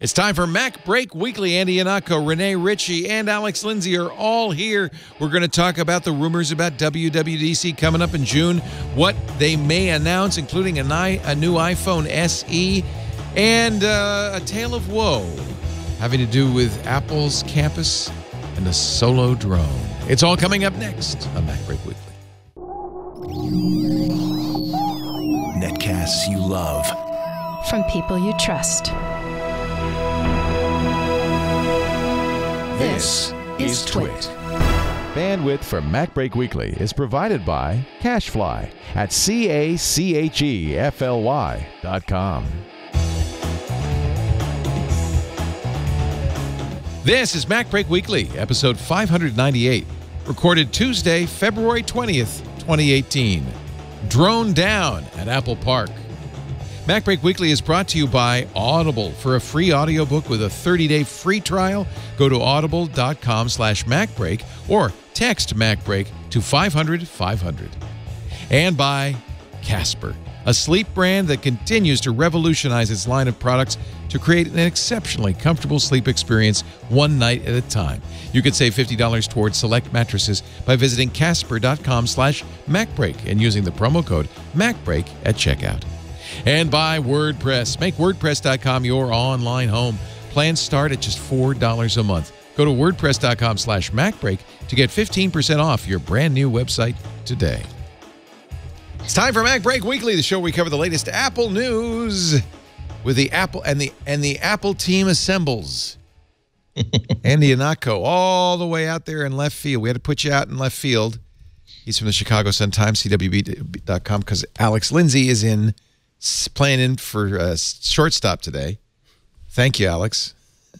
It's time for Mac Break Weekly. Andy Ihnatko, Renee Ritchie, and Alex Lindsay are all here. We're going to talk about the rumors about WWDC coming up in June, what they may announce, including a, ni- a new iPhone SE, and uh, a tale of woe having to do with Apple's campus and a solo drone. It's all coming up next on Mac Break Weekly. Netcasts you love. From people you trust. This is Twit. Bandwidth for MacBreak Weekly is provided by CacheFly at C-A-C-H-E-F-L-Y dot com. This is Mac Break Weekly, episode 598, recorded Tuesday, February 20th, 2018. Drone down at Apple Park. Mac Break Weekly is brought to you by Audible. For a free audiobook with a 30-day free trial, go to audible.com slash macbreak or text MacBreak to 500-500. And by Casper, a sleep brand that continues to revolutionize its line of products to create an exceptionally comfortable sleep experience one night at a time. You can save $50 towards select mattresses by visiting casper.com slash macbreak and using the promo code macbreak at checkout. And by WordPress. Make WordPress.com your online home. Plans start at just $4 a month. Go to WordPress.com slash MacBreak to get 15% off your brand new website today. It's time for Mac Break Weekly, the show where we cover the latest Apple news with the Apple and the and the Apple team assembles. Andy Ihnatko, all the way out there in left field. We had to put you out in left field. He's from the Chicago Sun Times, CWB.com, because Alex Lindsay is in playing in for a shortstop today. Thank you, Alex.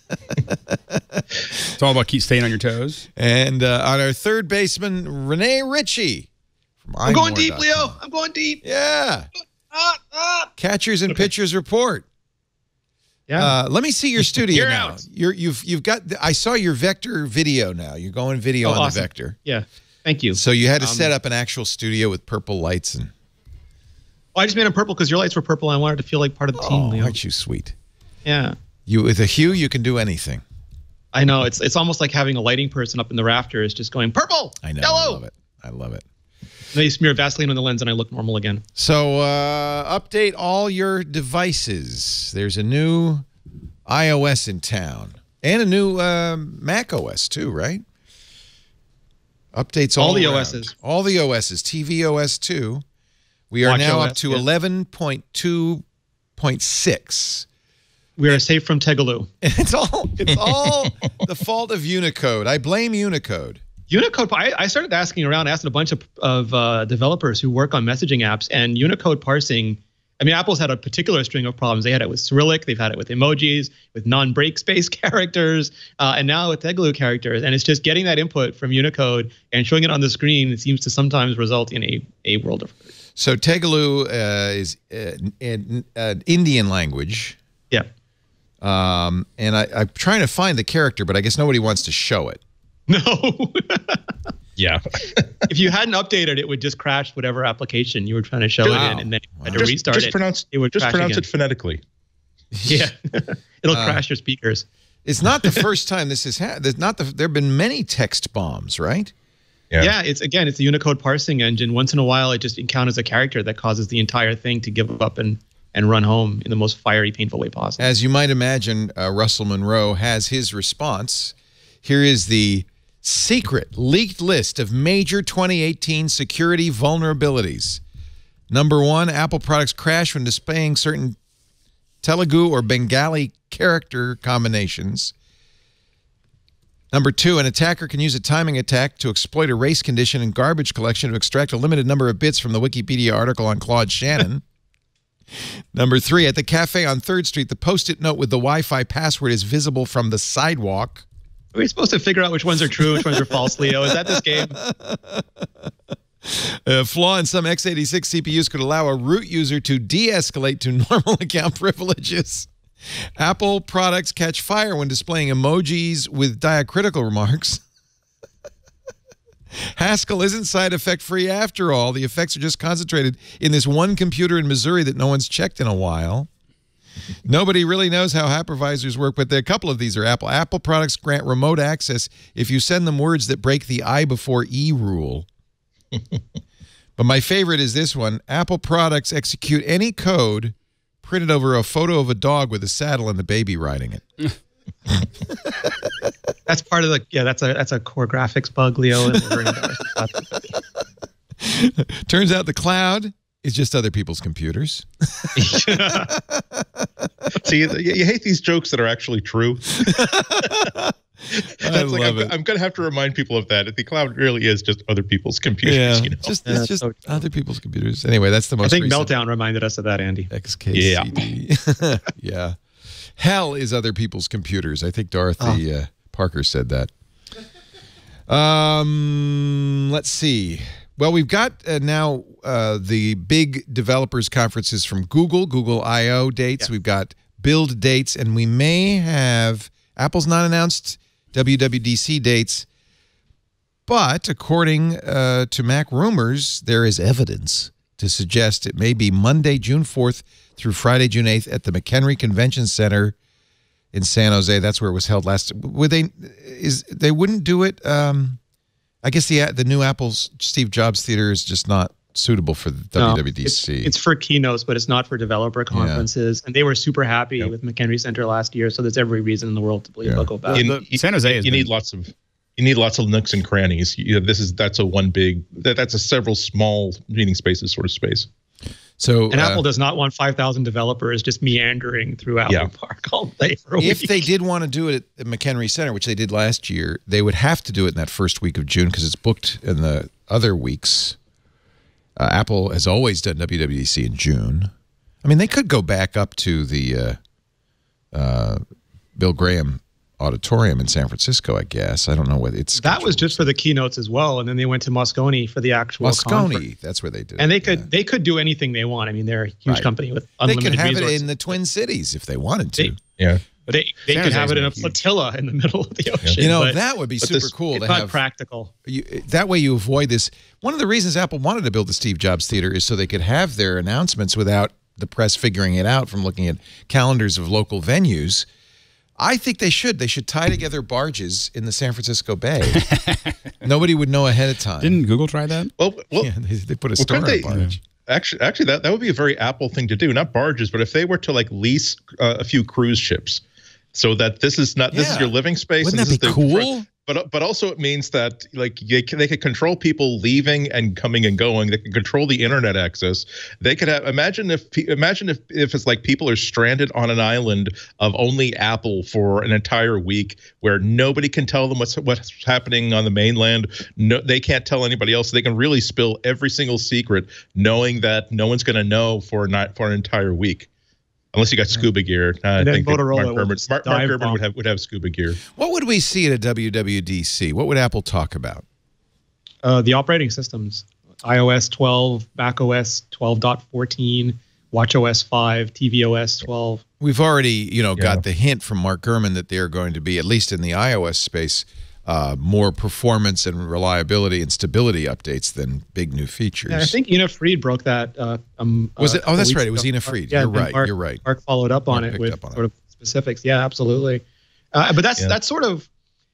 it's all about keep staying on your toes. And uh, on our third baseman, Renee Ritchie. From I'm going deep, Leo. I'm going deep. Yeah. Ah, ah. Catchers and okay. pitchers report. Yeah. Uh, let me see your studio You're now. Out. You're you've you've got. I saw your vector video now. You're going video oh, on awesome. the vector. Yeah. Thank you. So you had to um, set up an actual studio with purple lights and. Oh, I just made them purple because your lights were purple. and I wanted to feel like part of the team. Oh, Leo. aren't you sweet? Yeah. You with a hue, you can do anything. I know it's it's almost like having a lighting person up in the rafters, just going purple. I know. Yellow. I love it. I love it. Then you smear Vaseline on the lens, and I look normal again. So uh, update all your devices. There's a new iOS in town and a new uh, Mac OS too, right? Updates all, all the around. OSs. All the OSs. TV OS 2. We are Watch now OS, up to 11.2.6. We are safe from Tegaloo. It's all it's all the fault of Unicode. I blame Unicode. Unicode. I, I started asking around, asking a bunch of, of uh, developers who work on messaging apps, and Unicode parsing. I mean, Apple's had a particular string of problems. They had it with Cyrillic, they've had it with emojis, with non-break space characters, uh, and now with Tegaloo characters. And it's just getting that input from Unicode and showing it on the screen. It seems to sometimes result in a a world of hurt. So Tegaloo uh, is uh, an uh, Indian language. Yeah. Um, and I, I'm trying to find the character, but I guess nobody wants to show it. No. Yeah. if you hadn't updated, it would just crash whatever application you were trying to show it in, and then you had to just, restart just it. Pronounce, it would just crash pronounce again. it phonetically. Yeah, it'll Uh, crash your speakers. It's not the first time this has happened. Not the. There have been many text bombs, right? Yeah. it's again, it's a Unicode parsing engine. Once in a while, it just encounters a character that causes the entire thing to give up and and run home in the most fiery, painful way possible. As you might imagine, uh, Randall Munroe has his response. Here is the secret leaked list of major 2018 security vulnerabilities. Number one, Apple products crash when displaying certain Telugu or Bengali character combinations. Number two, an attacker can use a timing attack to exploit a race condition in garbage collection to extract a limited number of bits from the Wikipedia article on Claude Shannon. Number three, at the cafe on 3rd Street, the post-it note with the Wi-Fi password is visible from the sidewalk. Are we supposed to figure out which ones are true, which ones are false, Leo? Is that this game? A flaw in some x86 CPUs could allow a root user to de-escalate to normal account privileges. Apple products catch fire when displaying emojis with diacritical remarks. Haskell isn't side effect free after all. The effects are just concentrated in this one computer in Missouri that no one's checked in a while. Nobody really knows how hypervisors work, but a couple of these are Apple. Apple products grant remote access if you send them words that break the I before E rule. but my favorite is this one Apple products execute any code printed over a photo of a dog with a saddle and the baby riding it. That's part of the yeah. That's a that's a core graphics bug, Leo. and we're embarrassed about it. Turns out the cloud is just other people's computers. See, you, you hate these jokes that are actually true. I That's like love I'm, it. I'm going to have to remind people of that. The cloud really is just other people's computers. yeah, You know? just Yeah, it's that's just so other people's computers. Anyway, that's the most. I think. Meltdown reminded us of that, Andy. XKCD. Yeah. Hell is other people's computers. I think Dorothy uh, Parker said that. Um, let's see. Well, we've got uh, now uh, the big developers conferences from Google, Google I/O dates. We've got build dates, and we may have Apple's not announced WWDC dates. But according uh, to Mac rumors, there is evidence to suggest it may be Monday, June 4th through Friday, June 8th at the McEnery Convention Center in San Jose. That's where it was held last. Would they? Is they wouldn't do it? Um, I guess the the new Apple's Steve Jobs Theater is just not suitable for the No, WWDC. It's, it's for keynotes, but it's not for developer conferences. And they were super happy with McEnery Center last year, so there's every reason in the world to believe Yeah. they'll go back. You- the- San Jose has you been- need lots of you need lots of nooks and crannies. You know, this is that's a one big that that's a several small meeting spaces sort of space. so And uh, Apple does not want 5,000 developers just meandering through Apple Yeah. Park all day for a if week. they did want to do it at McEnery Center, which they did last year, they would have to do it in that first week of June because it's booked in the other weeks. Uh, Apple has always done WWDC in June. I mean, they could go back up to the uh, uh, Bill Graham Auditorium in San Francisco, I guess. I don't know what it's. that was just for the keynotes as well, and then they went to Moscone for the actual conference. Moscone. That's where they did. And it, they could yeah. they could do anything they want. I mean, they're a huge Right. company with unlimited. They could have resources. it in the Twin Cities if they wanted to. They- Yeah. But they, they San could Jose's have it in a flotilla in the middle of the ocean. you know, but that would be super this- cool it's to not have. practical. you, that way you avoid this. One of the reasons Apple wanted to build the Steve Jobs Theater is so they could have their announcements without the press figuring it out from looking at calendars of local venues. I think they should. They should tie together barges in the San Francisco Bay. Nobody would know ahead of time. Didn't Google try that? Well, well, yeah, they, they put a Well, store on couldn't a they- barge. Actually, actually, that, that would be a very Apple thing to do. Not barges, but if they were to like lease uh, a few cruise ships, so that this is not this is your living space. Wouldn't and that this be is the- cool? But but also it means that like they can, they could control people leaving and coming and going. They can control the internet access. They could have imagine if imagine if if it's like people are stranded on an island of only Apple for an entire week where nobody can tell them what's what's happening on the mainland. No, they can't tell anybody else. They can really spill every single secret, knowing that no one's going to know for not for an entire week. Unless you got scuba gear, Uh, I then think that Motorola Mark will Gurman, Mark, Mark dive Gurman would have would have scuba gear. What would we see at a WWDC? What would Apple talk about? Uh, the operating systems: iOS 12, macOS 12.14, WatchOS 5, tvOS 12. We've already, you know, Yeah. got the hint from Mark Gurman that they are going to be, at least in the iOS space, uh, more performance and reliability and stability updates than big new features. Yeah, I think Ina Fried broke that. Uh, um, Was uh, it? Oh, that's a couple right. It was weeks Ina. Fried. Yeah, You're right. Mark, You're right. Mark followed up on Mark it with up on it. sort of specifics. Yeah, absolutely. Uh, but that's Yeah. that's sort of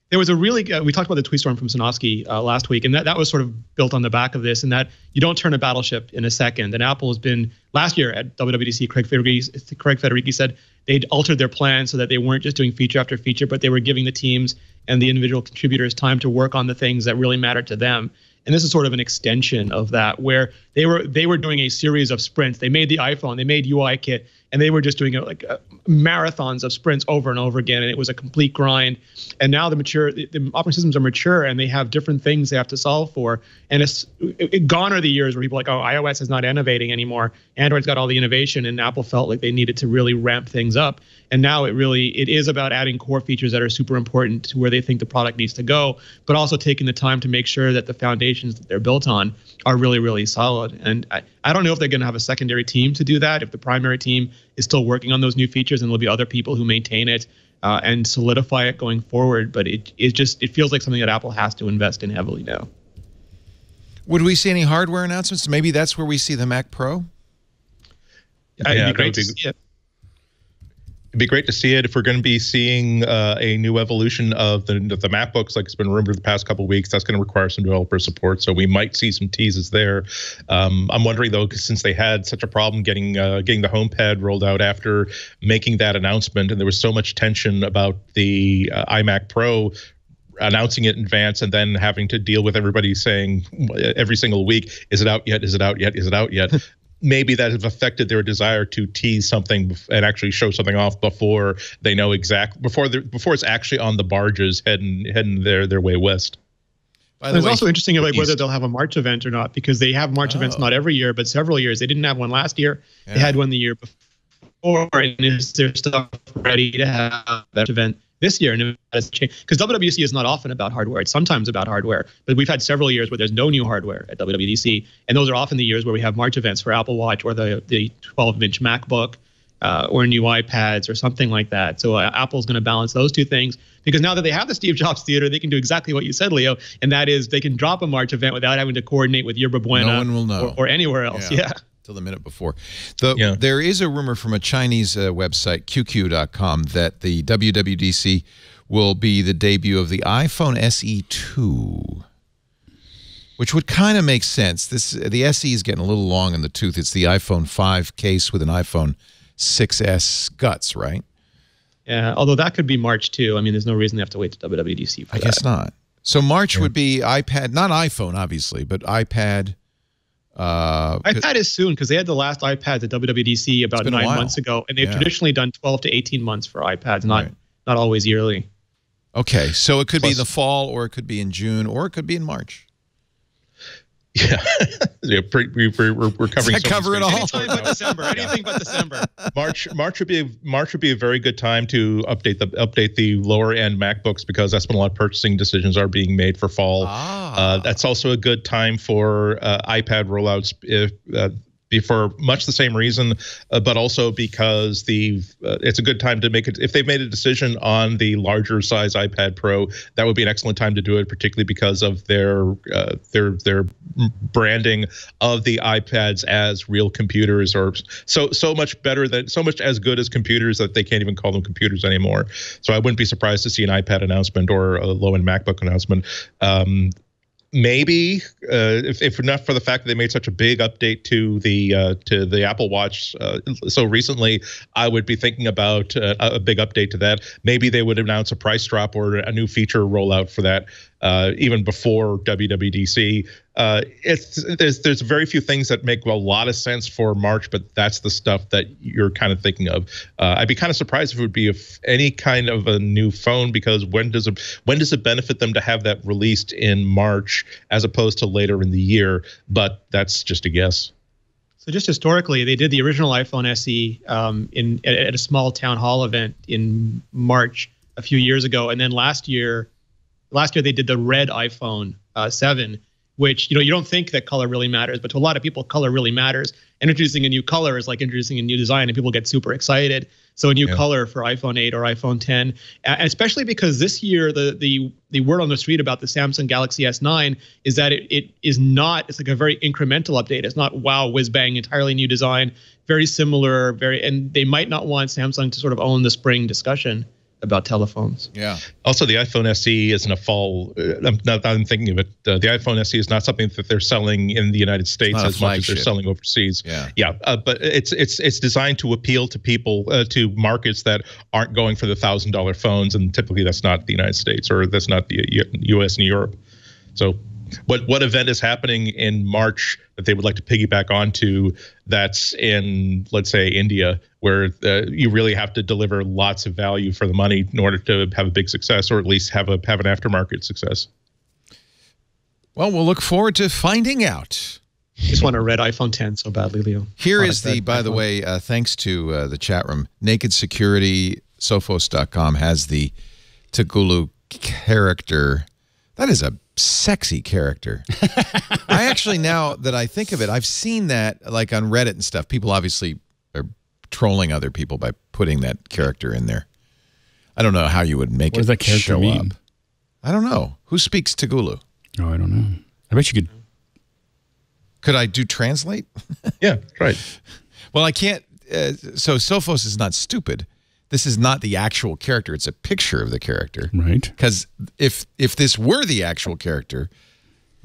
there was a really uh, we talked about the tweet storm from Sinofsky uh, last week, and that, that was sort of built on the back of this, and that you don't turn a battleship in a second. And Apple has been last year at WWDC. Craig Federighi, Craig Federighi said they'd altered their plan so that they weren't just doing feature after feature, but they were giving the teams and the individual contributors time to work on the things that really mattered to them. And this is sort of an extension of that, where they were they were doing a series of sprints. They made the iPhone, they made UI kit, and they were just doing like uh, marathons of sprints over and over again, and it was a complete grind. And now the mature the, the operating systems are mature, and they have different things they have to solve for. And it's it, it- gone are the years where people are like, oh, iOS is not innovating anymore. Android's got all the innovation, and Apple felt like they needed to really ramp things up. And now it really it is about adding core features that are super important to where they think the product needs to go, but also taking the time to make sure that the foundations that they're built on are really really solid. And I, I don't know if they're going to have a secondary team to do that. If the primary team is still working on those new features, and there'll be other people who maintain it uh, and solidify it going forward. But it it just it feels like something that Apple has to invest in heavily now. Would we see any hardware announcements? Maybe that's where we see the Mac Pro. Uh, Yeah, it'd be great would to see it. It'd be great to see it if we're going to be seeing uh, a new evolution of the the MacBooks, like it's been rumored the past couple weeks. That's going to require some developer support, so we might see some teases there. Um, I'm wondering though, since they had such a problem getting uh, getting the HomePod rolled out after making that announcement, and there was so much tension about the uh, iMac Pro announcing it in advance and then having to deal with everybody saying every single week, is it out yet? Is it out yet? Is it out yet? maybe that has affected their desire to tease something and actually show something off before they know exact before before it's actually on the barges heading heading their their way west. By the it's way, also interesting like whether they'll have a March event or not because they have March oh. events not every year but several years. They didn't have one last year. Yeah. They had one the year before. And is there stuff ready to have that event? This year and has changed because WWDC is not often about hardware. It's sometimes about hardware, but we've had several years where there's no new hardware at WWDC, and those are often the years where we have March events for Apple Watch or the the 12-inch MacBook. Uh, or new iPads or something like that. So uh, Apple's going to balance those two things because now that they have the Steve Jobs Theater, they can do exactly what you said, Leo, and that is they can drop a March event without having to coordinate with Yerba Buena no one will know. Or, or anywhere else. Yeah. yeah till the minute before. The, yeah. There is a rumor from a Chinese uh, website, QQ.com, that the WWDC will be the debut of the iPhone SE2, which would kind of make sense. This The SE is getting a little long in the tooth. It's the iPhone 5 case with an iPhone 6S guts, right? Yeah, although that could be March too. I mean, there's no reason they have to wait to WWDC for I that. guess not. So March yeah. would be iPad, not iPhone, obviously, but iPad – uh, iPad is soon because they had the last iPads at WWDC about nine months ago, and they've yeah. traditionally done 12 to 18 months for iPads, not right. not always yearly. Okay, so it could Plus, be in the fall, or it could be in June, or it could be in March. Yeah, yeah. Pre, we, are we're, we're covering. So cover it all. Anything but December. Anything but December. March March would be a, March would be a very good time to update the update the lower end MacBooks because that's when a lot of purchasing decisions are being made for fall. Ah. Uh, that's also a good time for uh, iPad rollouts if uh, for much the same reason, uh, but also because the uh, it's a good time to make it. If they've made a decision on the larger size iPad Pro, that would be an excellent time to do it, particularly because of their uh, their their branding of the iPads as real computers, or so so much better than so much as good as computers that they can't even call them computers anymore. So I wouldn't be surprised to see an iPad announcement or a low end MacBook announcement. Um, maybe uh, if, if not for the fact that they made such a big update to the uh, to the Apple Watch uh, so recently, I would be thinking about uh, a big update to that. Maybe they would announce a price drop or a new feature rollout for that uh, even before WWDC. Uh, it's there's there's very few things that make a lot of sense for March, but that's the stuff that you're kind of thinking of. Uh, I'd be kind of surprised if it would be if any kind of a new phone because when does it when does it benefit them to have that released in March as opposed to later in the year? But that's just a guess. So just historically, they did the original iPhone SE um, in at, at a small town hall event in March a few years ago, and then last year last year they did the red iPhone uh, 7, which you know you don't think that color really matters, but to a lot of people, color really matters. Introducing a new color is like introducing a new design, and people get super excited. So a new yeah. color for iPhone 8 or iPhone 10, especially because this year the the the word on the street about the Samsung Galaxy S9 is that it, it is not. It's like a very incremental update. It's not wow whiz bang entirely new design, very similar, very and they might not want Samsung to sort of own the spring discussion about telephones. Yeah. Also, the iPhone SE isn't a fall. Uh, I'm not. I'm thinking of it. Uh, the iPhone SE is not something that they're selling in the United States as much as they're selling overseas. Yeah. Yeah. Uh, but it's it's it's designed to appeal to people uh, to markets that aren't going for the thousand dollar phones, and typically that's not the United States or that's not the U.S. and Europe. So what what event is happening in March that they would like to piggyback onto that's in let's say India where uh, you really have to deliver lots of value for the money in order to have a big success or at least have a have an aftermarket success. Well, we'll look forward to finding out. Just want a red iPhone 10 so badly, Leo. Here is the, by iPhone. the way, uh, thanks to uh, the chat room, Naked Security, Sophos.com has the Tagulu character. That is a sexy character. I actually, now that I think of it, I've seen that like on Reddit and stuff. People obviously are trolling other people by putting that character in there. I don't know how you would make what it does that character show mean? up. I don't know. Who speaks Tagalog? Oh, I don't know. I bet you could. Could I do translate? yeah, right. Well, I can't. Uh, so Sophos is not stupid. this is not the actual character; it's a picture of the character. Right. Because if if this were the actual character,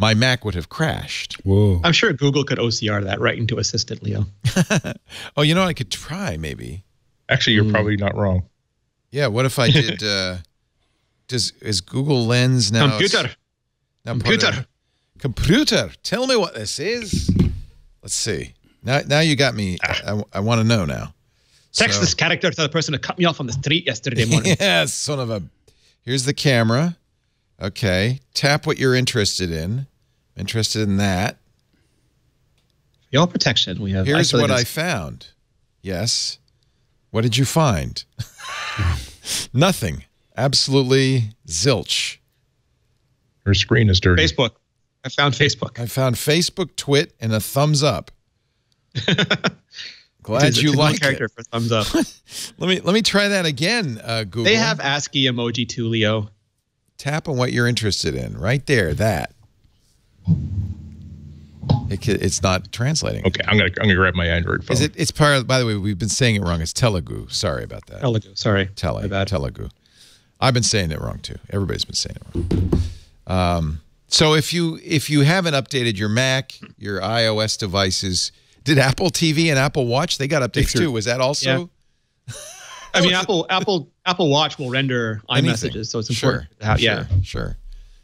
my Mac would have crashed. Whoa. I'm sure Google could OCR that right into Assistant, Leo. Oh, you know, I could try maybe. Actually, you're probably not wrong. Yeah. What if I did? uh Does is Google Lens now? Computer. now Computer. computer. Tell me what this is. Let's see. Now, now you got me. I, I, want to know now. Text So- this character to the person who cut me off on the street yesterday morning. yes, son of a. Here's the camera. Okay. Tap what you're interested in. Interested in that. For your protection, we have. Here's what I found. Yes. What did you find? Nothing. Absolutely zilch. Her screen is dirty. Facebook. I found Facebook. I found Facebook, Twit, and a thumbs up. Glad It's a you typical like character it. for thumbs up. Let me let me try that again, uh, Google. they have ASCII emoji too, Leo. tap on what you're interested in. Right there, that. It, it's not translating. Okay, I'm gonna I'm gonna grab my Android phone. Is it? It's part. Of, by the way, we've been saying it wrong. It's Telugu. Sorry about that. Telugu. Sorry. Tele, bad. Telugu. I've been saying it wrong too. Everybody's been saying it wrong. Um, so if you if you haven't updated your Mac, your iOS devices, did Apple TV and Apple Watch they got updates too? Was that also? I mean, Apple Apple Apple Watch will render iMessages, so it's Sure, important. to have, Yeah, sure, sure.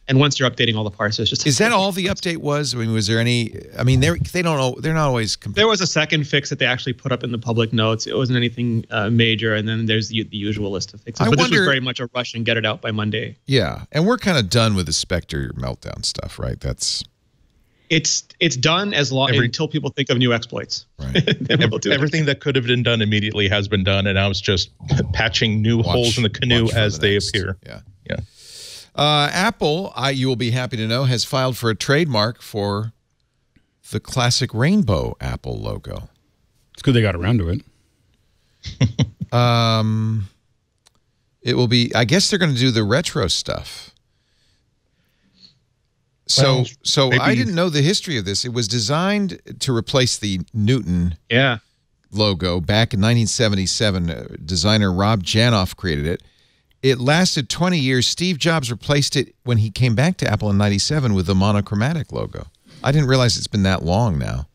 And once you're updating all the parsers, just Is that all the update was? I mean, was there any? I mean, they they don't know. They're not always. Comp- There was a second fix that they actually put up in the public notes. It wasn't anything uh, major, and then there's the, the usual list of fixes. I but this wonder- was very much a rush and get it out by Monday. yeah, and we're kind of done with the Spectre meltdown stuff, right? That's It's it's done as long Every- until people think of new exploits. right. then we'll it. Everything that could have been done immediately has been done, and now it's just patching new holes in the canoe as the they next. appear. Yeah. Yeah. Uh, Apple, I, you will be happy to know, has filed for a trademark for the classic rainbow Apple logo. It's good they got around to it. Um, it will be. I guess they're going to do the retro stuff. So, Well, so I didn't know the history of this. It was designed to replace the Newton yeah. logo back in 1977. Uh, designer Rob Janoff created it. It lasted 20 years. Steve Jobs replaced it when he came back to Apple in 97 with the monochromatic logo. I didn't realize it's been that long now.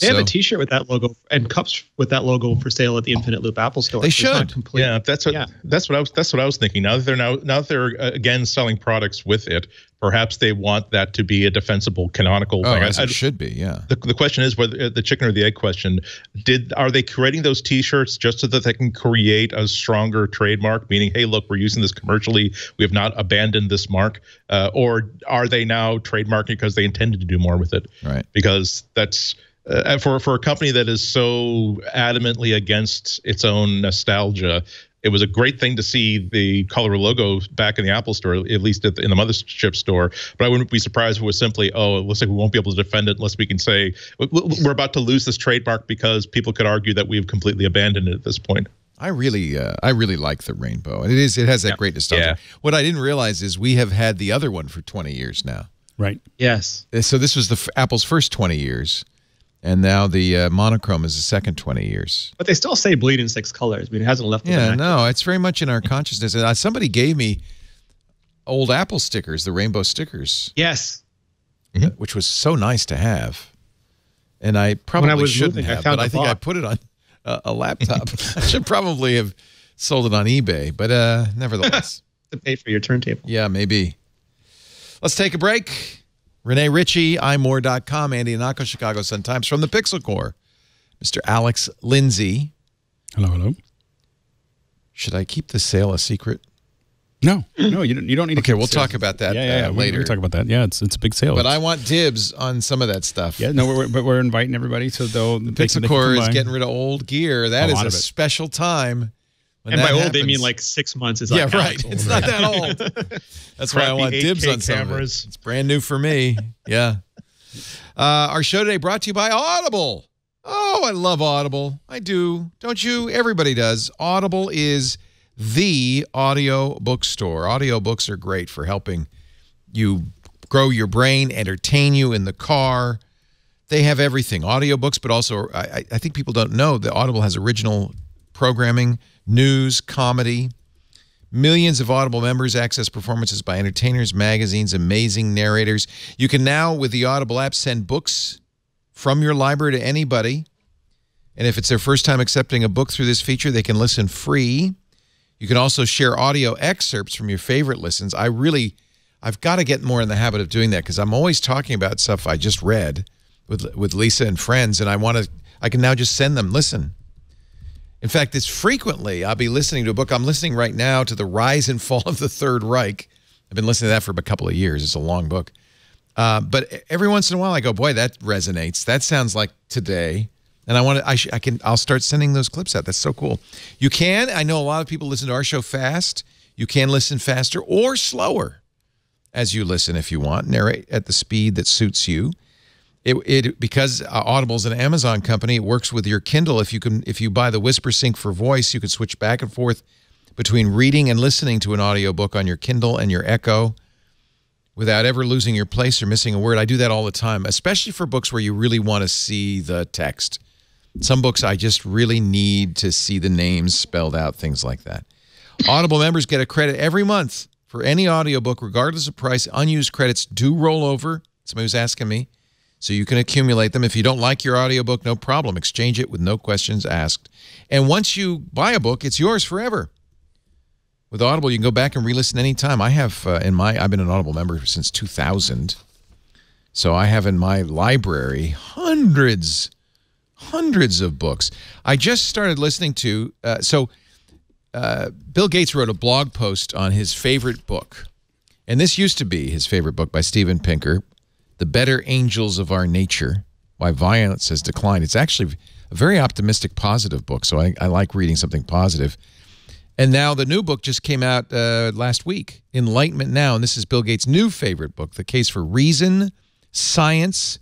They have a T-shirt with that logo and cups with that logo for sale at the Infinite Loop Apple Store. They should. complete. Yeah, that's what Yeah. that's what I was that's what I was thinking. Now that they're now now that they're uh, again selling products with it, perhaps they want that to be a defensible canonical Oh, thing. as I- it should be, yeah. the, the question is whether uh, the chicken or the egg question did are they creating those t-shirts just so that they can create a stronger trademark meaning hey look we're using this commercially we have not abandoned this mark uh, or are they now trademarking because they intended to do more with it Right. because that's uh, for for a company that is so adamantly against its own nostalgia it was a great thing to see the color logo back in the Apple store, at least at the, in the mothership store. But I wouldn't be surprised if it was simply, oh, it looks like we won't be able to defend it unless we can say we're about to lose this trademark because people could argue that we've completely abandoned it at this point. I really, uh, I really like the rainbow. It is, it has that great nostalgia. Yeah. What I didn't realize is we have had the other one for 20 years now. Right. Yes. Uh, So this was the f- Apple's first 20 years, and now the uh, monochrome is the second 20 years. But they still say bleed in six colors. I mean, it hasn't left. the Yeah, no, it's very much in our consciousness. And uh, somebody gave me old Apple stickers, the rainbow stickers, Yes. which was so nice to have. And I probably was shouldn't moving, I have, found but I think I put it on a, a laptop. I should probably have sold it on eBay, but uh, nevertheless. To pay for your turntable. Yeah, maybe. Let's take a break. Renee Ritchie, imore.com, Andy Ihnatko, Chicago Sun-Times from the Pixel Corps. Mr. Alex Lindsay. Hello, hello. Should I keep the sale a secret? No, no, you don't. You don't need. to Okay, keep we'll sales. talk about that, Yeah, yeah, yeah. uh, we- we later. can talk about that. Yeah, it's it's a big sale. But I want dibs on some of that stuff. Yeah, no, we're, but we're inviting everybody, so they'll the Pixel Corps is getting rid of old gear. That A is a special time. When And by that old, they mean like six months. Is yeah, like right. Old, It's right? not that old. That's why I want dibs 8K on some cameras. it. It's brand new for me. Yeah. Uh, our show today brought to you by Audible. Oh, I love Audible. I do. Don't you? Everybody does. Audible is the audio bookstore. Audiobooks are great for helping you grow your brain, entertain you in the car. They have everything audiobooks, but also I, I- I think people don't know that Audible has original programming, news, comedy. Millions of Audible members access performances by entertainers, magazines, amazing narrators. You can now, with the Audible app, send books from your library to anybody. And if it's their first time accepting a book through this feature, they can listen free. You can also share audio excerpts from your favorite listens. I really, I've got to get more in the habit of doing that because I'm always talking about stuff I just read with with Lisa and friends, and I want to, I can now just send them, listen. In fact, it's frequently I'll be listening to a book. I'm listening right now to The Rise and Fall of the Third Reich. I've been listening to that for a couple of years. It's a long book. Uh, but every once in a while I go, boy, that resonates. That sounds like today. And I want to, I, I can, I'll start sending those clips out. That's so cool. You can, I know a lot of people listen to our show fast. You can listen faster or slower as you listen if you want. Narrate at the speed that suits you. It, it because uh, Audible's an Amazon company, it works with your Kindle. If you can, if you buy the Whisper Sync for voice, you can switch back and forth between reading and listening to an audiobook on your Kindle and your Echo without ever losing your place or missing a word. I do that all the time, especially for books where you really want to see the text. Some books I just really need to see the names spelled out, things like that. Audible members get a credit every month for any audiobook, regardless of price. Unused credits do roll over. Somebody was asking me. So you can accumulate them. If you don't like your audiobook, no problem. Exchange it with no questions asked. And once you buy a book, it's yours forever. With Audible, you can go back and re-listen anytime. I have uh, in my I've been an Audible member since 2000. So I have in my library hundreds hundreds of books. I just started listening to uh, so uh, Bill Gates wrote a blog post on his favorite book. And this used to be his favorite book by Steven Pinker, The Better Angels of Our Nature, Why Violence Has Declined. It's actually a very optimistic, positive book, so I, I like reading something positive. And now the new book just came out uh, last week, Enlightenment Now, and this is Bill Gates' new favorite book, The Case for Reason, Science,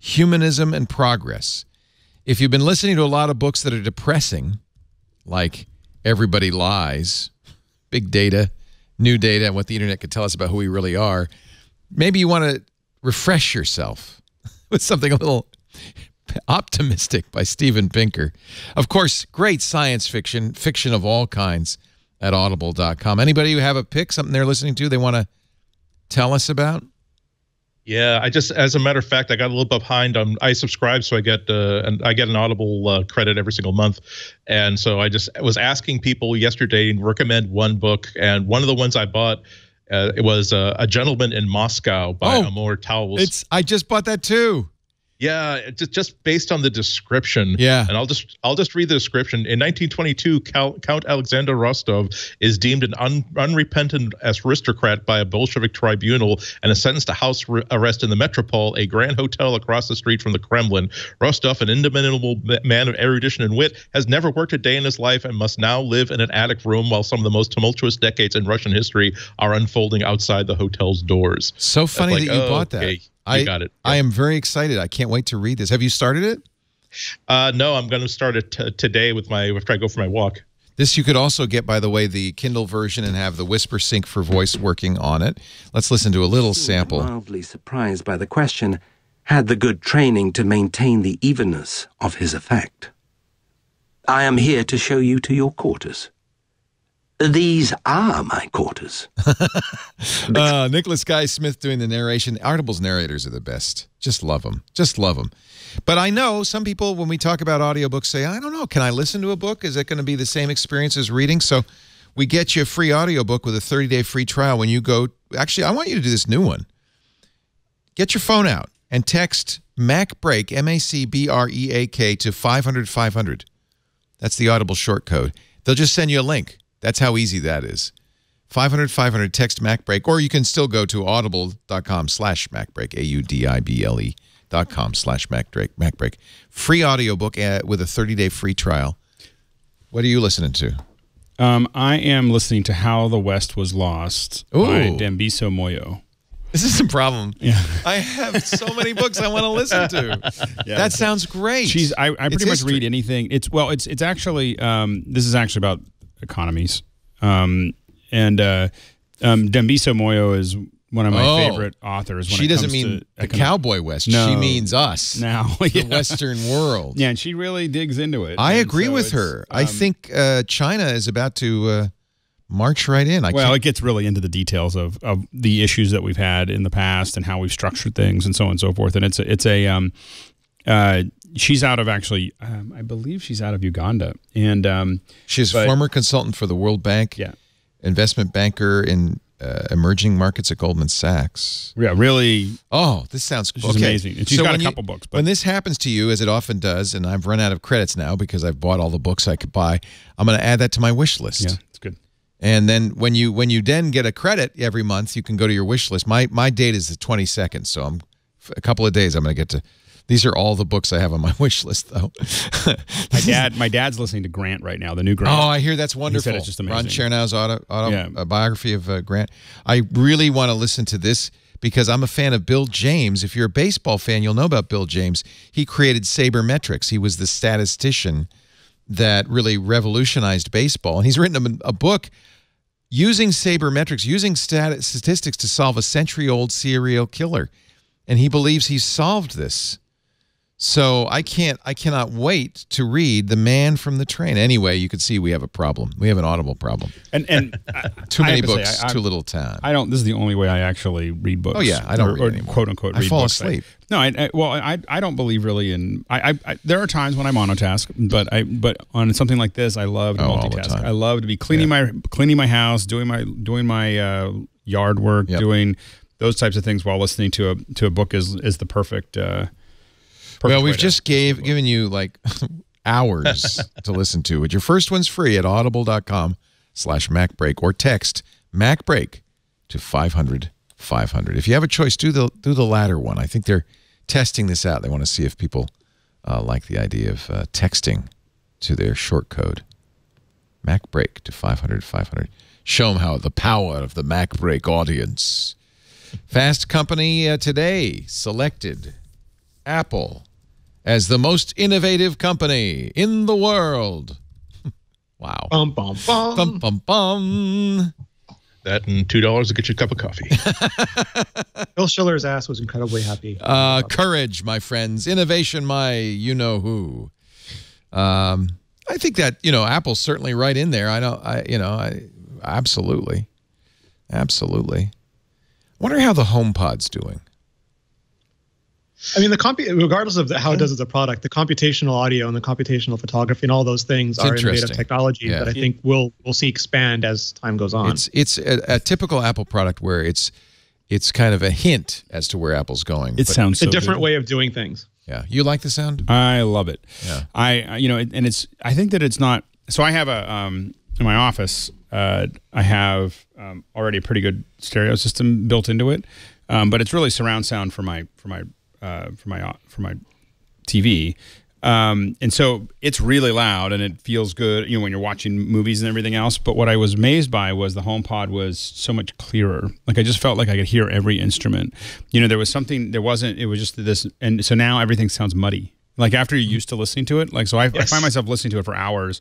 Humanism, and Progress. If you've been listening to a lot of books that are depressing, like Everybody Lies, Big Data, New Data, and what the internet could tell us about who we really are, maybe you want to refresh yourself with something a little optimistic by Steven Pinker. Of course, great science fiction, fiction of all kinds at audible.com. Anybody who have a pick, something they're listening to, they want to tell us about? Yeah, I just, as a matter of fact, I got a little behind on. I subscribe, so I get uh, and I get an Audible uh, credit every single month, and so I just was asking people yesterday to recommend one book, and one of the ones I bought. Uh, it was uh, a gentleman in Moscow by Oh, Amor Towles. It's I just bought that too. Yeah, just just based on the description. Yeah. and I'll just I'll just read the description. In 1922, Count, Count Alexander Rostov is deemed an un, unrepentant aristocrat by a Bolshevik tribunal and is sentenced to house re- arrest in the Metropole, a grand hotel across the street from the Kremlin. Rostov, an indomitable man of erudition and wit, has never worked a day in his life and must now live in an attic room while some of the most tumultuous decades in Russian history are unfolding outside the hotel's doors. So funny like, that you oh, bought that. okay, I got it. I am very excited. I can't wait to read this. Have you started it? Uh, no, I'm going to start it t- today with my after I go for my walk. This you could also get, by the way, the Kindle version and have the Whisper Sync for voice working on it. Let's listen to a little sample. Mildly surprised by the question, had the good training to maintain the evenness of his effect. I am here to show you to your quarters. These are my quarters. Uh, Nicholas Guy Smith doing the narration. Audible's narrators are the best. Just love them. Just love them. But I know some people, when we talk about audiobooks, say, I don't know, can I listen to a book? Is it going to be the same experience as reading? So we get you a free audiobook with a 30 day free trial when you go. Actually, I want you to do this new one. Get your phone out and text MacBreak, M A C B R E A K, to 500 500. That's the Audible short code. They'll just send you a link. That's how easy that is. 500 500 text MacBreak, or you can still go to audible.com slash MacBreak, A U D I B L E dot com slash MacBreak. MacBreak. Free audiobook uh, with a 30 day free trial. What are you listening to? Um, I am listening to How the West Was Lost by Ooh. Dambisa Moyo. This is a problem. Yeah. I have so many books I want to listen to. that sounds great. She's I, I It's pretty much history. read anything. It's well, it's it's actually um, this is actually about economies. Um, and uh, um, Dambisa Moyo is one of my Oh. favorite authors. When she it doesn't comes mean to the cowboy west. She means us, now. the. Western world. Yeah, and she really digs into it. I And agree so with her. I um, think uh, China is about to uh, march right in. I well, can't, it gets really into the details of, of the issues that we've had in the past and how we've structured things and so on and so forth. And it's a, it's a um, uh, she's out of actually, um, I believe she's out of Uganda. And um, she's a former consultant for the World Bank, yeah, investment banker in uh, emerging markets at Goldman Sachs. yeah, really, Oh, this sounds she's okay. amazing. And she's got when a you- couple books. But when this happens to you, as it often does, and I've run out of credits now because I've bought all the books I could buy, I'm going to add that to my wish list. yeah, it's good. And then when you when you then get a credit every month, you can go to your wish list. My my date is the 22nd, so I'm a couple of days. I'm going to get to. These are all the books I have on my wish list, though. My dad, my dad's listening to Grant right now, the new Grant. Oh, I hear that's wonderful. it's just Ron. Chernow's auto, auto Yeah. uh, biography of uh, Grant. I really want to listen to this because I'm a fan of Bill James. If you're a baseball fan, you'll know about Bill James. He created sabermetrics. He was the statistician that really revolutionized baseball, and he's written a, a book using sabermetrics, using stat- statistics to solve a century-old serial killer, and he believes he's solved this. So I can't I cannot wait to read The Man from the Train. Anyway, you can see we have a problem. We have an audible problem. and and Too many to say, books, I- I- too little time. I don't. This is the only way I actually read books. Oh, yeah, I don't or, read or quote unquote. I read fall books. asleep. no, I, I well, I I don't believe really in. I, I, I there are times when I monotask, but I but on something like this, I love to Oh, multitask. I love to be cleaning my cleaning my house, doing my doing my uh, yard work, Yep. doing those types of things while listening to a to a book is is the perfect. Uh, perfect well, we've just gave given you like hours to listen to. it. your first one's free at audible.com slash MacBreak or text MacBreak to 500 500. If you have a choice, do the do the latter one. I think they're testing this out. They want to see if people uh, like the idea of uh, texting to their short code. MacBreak to 500 500. Show them how the power of the MacBreak audience. Fast Company uh, today selected Apple as the most innovative company in the world. wow. Bum, bum, bum. Bum, bum, bum. That and two dollars to get you a cup of coffee. Phil Schiller's ass was incredibly happy. Uh, courage, my friends. Innovation, my you know who. Um, I think that you know Apple's certainly right in there. I know. I you know. I absolutely, absolutely. Wonder how the HomePod's doing. I mean, the compu- regardless of the, how it does as a product, the computational audio and the computational photography and all those things It's are innovative technology Yeah. that I think we'll we'll see expand as time goes on. It's it's a, a typical Apple product where it's it's kind of a hint as to where Apple's going. It But, sounds It's a different good. way of doing things. Yeah, you like the sound? I love it. Yeah. I I- you know, and it's I think that it's not. So I have a um in my office. Uh, I have um, already a pretty good stereo system built into it, um, but it's really surround sound for my for my uh, for my for my TV. Um, and so it's really loud and it feels good, you know, when you're watching movies and everything else. But what I was amazed by was the HomePod was so much clearer. Like I just felt like I could hear every instrument. You know, there was something, there wasn't, it was just this. And so now everything sounds muddy. Like after you're used to listening to it, like, so I, I find myself listening to it for hours.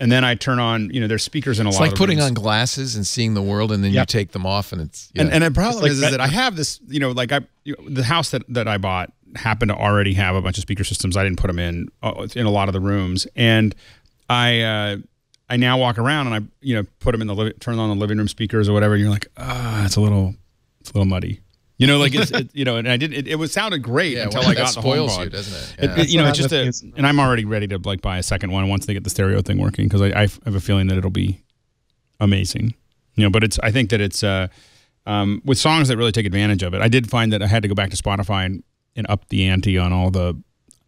And then I turn on, you know, there's speakers in a It's lot It's like putting rooms. on glasses and seeing the world, and then you take them off, and it's yeah. And, and the problem like is, is that- that I have this, you know, like I, the house that, that I bought happened to already have a bunch of speaker systems. I didn't put them in uh, in a lot of the rooms, and I, uh, I now walk around and I, you know, put them in the turn on the living room speakers or whatever. And you're like, ah, it's a little, it's a little muddy. You know, like it's, it, you know, and I did. It, it was sounded great yeah, until well, I got the spoils HomePod. you, doesn't it? It- Yeah. it- you know, it's just a, and I'm already ready to like buy a second one once they get the stereo thing working because I, I have a feeling that it'll be amazing. You know, but it's I think that it's uh, um, with songs that really take advantage of it. I did find that I had to go back to Spotify and, and up the ante on all the.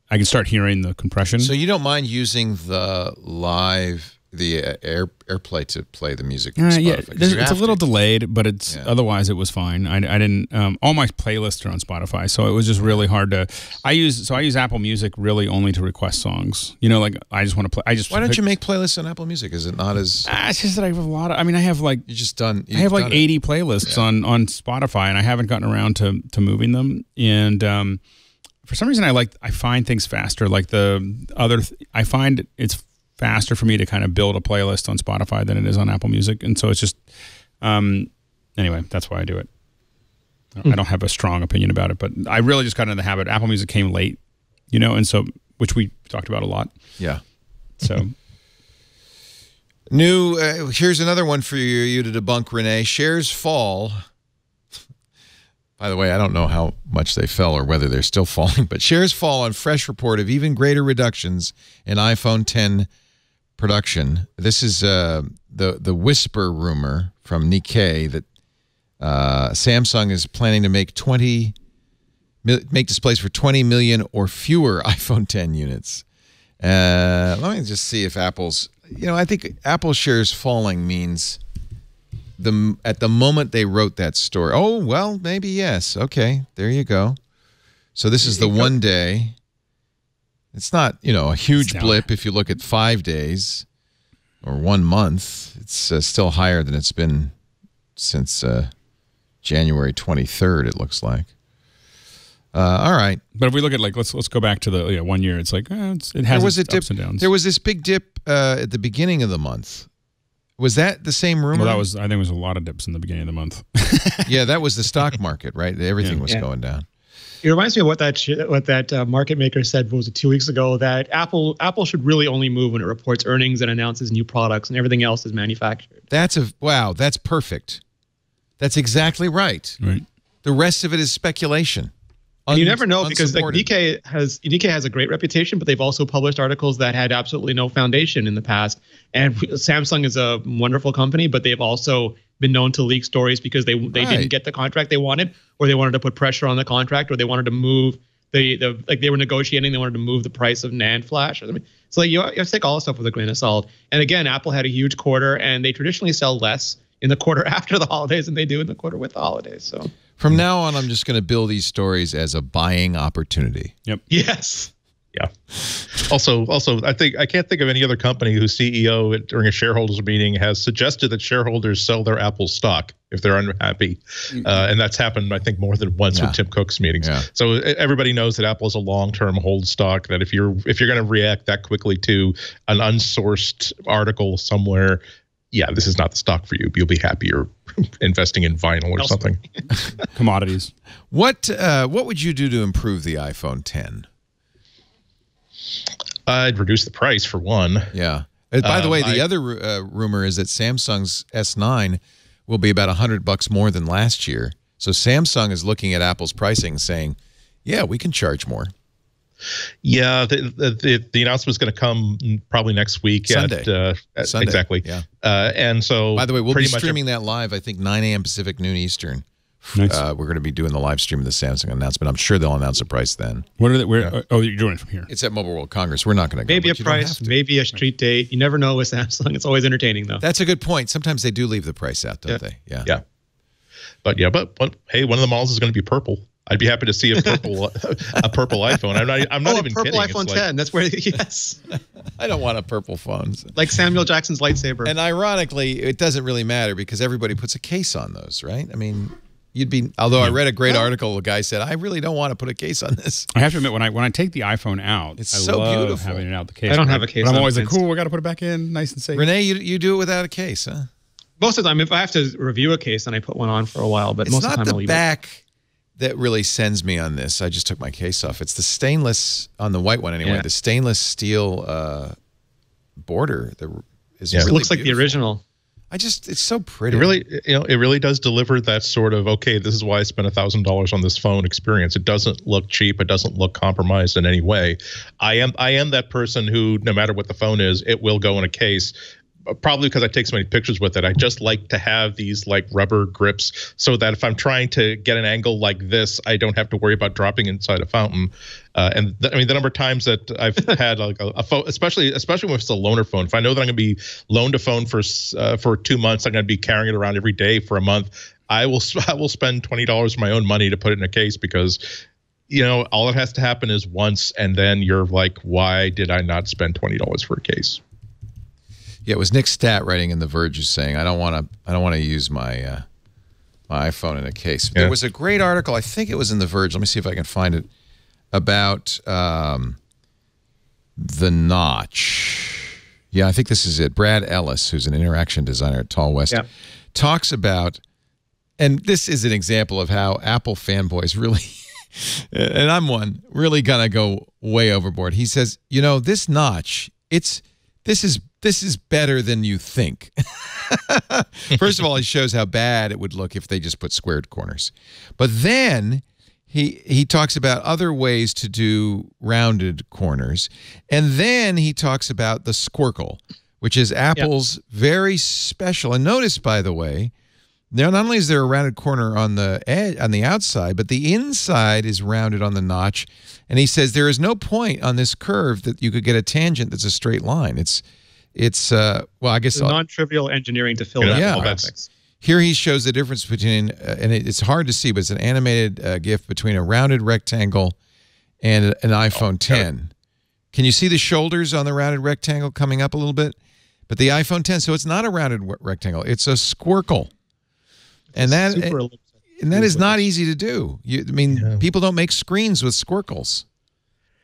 I can start hearing the compression. So you don't mind using the live the uh, air AirPlay to play the music? Uh, Spotify, yeah, it's a little to. delayed, but it's Yeah. otherwise it was fine. I, I didn't. Um, all my playlists are on Spotify, so it was just really hard to. I use so I use Apple Music really only to request songs. You know, like I just want to play. I just Why don't you make playlists on Apple Music? Is it not as Ah, it's just that I have a lot of. I mean, I have like you just done? I have like done it. 80 playlists on on Spotify, and I haven't gotten around to to moving them. And um, for some reason, I like I find things faster. Like the other, th- I find it's faster for me to kind of build a playlist on Spotify than it is on Apple Music, and so it's just. Um, anyway, that's why I do it. I don't have a strong opinion about it, but I really just got into the habit. Apple Music came late, you know, and so which we talked about a lot. Yeah. So New. Uh, here's another one for you, you to debunk, Renee. Shares fall. By the way, I don't know how much they fell or whether they're still falling, but shares fall on fresh report of even greater reductions in iPhone 10 production. This is uh, the the whisper rumor from Nikkei that uh, Samsung is planning to make 20 make displays for 20 million or fewer iPhone 10 units. Uh, let me just see if Apple's. You know, I think Apple shares falling means the at the moment they wrote that story. Oh well, maybe yes. Okay, there you go. So this is the one day. It's not you know a huge down. blip if you look at five days or one month. It's uh, still higher than it's been since uh, January twenty third. It looks like. Uh, all right. But if we look at like let's let's go back to the yeah, one year, it's like eh, it's, it has there was a its dip. ups and downs. There was this big dip uh, at the beginning of the month. Was that the same rumor? well, that was I think it was a lot of dips in the beginning of the month. yeah, that was the stock market, right? Everything Yeah. was Yeah. going down. It reminds me of what that sh- what that uh, market maker said what was it two weeks ago that Apple Apple should really only move when it reports earnings and announces new products and everything else is manufactured. That's a wow. That's perfect. That's exactly right. right. The rest of it is speculation. And you never know because like unsupported. Nikkei has Nikkei has a great reputation, but they've also published articles that had absolutely no foundation in the past. And Samsung is a wonderful company, but they've also been known to leak stories because they they Right. didn't get the contract they wanted, or they wanted to put pressure on the contract, or they wanted to move the the like they were negotiating, they wanted to move the price of NAND flash. I mean, so like you have to take all this stuff with a grain of salt. And again, Apple had a huge quarter, and they traditionally sell less in the quarter after the holidays than they do in the quarter with the holidays. So From now on, I'm just going to bill these stories as a buying opportunity. Yep. Yes. Yeah. Also, also, I think I can't think of any other company whose CEO at- during a shareholders meeting has suggested that shareholders sell their Apple stock if they're unhappy, uh, and that's happened I think more than once Yeah. with Tim Cook's meetings. Yeah. So everybody knows that Apple is a long-term hold stock. That if you're if you're going to react that quickly to an unsourced article somewhere, yeah, this is not the stock for you. You'll be happier investing in vinyl or something. Commodities. What uh, what would you do to improve the iPhone 10? I'd reduce the price for one. Yeah. Uh, by the Um, way, the I- other uh, rumor is that Samsung's S9 will be about 100 bucks more than last year. So Samsung is looking at Apple's pricing saying, "Yeah, we can charge more." Yeah, the the, the, the announcement's going to come probably next week. Sunday. At, uh, at- Sunday, Exactly. yeah. Uh, and so, By the way, we'll be streaming that live. I think 9 a.m. Pacific, noon Eastern. Nice. Uh, we're going to be doing the live stream of the Samsung announcement. I'm sure they'll announce the price then. What are they? Where? Oh, you're doing it from here. It's at Mobile World Congress. We're not going to go. Maybe a but you don't price, maybe a street date. You never know with Samsung. It's always entertaining though. That's a good point. Sometimes they do leave the price out, don't Yeah. they? Yeah. Yeah. But yeah, but, but hey, one of the models is going to be purple. I'd be happy to see a purple a purple iPhone. I'm not. I'm not oh, even a purple kidding. It's iPhone like- 10. That's where yes, I don't want a purple phone. like Samuel Jackson's lightsaber. And ironically, it doesn't really matter because everybody puts a case on those, right? I mean, you'd be. Although I read a great article, a guy said, "I really don't want to put a case on this." I have to admit, when I when I take the iPhone out, It's I so love beautiful. having it out the case. I don't have a case But I'm always like, cool. We got to put it back in, nice and safe. Rene, you you do it without a case, huh? most of the time, if I have to review a case, then I put one on for a while. But It's most of the time, the I'll leave back that really sends me on this. I just took my case off. It's the stainless on the white one anyway. Yeah. The stainless steel uh, border that is Yeah. it. really It looks like the original. I just it's so pretty. It really, you know, it really does deliver that sort of okay. This is why I spent a thousand dollars on this phone experience. It doesn't look cheap. It doesn't look compromised in any way. I am, I am that person who, no matter what the phone is, it will go in a case. Probably because I take so many pictures with it. I just like to have these like rubber grips so that if I'm trying to get an angle like this, I don't have to worry about dropping inside a fountain. Uh, and th- I mean, the number of times that I've had like a, a phone, especially especially when it's a loaner phone. If I know that I'm going to be loaned a phone for uh, for two months, I'm going to be carrying it around every day for a month. I will I will spend twenty dollars of my own money to put it in a case because, you know, all that has to happen is once, and then you're like, why did I not spend twenty dollars for a case? Yeah, it was Nick Statt writing in The Verge saying, "I don't want to. I don't want to use my uh, my iPhone in a case." There was a great article. I think it was in The Verge. Let me see if I can find it about um, the notch. Yeah, I think this is it. Brad Ellis, who's an interaction designer at Tall West, Yeah. talks about and this is an example of how Apple fanboys really, and I'm one, really gonna go way overboard. He says, you know, this notch, it's this is this is better than you think. First of all, he shows how bad it would look if they just put squared corners, but then he he talks about other ways to do rounded corners, and then he talks about the squircle, which is Apple's very special. And notice, by the way, now not only is there a rounded corner on the edge, on the outside, but the inside is rounded on the notch. And he says there is no point on this curve that you could get a tangent that's a straight line. It's it's uh well, I guess non-trivial engineering to fill Yeah, that yeah. with graphics. here he shows the difference between, uh, and it, it's hard to see, but it's an animated uh, GIF between a rounded rectangle and an iPhone 10. Can you see the shoulders on the rounded rectangle coming up a little bit? But the iPhone 10, so it's not a rounded w- rectangle; it's a squircle, and that Super and, and that is not easy to do. You, I mean, people don't make screens with squircles.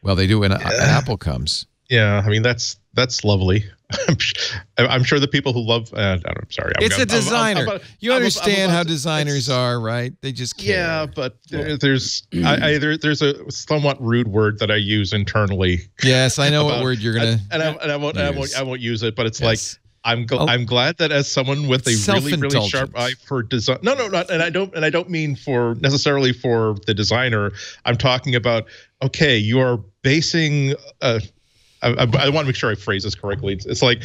Well, they do when, a- an Apple comes. Yeah, I mean that's that's lovely. I'm, sh- I'm sure the people who love. Uh, I'm sorry. I'm, It's a I'm- I'm- I'm designer. about- you I'm- I'm understand how designers are, right? They just care. Yeah, but there, there's I, I, there, there's a somewhat rude word that I use internally. Yes, I know what word you're gonna. and, I, and I won't I won't use. I won't use it, but it's Yes. like I'm gl- Oh. I'm glad that as someone with a really really sharp eye for design. No, no, not and I don't and I don't mean for necessarily for the designer. I'm talking about okay, you are basing. Uh, I, I, I want to make sure I phrase this correctly. It's, it's like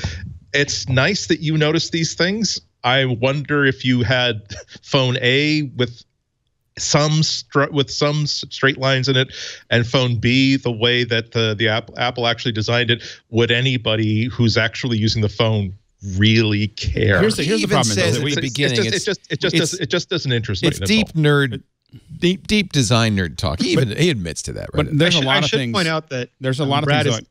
it's nice that you notice these things. I wonder if you had phone A with some str- with some straight lines in it and phone B the way that the the Apple, Apple actually designed it would anybody who's actually using the phone really care Here's the, He here's the even problem. is says that at we, the It's- beginning, it's just, it's- it just it just it's- does, it just doesn't interest me It's deep all. nerd, deep deep design nerd talk. He even he admits to that, right? but there's I a should, lot I of should things. point out that there's a um, lot of things. is- that-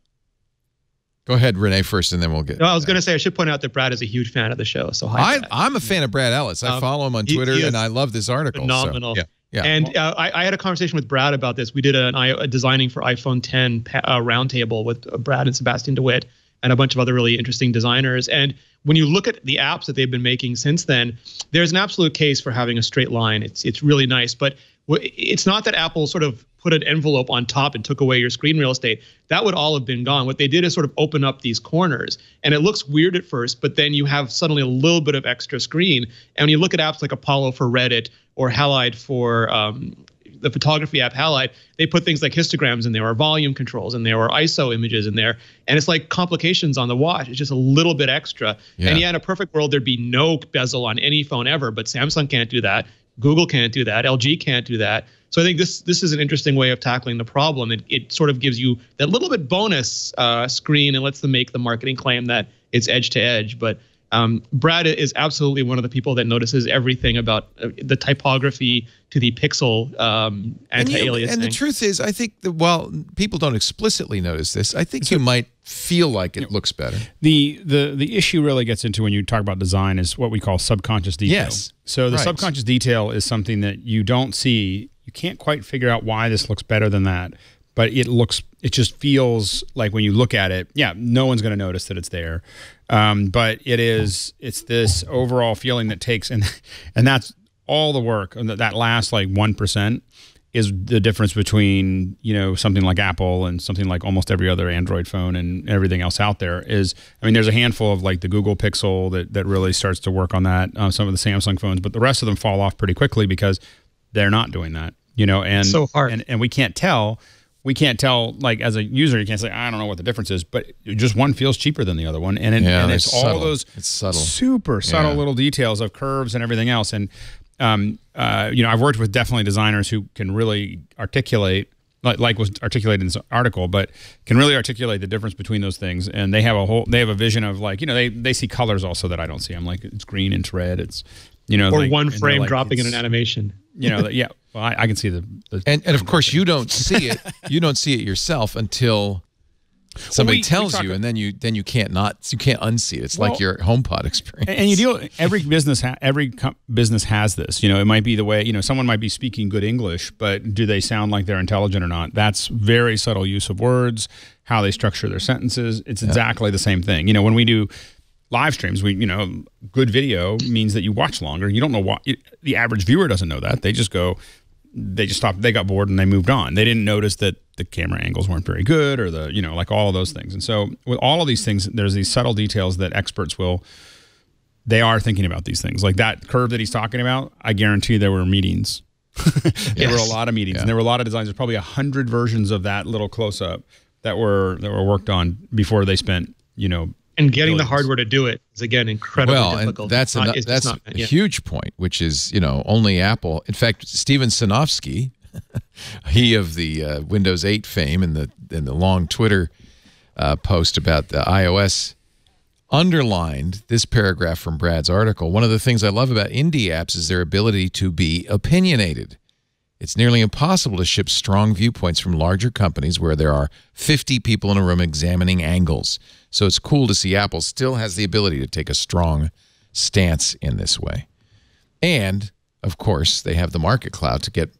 Go ahead, Rene, first, and then we'll get. No, I was going to say I should point out that Brad is a huge fan of the show. So hi, I, I'm a fan of Brad Ellis. I Um, follow him on Twitter, he is and I love this article. so- phenomenal. yeah. Yeah. And uh, I, I had a conversation with Brad about this. We did an I, a designing for iPhone 10 pa- uh, roundtable with uh, Brad and Sebastiaan de With and a bunch of other really interesting designers. And when you look at the apps that they've been making since then, there's an absolute case for having a straight line. It's it's really nice, but it's not that Apple sort of put an envelope on top and took away your screen real estate. That would all have been gone. What they did is sort of open up these corners, and it looks weird at first, but then you have suddenly a little bit of extra screen. And when you look at apps like Apollo for Reddit or Halide for um, the photography app Halide, they put things like histograms in there, or volume controls in there, or ISO images in there, and it's like complications on the watch. It's just a little bit extra. Yeah. And yeah, in a perfect world, there'd be no bezel on any phone ever, but Samsung can't do that. Google can't do that. LG can't do that. So I think this this is an interesting way of tackling the problem. It, it sort of gives you that little bit bonus uh, screen and lets them make the marketing claim that it's edge to edge. But um, Brad is absolutely one of the people that notices everything about uh, the typography to the pixel um, and, anti-aliasing. and the truth is, I think that while people don't explicitly notice this, I think you might feel like it looks better. the the the issue really gets into when you talk about design is what we call subconscious detail. Yes, So the right. subconscious detail is something that you don't see. You can't quite figure out why this looks better than that, but it looks. It just feels like when you look at it, yeah, no one's going to notice that it's there. Um, but it is. It's this overall feeling that takes and and that's all the work. And that that last like one percent is the difference between you know something like Apple and something like almost every other Android phone and everything else out there is I mean there's a handful of like the Google Pixel that that really starts to work on that uh, some of the Samsung phones but the rest of them fall off pretty quickly because they're not doing that you know and So hard. and, and we can't tell we can't tell like as a user you can't say I don't know what the difference is but just one feels cheaper than the other one and it, Yeah, and they're it's all those It's subtle. super subtle Yeah. little details of curves and everything else. And um, uh, you know, I've worked with definitely designers who can really articulate, like, like was articulated in this article, but can really articulate the difference between those things. And they have a whole, they have a vision of like, you know, they they see colors also that I don't see. I'm like, it's green, it's red, it's you know, or like- one frame like, dropping in an animation. You know, yeah. Well, I, I can see the, the And and of course you don't see it. You don't see it yourself until somebody we- we tells talk- you, and then you then you can't not you can't unsee it. It's like Well- your HomePod experience. And you deal every business ha- every business has this. You know, it might be the way you know someone might be speaking good English, but do they sound like they're intelligent or not? That's very subtle use of words, how they structure their sentences. It's exactly the same thing. You know, when we do live streams. We, you know, good video means that you watch longer. You don't know why. the average viewer doesn't know that. They just go, they just stopped. They got bored and they moved on. They didn't notice that the camera angles weren't very good or the, you know, like all of those things. And so with all of these things, there's these subtle details that experts will. They are thinking about these things, like that curve that he's talking about. I guarantee there were meetings there yes. were a lot of meetings, yeah. and there were a lot of designs. There's probably a hundred versions of that little close up that were that were worked on before they spent you know. And getting the hardware to do it is again incredibly well, difficult. And that's not, that's not, a yeah. huge point, which is you know only Apple. In fact, Steven Sinofsky, he of the uh, Windows 8 fame and the and the long Twitter uh, post about the iOS underlined this paragraph from Brad's article. One of the things I love about indie apps is their ability to be opinionated. It's nearly impossible to ship strong viewpoints from larger companies where there are 50 people in a room examining angles. So it's cool to see Apple still has the ability to take a strong stance in this way. And, of course, they have the market cloud to get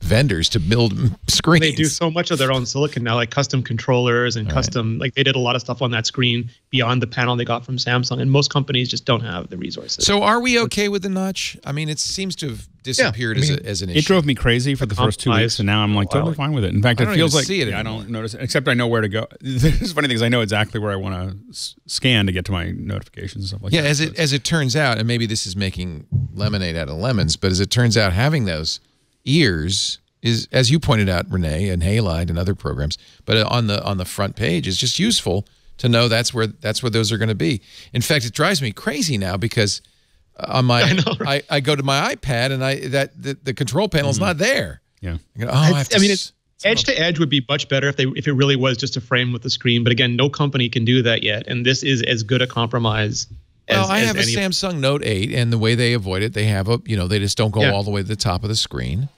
vendors to build screens. They do so much of their own silicon now, like custom controllers and custom. Like they did a lot of stuff on that screen beyond the panel they got from Samsung, and most companies just don't have the resources. So, are we okay with the notch? I mean, it seems to have disappeared yeah, I mean, as, a, as an issue. It drove me crazy for the first two weeks, and now I'm like totally fine with it. In fact, it feels like see it I don't notice it, except I know where to go. There's funny things. I know exactly where I want to scan to get to my notifications and stuff like yeah, that. Yeah, as it as it turns out, and maybe this is making lemonade out of lemons, but as it turns out, having those ears is, as you pointed out, Rene and Halide and other programs, but on the on the front page is just useful to know that's where that's where those are going to be. In fact, it drives me crazy now because on my I, know, right? I, I, go to my iPad and I that the, the control panel is mm -hmm. not there. Yeah. I, go, oh, I, I mean, it's edge to edge would be much better if they if it really was just a frame with the screen. But again, no company can do that yet, and this is as good a compromise. As, well, I have a Samsung Note 8, and the way they avoid it, they have a you know they just don't go yeah. all the way to the top of the screen.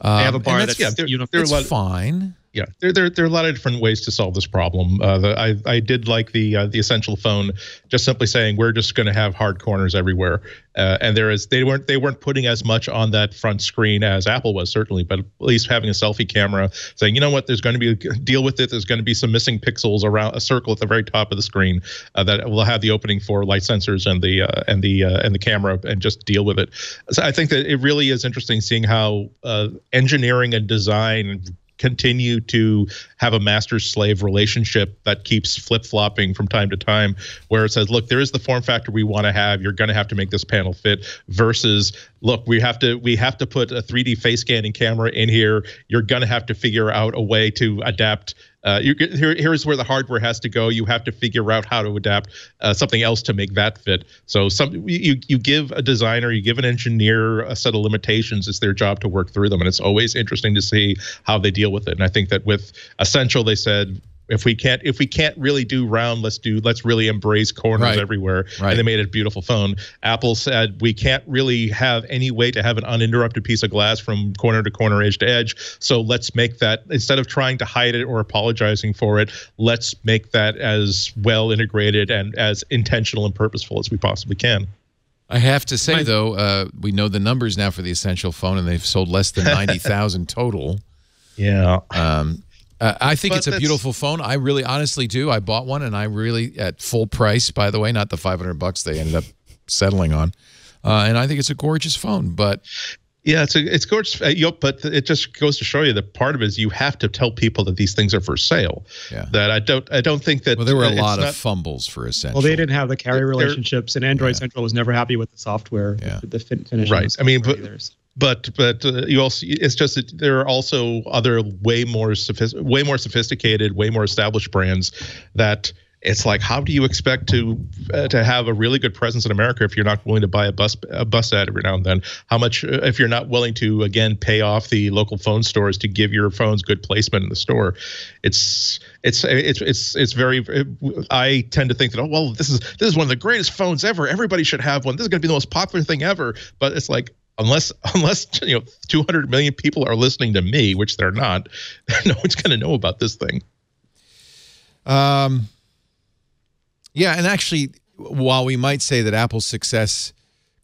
Um, they have a um, bar that's, that's yeah, they're, they're fine yeah, there, there, there are a lot of different ways to solve this problem. Uh, the, I, I did like the uh, the essential phone, just simply saying we're just going to have hard corners everywhere, uh, and there is they weren't they weren't putting as much on that front screen as Apple was certainly, but at least having a selfie camera, saying you know what, there's going to be a deal with it. There's going to be some missing pixels around a circle at the very top of the screen uh, that will have the opening for light sensors and the uh, and the uh, and the camera, and just deal with it. So I think that it really is interesting seeing how engineering and design continue to have a master slave relationship that keeps flip flopping from time to time, where it says, look, there is the form factor we want to have. You're going to have to make this panel fit versus look, we have to we have to put a 3D face scanning camera in here. You're going to have to figure out a way to adapt uh, you, here, here's where the hardware has to go. You have to figure out how to adapt uh, something else to make that fit. So some you you give a designer, you give an engineer a set of limitations. It's their job to work through them, and it's always interesting to see how they deal with it. And I think that with Essential, they said if we can't if we can't really do round let's do let's really embrace corners right. everywhere right. and they made a beautiful phone apple said we can't really have any way to have an uninterrupted piece of glass from corner to corner edge to edge so let's make that instead of trying to hide it or apologizing for it let's make that as well integrated and as intentional and purposeful as we possibly can I have to say, My, though, uh, we know the numbers now for the Essential phone, and they've sold less than 90,000 total. Yeah. Um, uh, I think but it's a beautiful phone. I really, honestly do. I bought one, and I really at full price, by the way, not the five hundred bucks they ended up settling on. Uh, and I think it's a gorgeous phone. But yeah, it's a, it's gorgeous. Uh, you know, but it just goes to show you that part of it is you have to tell people that these things are for sale. Yeah. That I don't I don't think that. Well, there were a lot of fumbles for essential. Well, they didn't have the carrier relationships, and Android yeah. Central was never happy with the software. Yeah. The, the fin- right. I mean, but. Either but but uh, you also it's just that there are also other way more sophist- way more sophisticated, way more established brands that it's like how do you expect to uh, to have a really good presence in America if you're not willing to buy a bus a bus ad every now and then? How much uh, if you're not willing to again pay off the local phone stores to give your phones good placement in the store? It's it's it's it's it's very. I tend to think that oh well this is this is one of the greatest phones ever. Everybody should have one. This is going to be the most popular thing ever. But it's like unless unless you know 200 million people are listening to me which they're not no one's going to know about this thing. Um yeah and actually while we might say that apple's success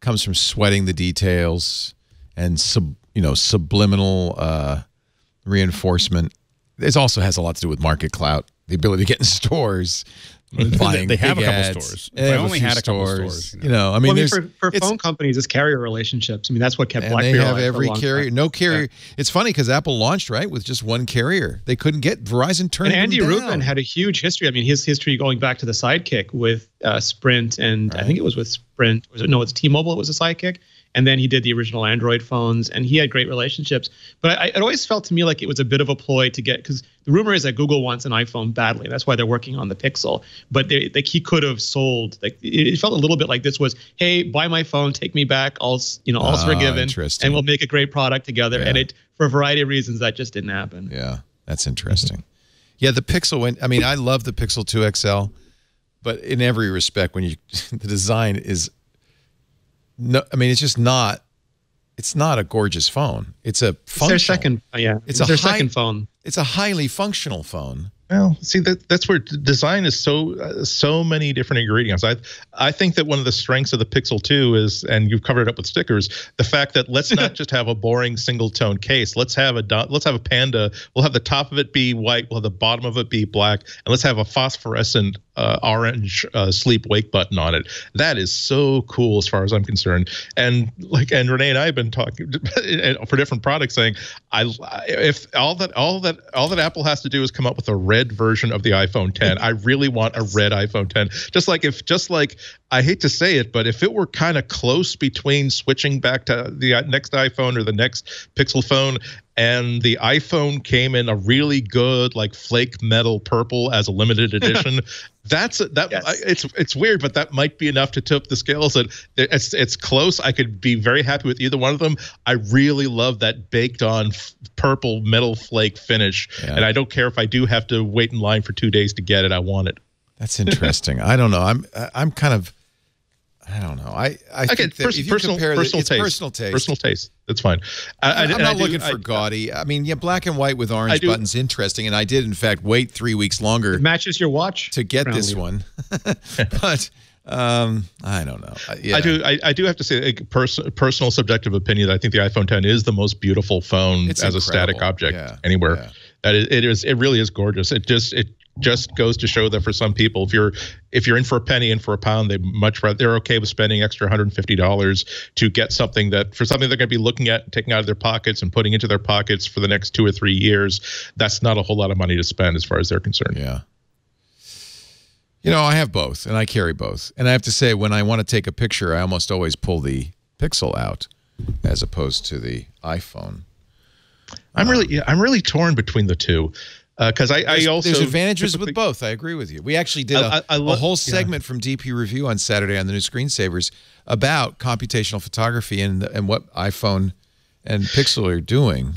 comes from sweating the details and sub you know subliminal uh reinforcement it also has a lot to do with market clout the ability to get in stores buying They have big a couple ads. stores. They If I only had a couple stores, you know, I mean, well, I mean, for, for phone companies, it's carrier relationships. I mean, that's what kept and BlackBerry they have alive for a every long carrier. time. No carrier. It's funny because Apple launched right with just one carrier. They couldn't get Verizon turned And Andy them Rubin had a huge history. I mean, his history going back to the Sidekick with uh, Sprint, and I think it was with Sprint. Was it, no, it's T-Mobile. It was a Sidekick, and then he did the original Android phones, and he had great relationships. But I, it always felt to me like it was a bit of a ploy to get because the rumor is that Google wants an iPhone badly. That's why they're working on the Pixel. But they, like he could have sold. Like it, felt a little bit like this was, hey, buy my phone, take me back, all's you know, all's Ah, forgiven, and we'll make a great product together. Yeah. And it for a variety of reasons that just didn't happen. Yeah, that's interesting. Yeah, the Pixel went. I mean, I love the Pixel 2 XL, but in every respect, when you the design is no, I mean, it's just not. It's not a gorgeous phone. It's a It's their second, yeah, It's it's, a their high- second phone. It's a highly functional phone. Well, see that that's where design is so uh, so many different ingredients. I I think that one of the strengths of the Pixel 2 is, and you've covered it up with stickers, the fact that let's not just have a boring single tone case. Let's have a dot, let's have a panda. We'll have the top of it be white, we'll have the bottom of it be black, and let's have a phosphorescent uh, orange uh, sleep wake button on it. That is so cool as far as I'm concerned. And like and Rene and I have been talking for different products, saying I if all that all that all that Apple has to do is come up with a red version of the iPhone 10. I really want a red iPhone 10. Just like if just like I hate to say it, but if it were kind of close between switching back to the uh, next iPhone or the next Pixel phone and the iPhone came in a really good like flake metal purple as a limited edition, that's that Yes. I, it's it's weird, but that might be enough to tip the scales. That it's it's close. I could be very happy with either one of them. I really love that baked on f- purple metal flake finish, Yeah. and I don't care if I do have to wait in line for two days to get it. I want it. That's interesting. I don't know. I'm I'm kind of I don't know. I I Okay, think that pers- if you personal compare the, personal it's taste. personal taste. Personal taste. That's fine. I, I, I'm and I not do- looking for I- gaudy. I mean, yeah, black and white with orange do- buttons interesting, and I did in fact wait three weeks longer It matches your watch to get Brown this leader. one. but um, I don't know. Yeah. I do. I, I do have to say, a pers- personal subjective opinion. That I think the iPhone 10 is the most beautiful phone It's as a static object Yeah, anywhere. yeah. That it, it is. It really is gorgeous. It just. It just goes to show that for some people, if you're if you're in for a penny and for a pound, they much rather they're okay with spending extra 150 dollars to get something that for something they're going to be looking at, taking out of their pockets and putting into their pockets for the next two or three years. That's not a whole lot of money to spend as far as they're concerned. Yeah. You know, I have both, and I carry both. And I have to say, when I want to take a picture, I almost always pull the Pixel out, as opposed to the iPhone. I'm really yeah, I'm really torn between the two because I, I There's, also there's advantages with both. I agree with you. We actually did I- a I- I lo- a whole yeah. segment from DP Review on Saturday on the new screensavers about computational photography and and what iPhone and Pixel are doing.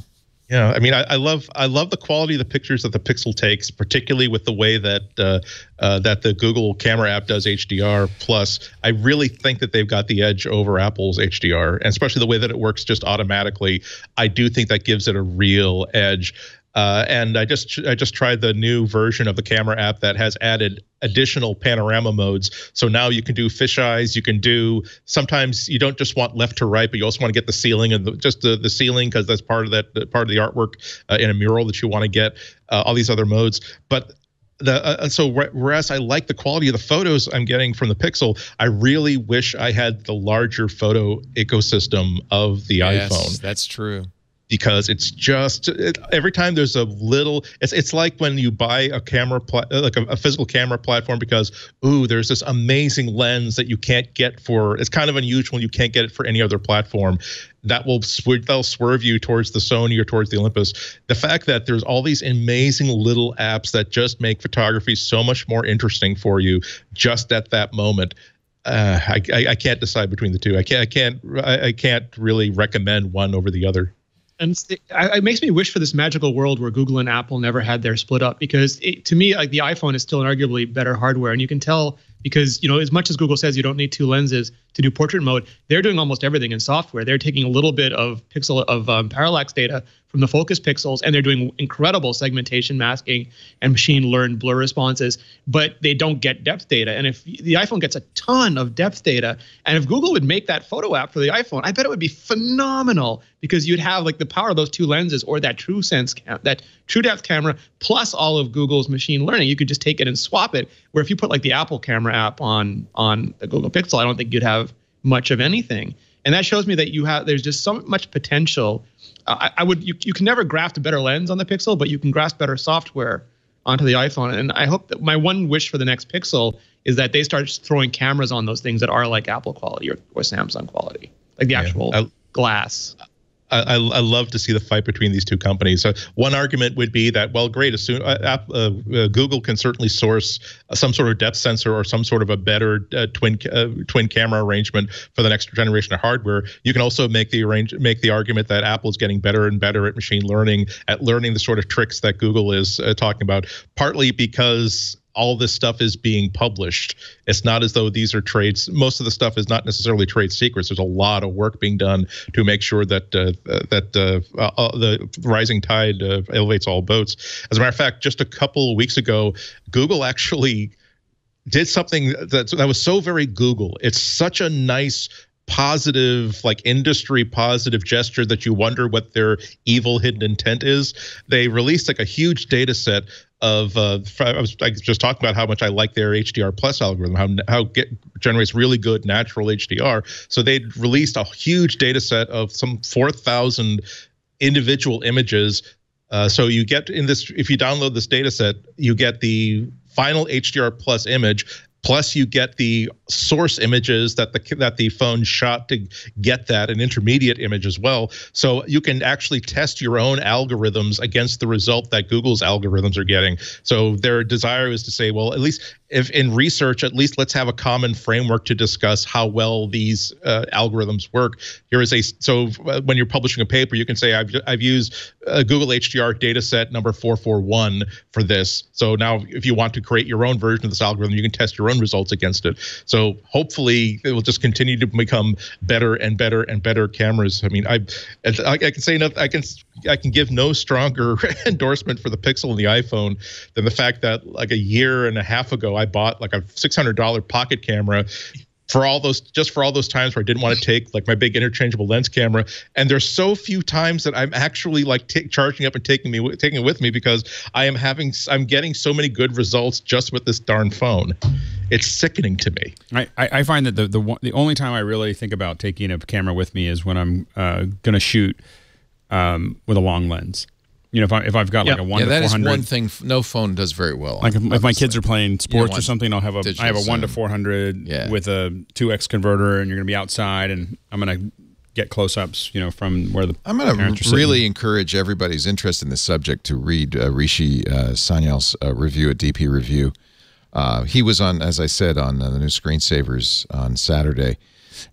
Yeah, I mean, I, I love I love the quality of the pictures that the Pixel takes, particularly with the way that uh, uh, that the Google camera app does HDR. Plus, I really think that they've got the edge over Apple's HDR, and especially the way that it works just automatically. I do think that gives it a real edge. Uh, and I just I just tried the new version of the camera app that has added additional panorama modes. So now you can do fisheyes. You can do sometimes you don't just want left to right, but you also want to get the ceiling and the, just the, the ceiling because that's part of that the- part of the artwork uh, in a mural that you want to get. Uh, all these other modes, but the uh, so whereas I like the quality of the photos I'm getting from the Pixel, I really wish I had the larger photo ecosystem of the Yes, iPhone that's true. Because it's just it, every time there's a little it's it's like when you buy a camera pla- uh, like a, a physical camera platform because ooh there's this amazing lens that you can't get for it's kind of unusual you can't get it for any other platform that will swerve they'll swerve you towards the Sony or towards the Olympus the fact that there's all these amazing little apps that just make photography so much more interesting for you just at that moment uh, I, I, I can't decide between the two. I can't. I can't. I, I can't really recommend one over the other. And it makes me wish for this magical world where Google and Apple never had their split up because it, to me, like the iPhone is still an arguably better hardware, and you can tell because you know as much as Google says you don't need two lenses to do portrait mode, they're doing almost everything in software. They're taking a little bit of pixel of um, parallax data from the focus pixels, and they're doing incredible segmentation masking and machine learned blur responses, but they don't get depth data. And if the iPhone gets a ton of depth data, and if Google would make that photo app for the iPhone, I bet it would be phenomenal because you'd have like the power of those two lenses or that true sense cam- that true depth camera plus all of Google's machine learning. You could just take it and swap it. Where if you put like the Apple camera app on on the Google Pixel, I don't think you'd have much of anything. And that shows me that you have there's just so much potential. Uh, I, I would you, you can never graft a better lens on the Pixel, but you can graft better software onto the iPhone. And I hope that my one wish for the next Pixel is that they start throwing cameras on those things that are like Apple quality or, or Samsung quality, like the Yeah, actual I- glass. I, I love to see the fight between these two companies. So one argument would be that well, great, as soon uh, uh, uh, Google can certainly source some sort of depth sensor or some sort of a better uh, twin uh, twin camera arrangement for the next generation of hardware. You can also make the arrange make the argument that Apple is getting better and better at machine learning, at learning the sort of tricks that Google is talking about. Partly because all this stuff is being published. It's not as though these are trades. Most of the stuff is not necessarily trade secrets. There's a lot of work being done to make sure that uh, that uh, uh, the rising tide uh, elevates all boats. As a matter of fact, just a couple of weeks ago, Google actually did something that that was so very Google. It's such a nice positive like industry positive gesture that you wonder what their evil hidden intent is they released like a huge data set of uh, I was just talking about how much I like their HDR plus algorithm, how how get generates really good natural HDR. So they released a huge data set of some four thousand individual images. Uh, so you get in this if you download this data set, you get the final HDR plus image. Plus, you get the source images that the that the phone shot to get that, an intermediate image as well. So you can actually test your own algorithms against the result that Google's algorithms are getting. So their desire is to say, well, at least if in research, at least let's have a common framework to discuss how well these uh, algorithms work. Here is a so uh, when you're publishing a paper, you can say I've I've used uh, Google HDR data set number 441 for this. So now if you want to create your own version of this algorithm, you can test your own results against it. So hopefully it will just continue to become better and better and better cameras. I mean, I I, I can say enough. I can I can give no stronger endorsement for the Pixel and the iPhone than the fact that like a year and a half ago I bought like a $600 pocket camera for all those just for all those times where I didn't want to take like my big interchangeable lens camera and there's so few times that I'm actually like t- charging up and taking me taking it with me because I am having I'm getting so many good results just with this darn phone. It's sickening to me. I, I find that the the one, the only time I really think about taking a camera with me is when I'm uh, gonna shoot um, with a long lens. You know, if I if I've got like a one yeah, to that is one thing no phone does very well. Like if, if my kids are playing sports or something, I'll have a I have a one to four hundred Yeah. with a two x converter, and you're gonna be outside, and I'm gonna get close ups, you know, from where the I'm going to really encourage everybody's interest in this subject to read uh, Rishi uh, Sanyal's uh, review at DP Review. Uh, he was on, as I said, on uh, the new Screensavers on Saturday.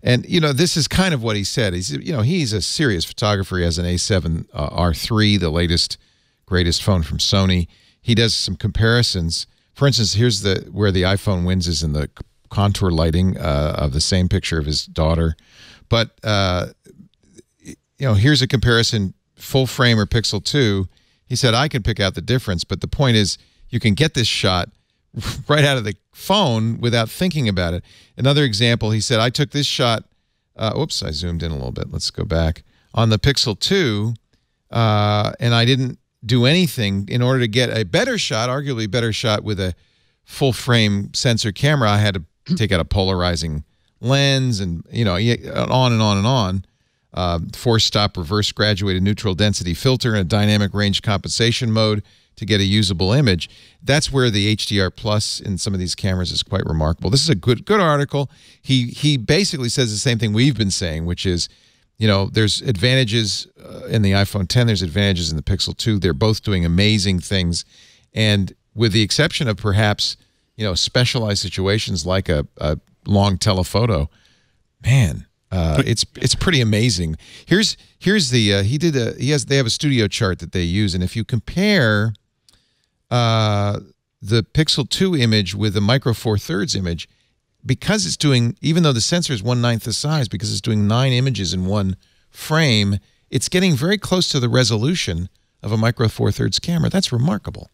And, you know, this is kind of what he said. He's, you know, he's a serious photographer. He has an A7 uh, R3, the latest, greatest phone from Sony. He does some comparisons. For instance, here's the where the iPhone wins is in the contour lighting uh, of the same picture of his daughter. But uh, you know, here's a comparison: full frame or Pixel Two. He said I can pick out the difference, but the point is, you can get this shot right out of the phone without thinking about it. Another example: he said I took this shot. Uh, oops, I zoomed in a little bit. Let's go back on the Pixel Two, uh, and I didn't do anything in order to get a better shot, arguably better shot with a full frame sensor camera. I had to take out a polarizing lens and you know on and on and on uh, four stop reverse graduated neutral density filter and a dynamic range compensation mode to get a usable image that's where the hdr plus in some of these cameras is quite remarkable. This is a good good article. He he basically says the same thing we've been saying which is you know there's advantages uh, in the iphone 10 there's advantages in the pixel 2 they're both doing amazing things. And with the exception of perhaps you know specialized situations like a, a long telephoto man uh, it's it's pretty amazing. Here's here's the uh, he did a he has they have a studio chart that they use. And if you compare uh, the pixel 2 image with the micro four thirds image because it's doing, even though the sensor is one ninth the size, because it's doing nine images in one frame, it's getting very close to the resolution of a Micro Four Thirds camera. That's remarkable.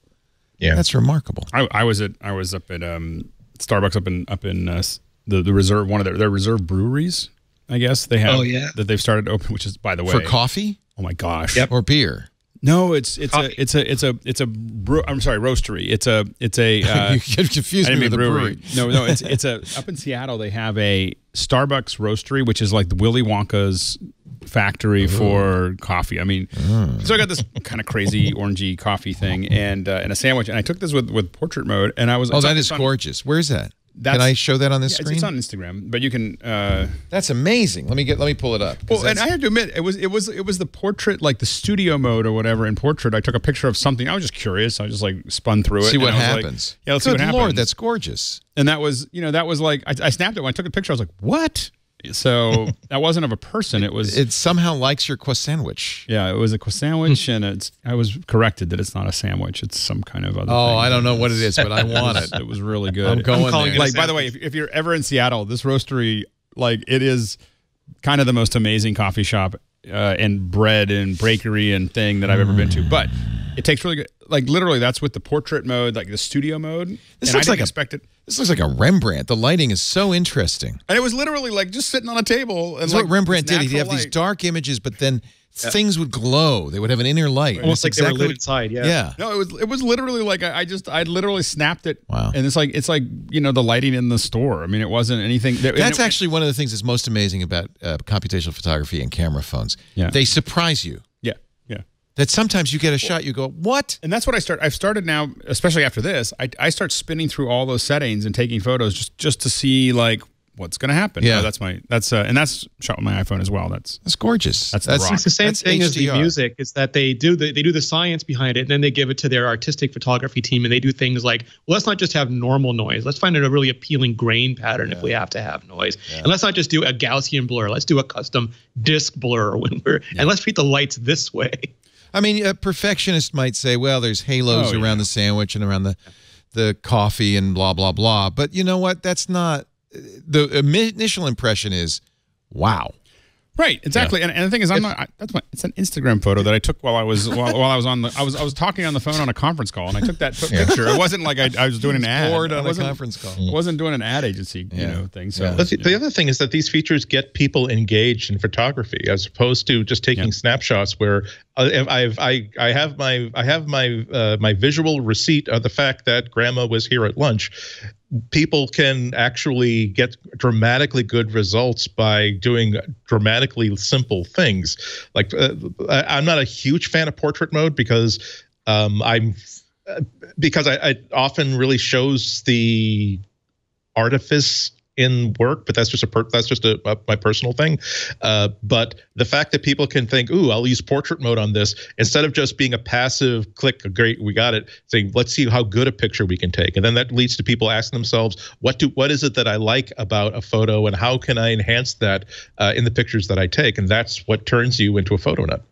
Yeah. That's remarkable. I, I was at I was up at um, Starbucks up in up in uh, the the reserve one of their their reserve breweries. I guess they have Oh, yeah. that they've started to open, which is by the way For coffee Oh my gosh! Yep. or beer? No, it's it's Coffee. a it's a it's a it's a brew, I'm sorry, roastery. It's a it's a uh, you get confused me with mean a brewery. brewery. No, no, it's it's a up in Seattle. They have a Starbucks roastery, which is like the Willy Wonka's factory for coffee. I mean, so I got this kind of crazy orangey coffee thing and uh, and a sandwich, and I took this with with portrait mode, and I was Oh, it's that is it's on- gorgeous. Where's that? Can I show that on this Yeah, screen? it's on Instagram, but you can. Uh, That's amazing. Let me get. Let me pull it up. well, and I have to admit, it was it was it was the portrait, like the studio mode or whatever in portrait. I took a picture of something. I was just curious. I just like spun through it. see what was like, happens. yeah, let's Good see what happens. Lord, that's gorgeous. and that was you know that was like I, I snapped it when I took a picture. I was like, what? So that wasn't of a person. It was It somehow likes your croissant sandwich. yeah, it was a croissant sandwich, and it's I was corrected that it's not a sandwich. It's some kind of other. Oh, thing. I don't know what it is, but I want it. It was really good. I'm going calling there. like by the way, if, if you're ever in Seattle, this roastery, like it is kind of the most amazing coffee shop uh, and bread and bakery and thing that I've ever been to. But it takes really good, like literally, that's with the portrait mode, like the studio mode. This and looks I like didn't a- expect it. This looks like a Rembrandt. The lighting is so interesting. And it was literally like just sitting on a table. And That's like, what Rembrandt this did. He'd have natural these dark images, but then things would glow. They would have an inner light. Almost like It's they were lit inside. Yeah. Yeah. No, it was it was literally like I, I just I literally snapped it. Wow. And it's like it's like you know the lighting in the store. I mean, it wasn't anything. and That's it- actually one of the things that's most amazing about uh, computational photography and camera phones. Yeah. They surprise you. Yeah yeah. That sometimes you get a shot, you go, "What?" And that's what I start. I've started now, especially after this. I, I start spinning through all those settings and taking photos just just to see like what's going to happen. Yeah. Uh, that's my that's uh, and that's shot with my iPhone as well. That's That's gorgeous. That's the rock. It's the same that's thing as the music. Is that they do the they do the science behind it, and then they give it to their artistic photography team, and they do things like, well, let's not just have normal noise. Let's find a really appealing grain pattern if we have to have noise, and let's not just do a Gaussian blur. Let's do a custom disc blur when we're, and let's treat the lights this way. I mean, a perfectionist might say, "Well, there's halos Oh, around yeah. the sandwich and around the the coffee and blah blah blah." But you know what? That's not the initial impression is, "Wow." Right. Exactly. And, and the thing is, I'm not. I, that's my. It's an Instagram photo that I took while I was while, while I was on the. I was I was talking on the phone on a conference call, and I took that p- picture. It wasn't like I, I was doing an ad. Bored on a wasn't- conference call. I wasn't doing an ad agency, you know, thing. So Yeah. The, the other thing is that these features get people engaged in photography as opposed to just taking Yeah. snapshots. Where uh, I've I I have my I have my uh, my visual receipt of the fact that Grandma was here at lunch. People can actually get dramatically good results by doing dramatically simple things. Like uh, I'm not a huge fan of portrait mode because um, I'm because I, I often really shows the artifice in work, but that's just a per, that's just a, a my personal thing. Uh, but the fact that people can think, "Ooh, I'll use portrait mode on this," instead of just being a passive click, "Great, we got it," saying, "Let's see how good a picture we can take," and then that leads to people asking themselves, "What do what is it that I like about a photo, and how can I enhance that uh, in the pictures that I take?" And that's what turns you into a photo nut.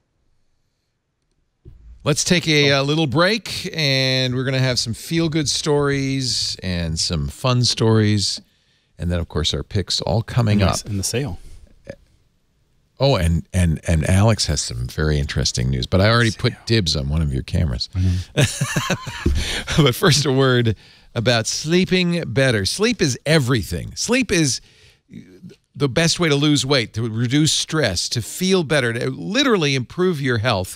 Let's take a, uh little break, and we're going to have some feel good stories and some fun stories. And then, of course, our picks all coming up. in the sale. Oh, and and and Alex has some very interesting news, but I already put dibs on one of your cameras. but first, a word about sleeping better. Sleep is everything. Sleep is the best way to lose weight, to reduce stress, to feel better, to literally improve your health.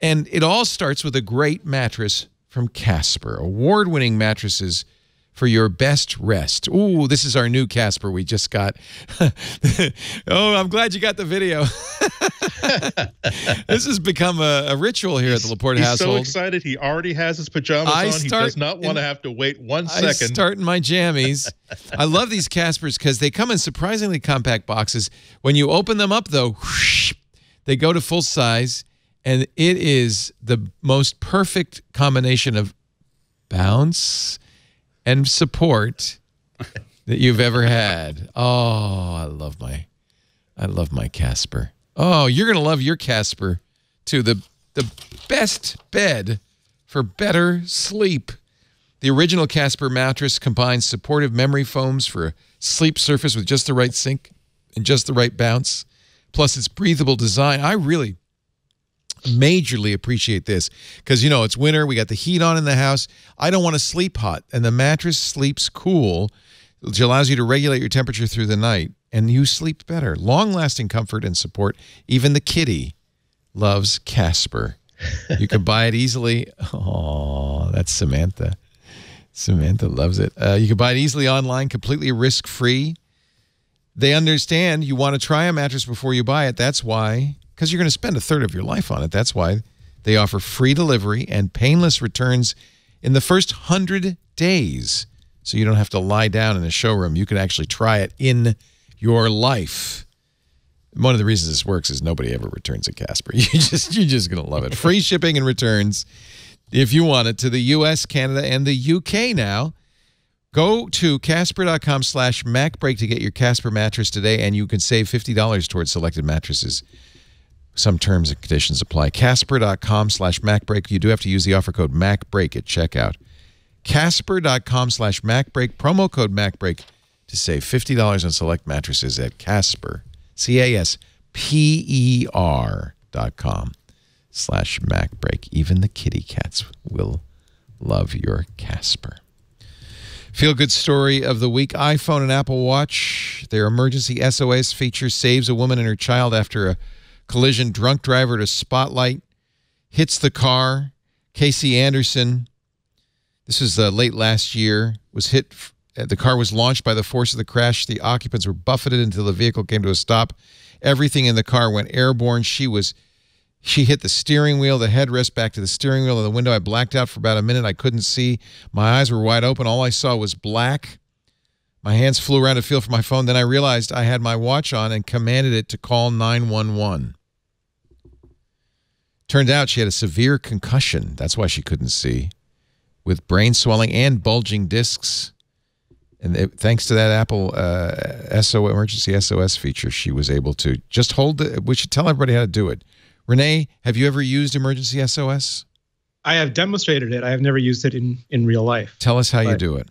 And it all starts with a great mattress from Casper, award winning mattresses for your best rest. Ooh, this is our new Casper we just got. oh, I'm glad you got the video. this has become a, a ritual here at the Laporte He's household. so excited. He already has his pajamas I on. He does not want to have to wait one I second. start in my jammies. I love these Caspers because they come in surprisingly compact boxes. When you open them up, though, whoosh, they go to full size, and it is the most perfect combination of bounce and support that you've ever had. Oh, I love my, I love my Casper. Oh, you're gonna love your Casper too. The the best bed for better sleep. The original Casper mattress combines supportive memory foams for a sleep surface with just the right sink and just the right bounce. Plus, its breathable design. I really majorly appreciate this because, you know, it's winter. We got the heat on in the house. I don't want to sleep hot, and the mattress sleeps cool, which allows you to regulate your temperature through the night, and you sleep better. Long lasting comfort and support. Even the kitty loves Casper. You can buy it easily. Oh, that's Samantha. Samantha loves it. Uh, you can buy it easily online, completely risk free. They understand you want to try a mattress before you buy it. That's why, because you're going to spend a third of your life on it. That's why they offer free delivery and painless returns in the first 100 days. So you don't have to lie down in a showroom. You can actually try it in your life. One of the reasons this works is nobody ever returns a Casper. You just you're just gonna love it. Free shipping and returns if you want it to the US, Canada, and the UK now. Go to Casper.com slash MacBreak to get your Casper mattress today, and you can save $50 towards selected mattresses. Some terms and conditions apply. Casper.com slash MacBreak. You do have to use the offer code MacBreak at checkout. Casper.com slash MacBreak. Promo code MacBreak to save $50 on select mattresses at Casper. C-A-S-P-E-R dot com slash MacBreak. Even the kitty cats will love your Casper. Feel good story of the week iPhone and Apple Watch. Their emergency SOS feature saves a woman and her child after a collision. Drunk driver to spotlight hits the car. Casey Anderson, this was uh, late last year, was hit. uh, The car was launched by the force of the crash. The occupants were buffeted until the vehicle came to a stop. Everything in the car went airborne. She was she hit the steering wheel, the headrest back to the steering wheel of the window. I blacked out for about a minute. I couldn't see. My eyes were wide open. All I saw was black. My hands flew around to feel for my phone. Then I realized I had my watch on and commanded it to call 911. Turned out she had a severe concussion. That's why she couldn't see, with brain swelling and bulging discs. And it, thanks to that Apple uh, SO emergency SOS feature, she was able to just hold it. We should tell everybody how to do it. Rene, have you ever used emergency SOS? I have demonstrated it. I have never used it in in real life. Tell us how you do it.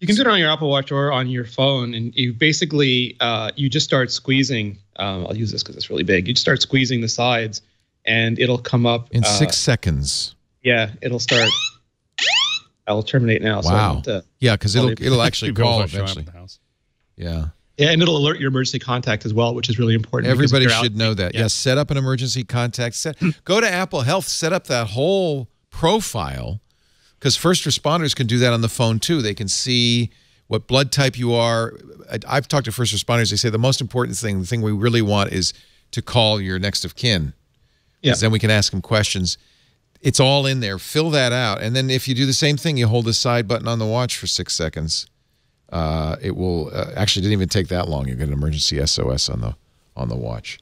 You can do it on your Apple Watch or on your phone, and you basically uh, you just start squeezing. Um, I'll use this because it's really big. You just start squeezing the sides, and it'll come up In uh, six seconds. Yeah, it'll start. I'll terminate now. Wow. won't, uh, Yeah, because it'll it'll actually Your bills call won't show up eventually. at the house. Yeah. yeah, and it'll alert your emergency contact as well, which is really important. Everybody you're out- should know that. Yeah. Yes, set up an emergency contact. Set, go to Apple Health, set up that whole profile because first responders can do that on the phone too. They can see what blood type you are. I- I've talked to first responders. They say the most important thing, the thing we really want is to call your next of kin. Yeah. Then we can ask them questions. It's all in there. Fill that out. And then if you do the same thing, you hold the side button on the watch for six seconds. Uh, it will uh, actually didn't even take that long. You get an emergency SOS on the on the watch.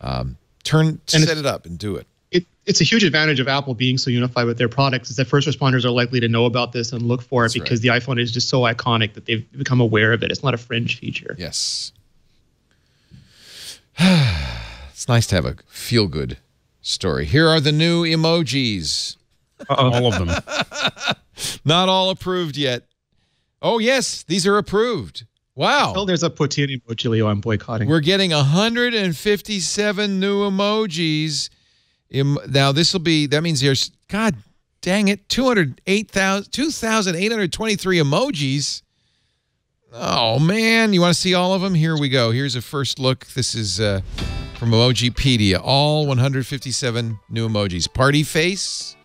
Um, turn And set it up and do it. it, it's a huge advantage of Apple being so unified with their products is that first responders are likely to know about this and look for it That's because the iPhone is just so iconic that they've become aware of it. It's not a fringe feature. Yes. it's nice to have a feel good story. Here are the new emojis. All of them. Not all approved yet. Oh yes, these are approved. Wow. Oh, there's a Putin emoji Leo I'm boycotting. We're getting 157 new emojis. Now this will be that means there's god dang it 208,000 2,823 emojis. Oh man, you want to see all of them? Here we go. Here's a first look. This is uh, from Emojipedia. All 157 new emojis. Party face,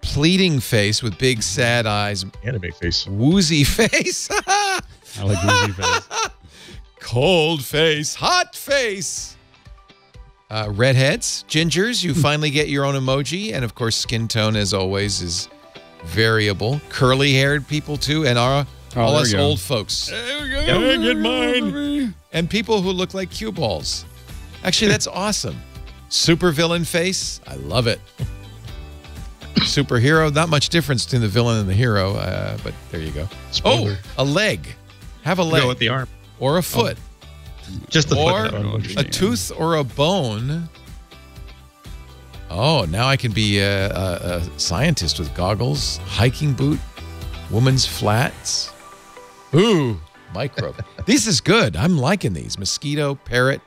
pleading face with big sad eyes, Anime face. woozy face. I like woozy face. cold face, hot face. Uh, redheads, gingers, you finally get your own emoji. And of course, skin tone, as always, is variable. Curly haired people, too. And our, Oh, all us old folks. There we go. get mine. And people who look like cue balls. Actually, that's awesome. Super villain face. I love it. Superhero, not much difference between the villain and the hero, uh, but there you go. Spoiler. Oh, a leg. Have a Go leg with the arm. or a foot. Just the or foot. I don't a tooth or a bone. Oh, now I can be a, a, a scientist with goggles, hiking boot, woman's flats. Ooh, micro. this is good. I'm liking these. Mosquito, parrot.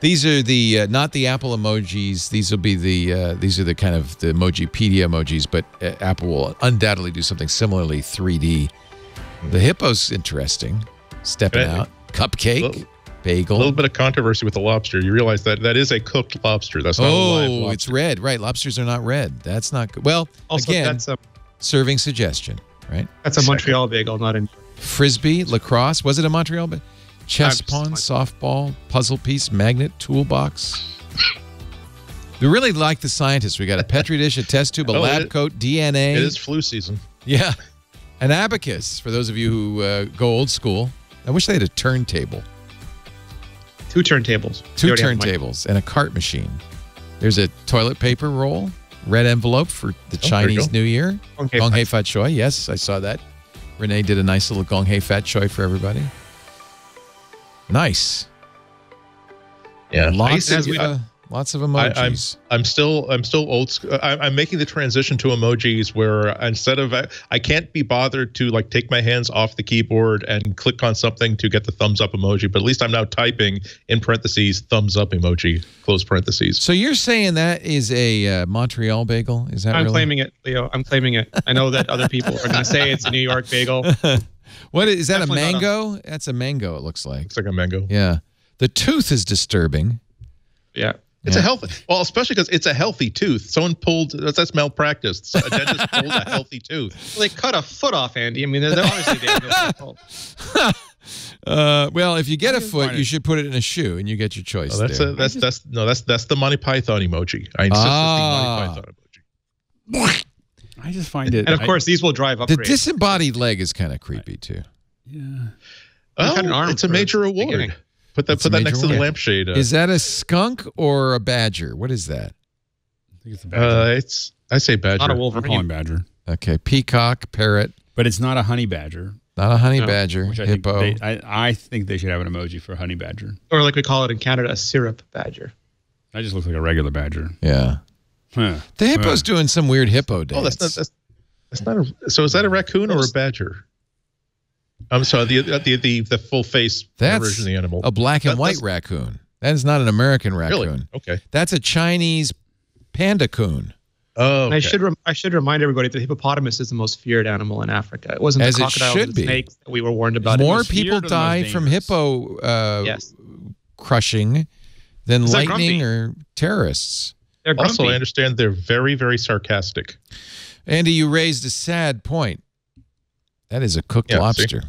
These are the uh, not the Apple emojis. These will be the uh, these are the kind of the Emojipedia emojis, but uh, Apple will undoubtedly do something similarly 3D. The hippo's interesting, stepping out. Cupcake, Little- bagel. A little bit of controversy with the lobster. You realize that that is a cooked lobster. That's not a live Oh, it's red. Right. Lobsters are not red. That's not good. Well, Also, again, that's a serving suggestion, right? that's a Montreal bagel, not in. Frisbee, lacrosse. Was it a Montreal? But chess pawn, softball, puzzle piece, magnet, toolbox. We really like the scientists. We got a petri dish, a test tube, a Oh, lab coat, DNA. It is flu season. Yeah, an abacus for those of you who uh, go old school. I wish they had a turntable, Two turntables. two You already have my- turntables, and a cart machine. There's a toilet paper roll, red envelope for the Oh, Chinese. New Year. Gong. Hei Fat Choi. Yes, I saw that. Rene did a nice little Gong Hei Fat Choi for everybody. Nice. Yeah, Lots As of we- uh, lots of I, I'm emojis. I'm still I'm still old. sc- I'm, I'm making the transition to emojis where instead of I, I can't be bothered to like take my hands off the keyboard and click on something to get the thumbs up emoji. But at least I'm now typing in parentheses thumbs up emoji close parentheses. so you're saying that is a uh, Montreal bagel? Is that I'm really? claiming it, Leo. I'm claiming it. I know that other people are going to say it's a New York bagel. What is, is that? A Definitely a- mango? That's a mango. It looks like. Looks like a mango. Yeah. The tooth is disturbing. Yeah. It's Yeah. a healthy, well, especially because it's a healthy tooth. Someone pulled that's, that's malpractice. A dentist pulled a healthy tooth. Well, they cut a foot off, Andy. I mean, they're, they're obviously they have no fault. Uh, well, if you get a foot, you should put it in a shoe, and you get your choice Oh, that's there. a, that's that's no that's that's the Monty Python emoji. I insist Ah. it's the Monty Python emoji. I just find it. And of I- course, these will drive up. the disembodied leg is kind of creepy too. yeah. Oh, an arm it's a major award. beginning. Put that It's put that major next to the lampshade. Uh, Is that a skunk or a badger? What is that? I think it's a badger. uh, it's I say badger. not a I'm Wolverine. calling badger, Okay, peacock, parrot, but it's not a honey badger. not a honey No, badger, Which I hippo. think they, I, I think they should have an emoji for honey badger. Or like we call it in Canada, a syrup badger. That just looks like a regular badger. yeah, Huh. the hippo's Huh. doing some weird hippo dance. Oh, that's not that's, that's not a. So is that a raccoon or a badger? I'm sorry. The the the, the full face That's version of the animal. a black and That- white raccoon. That is not an American raccoon. Really? Okay. That's a Chinese panda coon. Oh, And I should rem- I should remind everybody that the hippopotamus is the most feared animal in Africa. It wasn't As the it crocodiles should and be. snakes that we were warned about. More people feared or the most die from hippo uh, Yes, crushing than Is lightning grumpy? or terrorists. they're Also. I understand they're very very sarcastic. Andy, you raised a sad point. That is a cooked Yeah, see?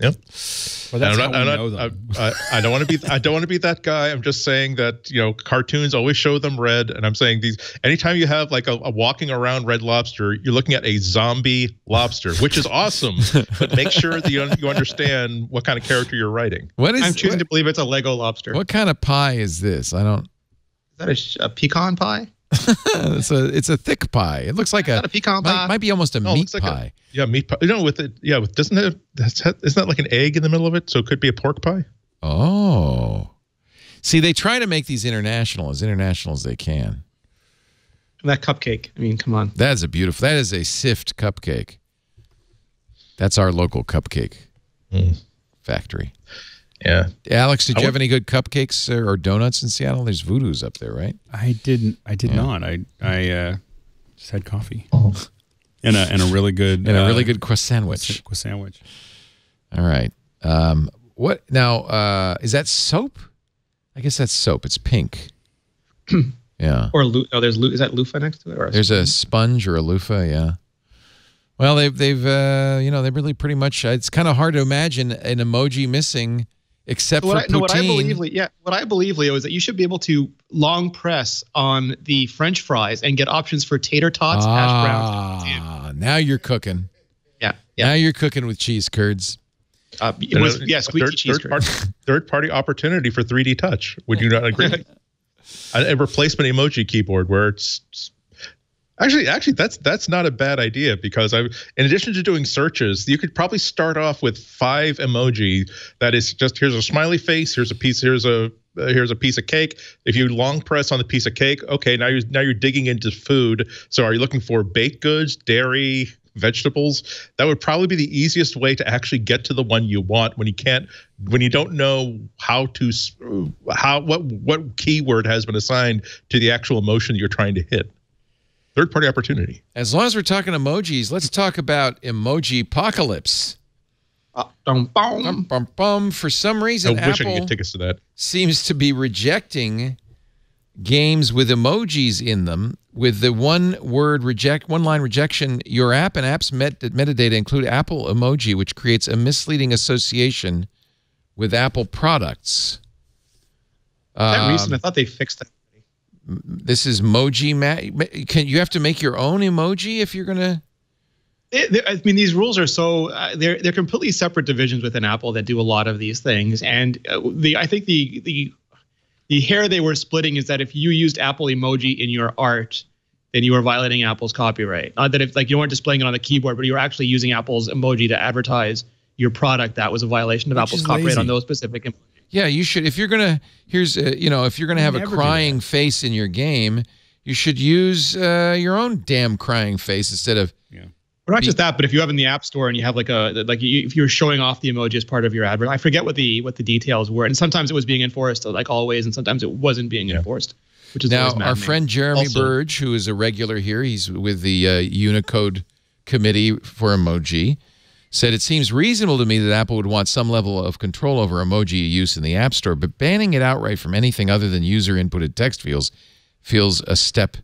Lobster. Yep. Well, that's I'm how we I'm know not- them. I, I, I don't want to be I don't want to be that guy. I'm just saying that you know cartoons always show them red, and I'm saying these. Anytime you have like a, a walking around red lobster, you're looking at a zombie lobster, which is awesome. but make sure that you, you understand what kind of character you're writing. What is I'm choosing what, to believe it's a Lego lobster. what kind of pie is this? I don't. Is that a, a pecan pie? it's a it's a thick pie. It looks like a a pecan might, pie? might be almost a No, meat looks like a- pie. Yeah, meat pie. You know, with it. Yeah, with doesn't it? That's, isn't that like an egg in the middle of it? So it could be a pork pie. oh, see, they try to make these international as international as they can. And that cupcake. I mean, come on. That is a beautiful. That is a Sift cupcake. That's our local cupcake Mm. factory. Yeah. Alex, did I you have any good cupcakes or, or donuts in Seattle? There's Voodoo's up there, right? I didn't. I did Yeah. not. I I uh, just had coffee and a and a really good And a uh, really good croissant sandwich. sandwich. sandwich. All right. Um, what now? Uh, is that soap? I guess that's soap. It's pink. yeah. Or lu- oh, there's is that loofah next to it? Or There's a sponge or a loofah. Yeah. Well, they've they've uh, you know they really pretty much. It's kind of hard to imagine an emoji missing, except what for I, no, what I believe, yeah, what I believe, Leo, is that you should be able to long press on the French fries and get options for tater tots, hash browns. Ah, now you're cooking. Yeah, Now you're cooking with cheese curds. Uh, it was, yeah, squeaky third, cheese third, curds. party, third party opportunity for 3D touch. Would you not agree? a, a replacement emoji keyboard where it's Actually, actually, that's that's not a bad idea because I, in addition to doing searches, you could probably start off with five emoji. That is just here's a smiley face, here's a piece, here's a uh, here's a piece of cake. If you long press on the piece of cake, okay, now you're now you're digging into food. So are you looking for baked goods, dairy, vegetables? That would probably be the easiest way to actually get to the one you want when you can't when you don't know how to how what what keyword has been assigned to the actual emotion that you're trying to hit. Third party opportunity. As long as we're talking emojis, let's talk about emoji apocalypse. Uh, dum, Bum, bum. bum, bum. For some reason, I reason, wish I could get tickets to that. seems to be rejecting games with emojis in them with the one word reject one line rejection your app and apps met, metadata include apple emoji which creates a misleading association with apple products that Um, recent, I thought they fixed that. This is moji ma- can you have to make your own emoji if you're gonna They- they- I mean, these rules are so uh, they're they're completely separate divisions within Apple that do a lot of these things. And uh, the I think the the the hair they were splitting is that if you used Apple emoji in your art, then you were violating Apple's copyright. Not that if like you weren't displaying it on the keyboard, but you were actually using Apple's emoji to advertise your product, that was a violation of Which Apple's copyright lazy. on those specific. Em- Yeah, you should. If you're gonna, here's, uh, you know, if you're gonna have a crying face in your game, you should use uh, your own damn crying face instead of. Yeah. Or not just that, but if you have in the App Store and you have like a like you, if you're showing off the emoji as part of your advert, I forget what the what the details were, and sometimes it was being enforced like always, and sometimes it wasn't being enforced, which is Now, our friend Jeremy Also- Burge, who is a regular here, he's with the uh, Unicode Committee for Emoji, said it seems reasonable to me that Apple would want some level of control over emoji use in the App Store, but banning it outright from anything other than user inputted text feels feels a step.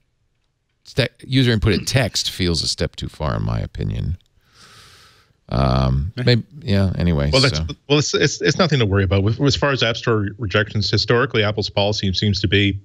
Ste- user inputted text feels a step too far, in my opinion. Um, maybe, yeah. Anyway, Well, that's so. well, it's, it's it's nothing to worry about. With, as far as App Store rejections, historically, Apple's policy seems to be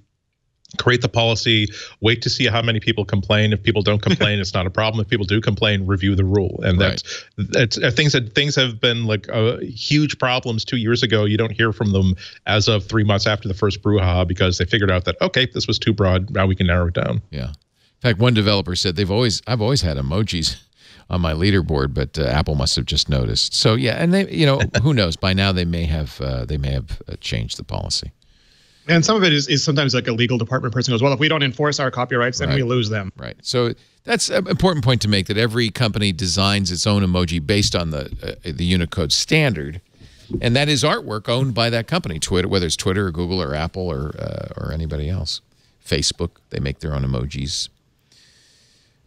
create the policy, wait to see how many people complain. If people don't complain, it's not a problem. If people do complain, review the rule. And that's that's uh, things that things have been like uh, huge problems two years ago. You don't hear from them as of three months after the first brouhaha because they figured out that okay, this was too broad. Now we can narrow it down. Yeah. In fact, one developer said they've always I've always had emojis on my leaderboard, but uh, Apple must have just noticed. So yeah, and they you know who knows by now they may have uh, they may have uh, changed the policy. And some of it is, is sometimes like a legal department person goes, well, if we don't enforce our copyrights, then we lose them. Right. So that's an important point to make that every company designs its own emoji based on the uh, the Unicode standard. And that is artwork owned by that company, Twitter, whether it's Twitter or Google or Apple or uh, or anybody else. Facebook, they make their own emojis.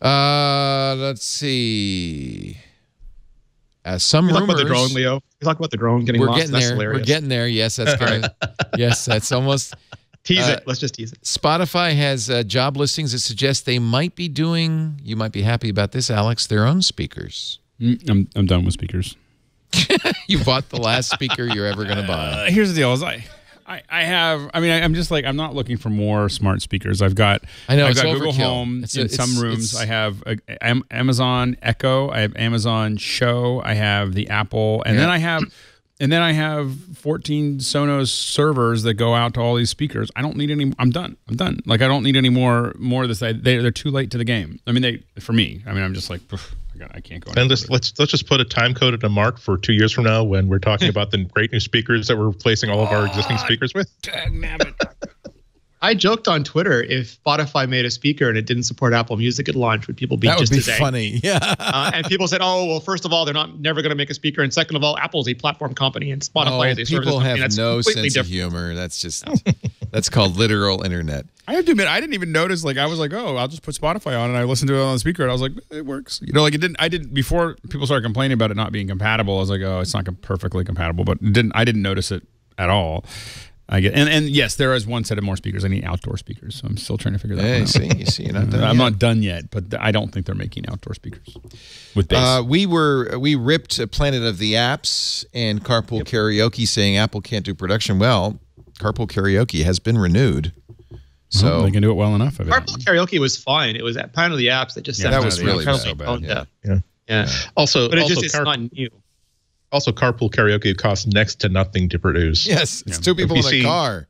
Uh, let's see. Uh, some rumors. about the drone, Leo. You talk about the drone getting We're lost. getting That's there. hilarious. We're getting there. Yes, that's kind of. yes, that's almost. tease uh, it. Let's just tease it. Spotify has uh, job listings that suggest they might be doing. You might be happy about this, Alex. Their own speakers. Mm, I'm I'm done with speakers. You bought the last speaker you're ever going to buy. Uh, here's the deal: is I, I, I have. I mean, I, I'm just like I'm not looking for more smart speakers. I've got. I know, I've got Google. Home It's in it's- some rooms. I have a, Am- Amazon Echo. I have Amazon Show. I have the Apple, and then I have. And then I have 14 Sonos servers that go out to all these speakers. I don't need any. I'm done. I'm done. Like I don't need any more. More of this. I, they, they're too late to the game. I mean, they for me. I mean, I'm just like, I, got, I can't go. And let's let's let's just put a time code and a mark for two years from now when we're talking about the great new speakers that we're replacing all of our existing speakers with. I joked on Twitter if Spotify made a speaker and it didn't support Apple Music at launch, would people be That would just be as funny. Yeah. Uh, and people said, "Oh, well, first of all, they're not never going to make a speaker, and second of all, Apple's a platform company, and Spotify Oh, is a service people company. have That's no completely sense of humor. That's just that's called literal internet. I have to admit, I didn't even notice. Like, I was like, "Oh, I'll just put Spotify on," and I listened to it on the speaker, and I was like, "It works." You know, like it didn't. I didn't before people started complaining about it not being compatible. I was like, "Oh, it's not perfectly compatible," but didn't. I didn't notice it at all. I get and and yes, there is one set of more speakers. I need outdoor speakers, so I'm still trying to figure that Hey, one out. see, you see, you're not done I'm yet. not done yet, but I don't think they're making outdoor speakers with bass. Uh, we were we ripped Planet of the Apps and Carpool Karaoke, saying Apple can't do production. Well, Carpool Karaoke has been renewed, So Well, so they can do it well enough. Of it. Carpool karaoke was fine. It was at Planet of the Apps that just Yeah, said that was Planet really of the bad. so bad, tone yeah. deaf. Yeah. Yeah, Also, but it also, just it's car- not new. Also carpool karaoke costs next to nothing to produce. yes, it's Yeah. two people in a see- car.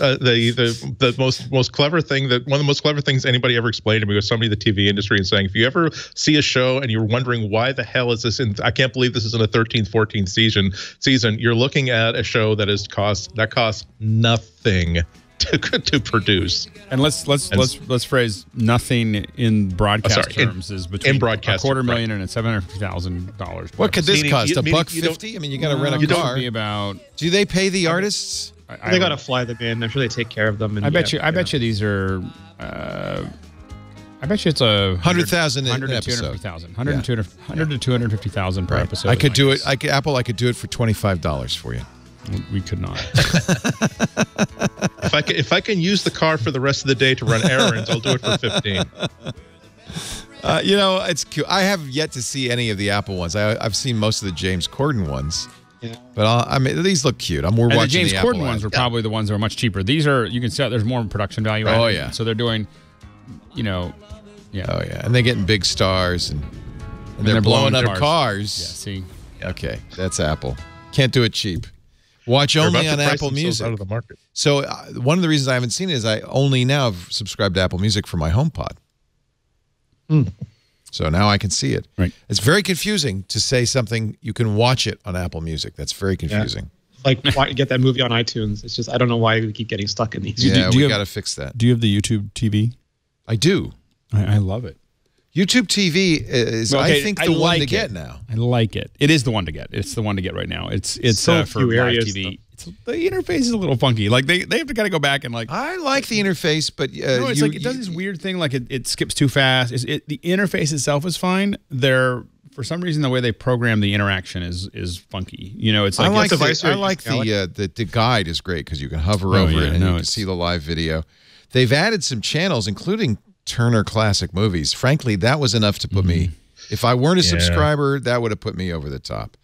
uh, the the the most most clever thing that one of the most clever things anybody ever explained to me was somebody in the TV industry and saying if you ever see a show and you're wondering why the hell is this in I can't believe this is in a 13th 14th season season you're looking at a show that is cost that costs nothing to to produce And let's let's And- let's let's phrase nothing in broadcast Oh, sorry, in- terms is between in broadcast, a quarter million right. million and seven hundred fifty thousand dollars. What could this Meaning- cost? A buck fifty? I mean, you got to rent a You don't car. Be about. Do they pay the artists? I, they I- got to fly them in. I'm sure they take care of them. And I bet yeah, you. I bet you these are. Uh, I bet you it's a 100,000 100 to episode. 250,000. 100 Yeah. to 200 100 to 250,000 per episode. I could do it. I could Apple. I could do it for twenty five dollars for you. we could not. if I can if I can use the car for the rest of the day to run errands I'll do it for 15 Uh, you know, it's cute. I have yet to see any of the Apple ones. I, I've seen most of the James Corden ones. Yeah. But I'll, I mean, these look cute. I'm we're And the James the Corden Apple ones ad. were probably the ones that were much cheaper. These are you can see there's more production value. Oh, added. yeah. So they're doing, you know, yeah. Oh yeah, and they're getting big stars and, and, they're, they're blowing, blowing up cars. cars. Yeah. See. Okay, that's Apple. Can't do it cheap. Watch only on Apple Music. out of the market So uh, one of the reasons I haven't seen it is I only now have subscribed to Apple Music for my HomePod. So now I can see it. Right. It's very confusing to say something you can watch it on Apple Music. That's very confusing. like why, get that movie on iTunes. It's just I don't know why we keep getting stuck in these. You do- Yeah, do we got to fix that. Do you have the YouTube TV? I do. I, I love it. YouTube TV is, I Okay, think, I the one like to it. get now. I like it. It is the one to get. It's the one to get right now. It's it's So uh, for few live areas, TV. It's, the interface is a little funky. Like they, they have to kind of go back and like. I like the interface, but uh, no, it's you- like it does you- this weird thing. Like it, it skips too fast. It's, it, the interface itself is fine. They're for some reason the way they program the interaction is is funky. You know, it's like I like like the, device I like the, uh, the the guide is great because you can hover Oh, over yeah, it and no, you can see the live video. They've added some channels, including Turner Classic Movies. Frankly, that was enough to put me. Mm-hmm. If I weren't a Yeah. subscriber, that would have put me over the top.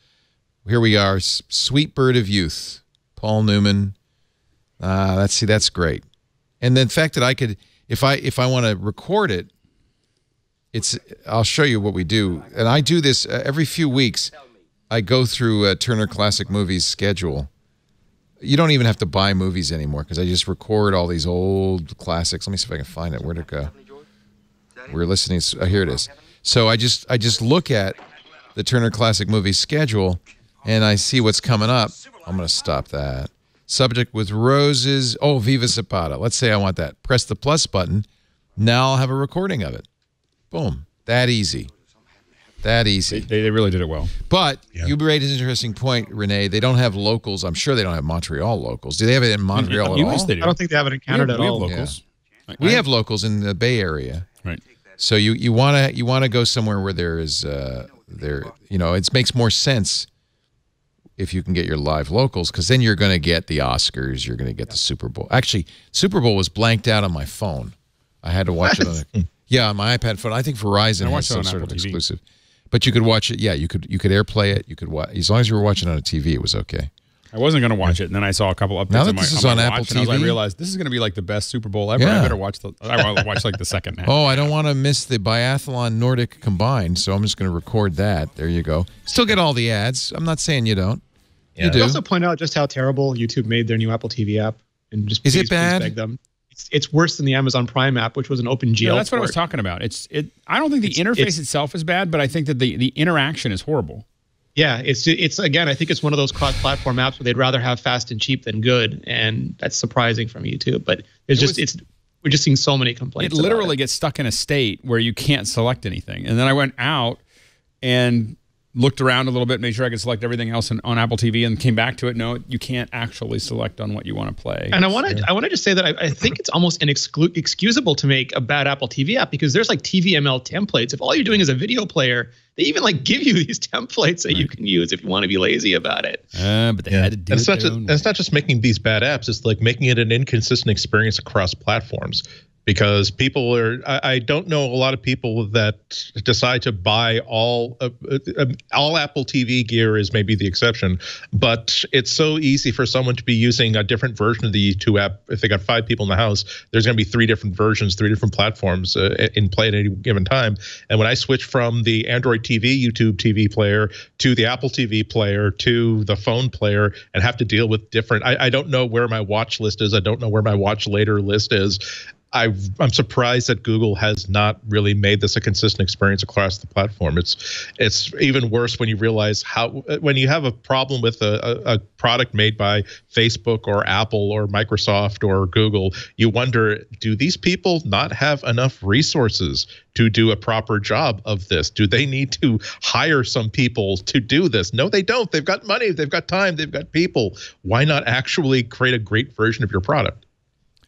Here we are, Sweet Bird of Youth, Paul Newman. Ah, that's see, that's great. And the fact that I could, if I if I want to record it, it's. I'll show you what we do, and I do this uh, every few weeks. I go through uh, Turner Classic Movies schedule. You don't even have to buy movies anymore because I just record all these old classics. Let me see if I can find it. Where'd it go? We're listening. Oh, here it is. So I just I just look at the Turner Classic Movies schedule, and I see what's coming up. I'm going to stop that. Subject with roses. Oh, Viva Zapata. Let's say I want that. Press the plus button. Now I'll have a recording of it. Boom. That easy. That easy. they, they really did it well. But you raised an interesting point, Rene. They don't have locals. I'm sure they don't have Montreal locals. Do they have it in Montreal at US all? they do. I don't think they have it in Canada we have, at we all. have locals. I- We have locals in the Bay Area. right. So you you want to you want to go somewhere where there is uh there you know it makes more sense if you can get your live locals because then you're going to get the Oscars, you're going to get the Super Bowl. Actually, Super Bowl was blanked out on my phone. I had to watch it on a, yeah on my iPad phone. I think Verizon I has some sort Apple of TV. exclusive. But you could watch it. Yeah, you could you could AirPlay it. You could watch as long as you were watching on a TV. It was okay. I wasn't going to watch it, and then I saw a couple updates. Now that on my, this is on, on Apple watch, and I, was, I realized this is going to be like the best Super Bowl ever. Yeah. I better watch the. I want to watch like the second half. Oh, I don't want to miss the biathlon Nordic combined, so I'm just going to record that. There you go. Still get all the ads. I'm not saying you don't. You Yeah. do. They also point out just how terrible YouTube made their new Apple TV app, and just Is it please, please bad? beg them. It's, it's worse than the Amazon Prime app, which was an open Yeah, GL. that's what I was talking about. It's it. I don't think the It's- interface it's- itself is bad, but I think that the the interaction is horrible. Yeah, it's it's again. I think it's one of those cross-platform apps where they'd rather have fast and cheap than good, and that's surprising from YouTube. But it's It just was- it's we're just seeing so many It complaints. about literally it. gets stuck in a state where you can't select anything. And then I went out and looked around a little bit, made sure I could select everything else on, on Apple TV, and came back to it. No, you can't actually select on what you want to play. And I want to I want to just say that I, I think it's almost inexclu- excusable to make a bad Apple TV app because there's like TVML templates. If all you're doing is a video player, they even like give you these templates that you can use if you want to be lazy about it. Uh, but they Yeah. had to do and it's it not their just own and it's not just making these bad apps. It's like making it an inconsistent experience across platforms. Because people are I, don't know a lot of people that decide to buy all uh, uh, all apple tv gear is maybe the exception but it's so easy for someone to be using a different version of the two app. If they got five people in the house there's going to be three different versions three different platforms uh, in play at any given time. And when i switch from the android tv youtube tv player to the apple tv player to the phone player and have to deal with different i, I don't know where my watch list is. I don't know where my watch later list is I, am surprised that Google has not really made this a consistent experience across the platform. It's it's even worse when you realize how when you have a problem with a, a, a product made by Facebook or Apple or Microsoft or Google, you wonder do these people not have enough resources to do a proper job of this? Do they need to hire some people to do this? No, they don't. They've got money, they've got time, they've got people. Why not actually create a great version of your product?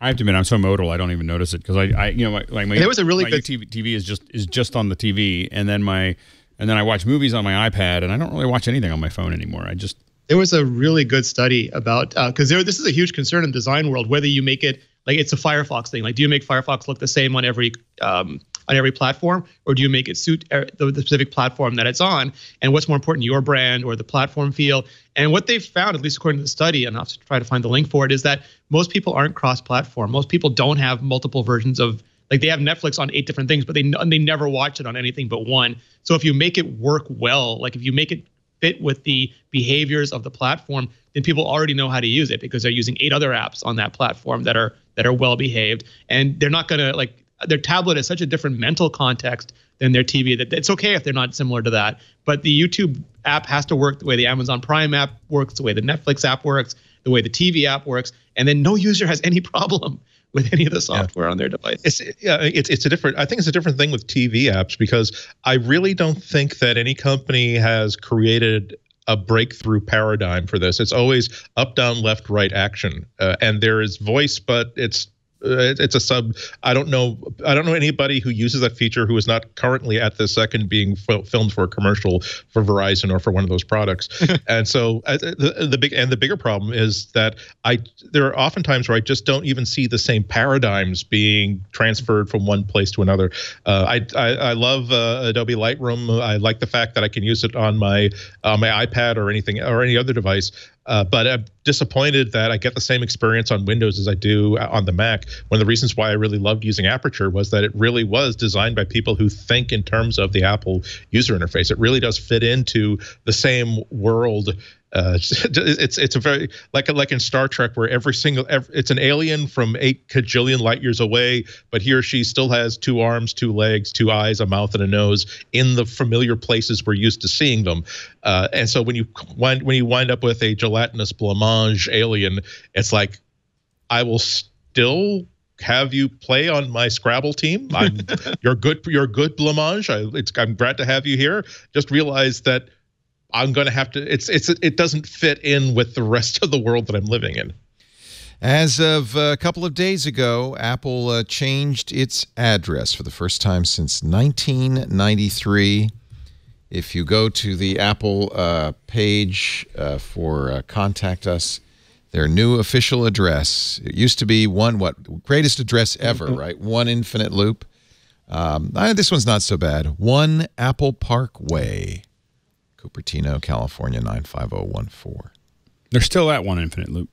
I have to admit, I'm so modal, I don't even notice it because I, I, you know, my, like my, there was a really good TV, TV is just is just on the TV, and then my, and then I watch movies on my iPad, and I don't really watch anything on my phone anymore. I just there was a really good study about because uh, there this is a huge concern in the design world whether you make it like it's a Firefox thing. Like, do you make Firefox look the same on every um, on every platform, or do you make it suit er, the, specific platform that it's on? And what's more important, your brand or the platform feel? And what they've found, at least according to the study, and I'll try to find the link for it, is that most people aren't cross-platform. Most people don't have multiple versions of like they have Netflix on eight different things, but they they never watch it on anything but one. So if you make it work well, like if you make it fit with the behaviors of the platform, then people already know how to use it because they're using eight other apps on that platform that are that are well behaved, and they're not going to like their tablet is such a different mental context than their TV that it's okay if they're not similar to that. But the YouTube app has to work the way the Amazon Prime app works, the way the Netflix app works, the way the TV app works, and then no user has any problem with any of the software yeah. on their device. It's yeah, it's it's a different. I think it's a different thing with TV apps because I really don't think that any company has created a breakthrough paradigm for this. It's always up, down, left, right action, uh, and there is voice, but it's it's a sub. I don't know. I don't know anybody who uses that feature who is not currently at the second being filmed for a commercial for Verizon or for one of those products. and so uh, the, the big and the bigger problem is that I there are often times where I just don't even see the same paradigms being transferred from one place to another. Uh, I, I, I love uh, Adobe Lightroom. I like the fact that I can use it on my on my iPad or anything or any other device. Uh, but I'm disappointed that I get the same experience on Windows as I do on the Mac. One of the reasons why I really loved using Aperture was that it really was designed by people who think in terms of the Apple user interface. It really does fit into the same world uh, it's it's a very like like in Star Trek where every single every, it's an alien from eight kajillion light years away, but he or she still has two arms, two legs, two eyes, a mouth, and a nose in the familiar places we're used to seeing them. Uh, and so when you wind when you wind up with a gelatinous blancmange alien, it's like I will still have you play on my Scrabble team. I'm you're good. You're good, Blancmange. I, I'm glad to have you here. Just realize that I'm going to have to. It's it's it doesn't fit in with the rest of the world that I'm living in. As of a couple of days ago, Apple uh, changed its address for the first time since 1993. If you go to the Apple uh, page uh, for uh, Contact Us, their new official address, it used to be one, what, greatest address ever, mm-hmm. right? One Infinite Loop. Um, this one's not so bad. One Apple Park Way. Cupertino, California 95014. They're still at one infinite loop.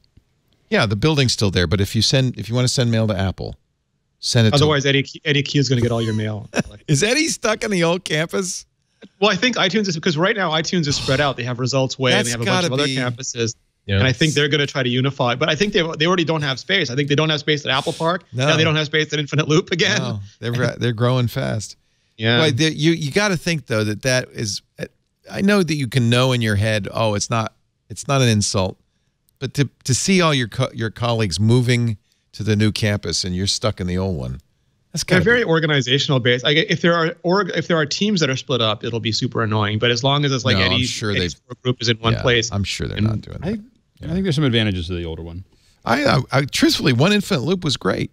Yeah, the building's still there, but if you send if you want to send mail to Apple, send it Otherwise Eddie Eddy Cue is going to get all your mail. is Eddie stuck in the old campus? Well, I think iTunes is because right now iTunes is spread out. They have Results Way and they have a bunch of other campuses. Yeah. And I think they're going to try to unify, but I think they they already don't have space. I think they don't have space at Apple Park. No, now they don't have space at Infinite Loop again. No, they're they're growing fast. Yeah, you you got to think though that that is I know that you can know in your head, oh, it's not it's not an insult, but to to see all your co your colleagues moving to the new campus and you're stuck in the old one. That's kind They're very organizational based. Like if there are or if there are teams that are split up, it'll be super annoying. But as long as it's like no, Eddie's, sure Eddie's group is in one yeah, place, I'm sure they're not doing I, that. Yeah. I think there's some advantages to the older one. I, I, I truthfully, one infinite loop was great.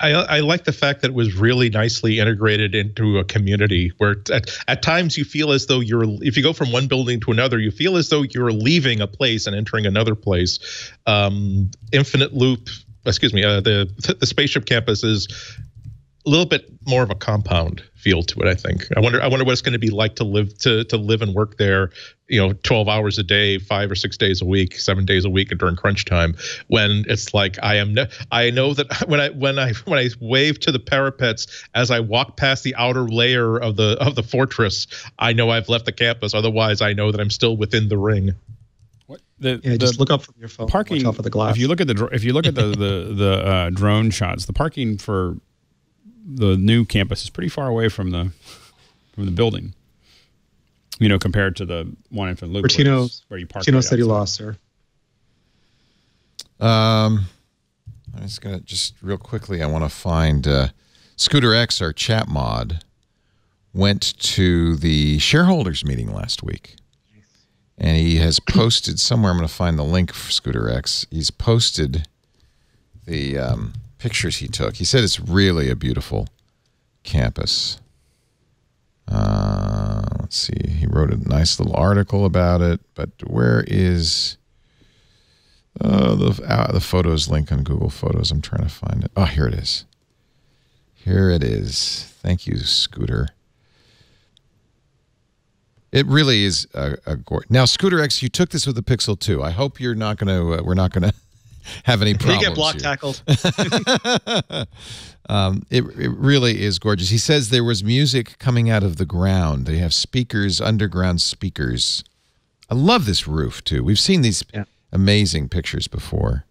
I, I, like the fact that it was really nicely integrated into a community where at, at times you feel as though you're if you go from one building to another you feel as though you're leaving a place and entering another place. Um, infinite loop excuse me, uh, the the spaceship campus is a little bit more of a compound feel to it. I think. I wonder. I wonder what it's going to be like to live to to live and work there. You know, twelve hours a day, five or six days a week, seven days a week, and during crunch time, when it's like I am. No, I know that when I when I when I wave to the parapets as I walk past the outer layer of the of the fortress, I know I've left the campus. Otherwise, I know that I'm still within the ring. What the, Yeah, the just look up from your phone. parking Watch out for the glass. If you look at the if you look at the the the uh, drone shots, the parking for the new campus is pretty far away from the from the building. You know, compared to the one in Luke, Bertino- where you park. Tino right said he lost, sir. Um, I'm just gonna just real quickly. I want to find uh, ScooterX, our chat mod, went to the shareholders meeting last week, and he has posted somewhere. I'm going to find the link for ScooterX. He's posted the um, pictures he took. He said it's really a beautiful campus. Uh, let's see. He wrote a nice little article about it, but where is? Uh, the uh, the photos link on Google Photos. I'm trying to find it. Oh, here it is. Here it is. Thank you, Scooter. It really is a, a. Now, ScooterX, you took this with the Pixel 2. I hope you're not going to. Uh, we're not going to have any You problems. get block here. tackled. Um, it, it really is gorgeous. He says there was music coming out of the ground. They have speakers, underground speakers. I love this roof too. We've seen these Yeah. amazing pictures before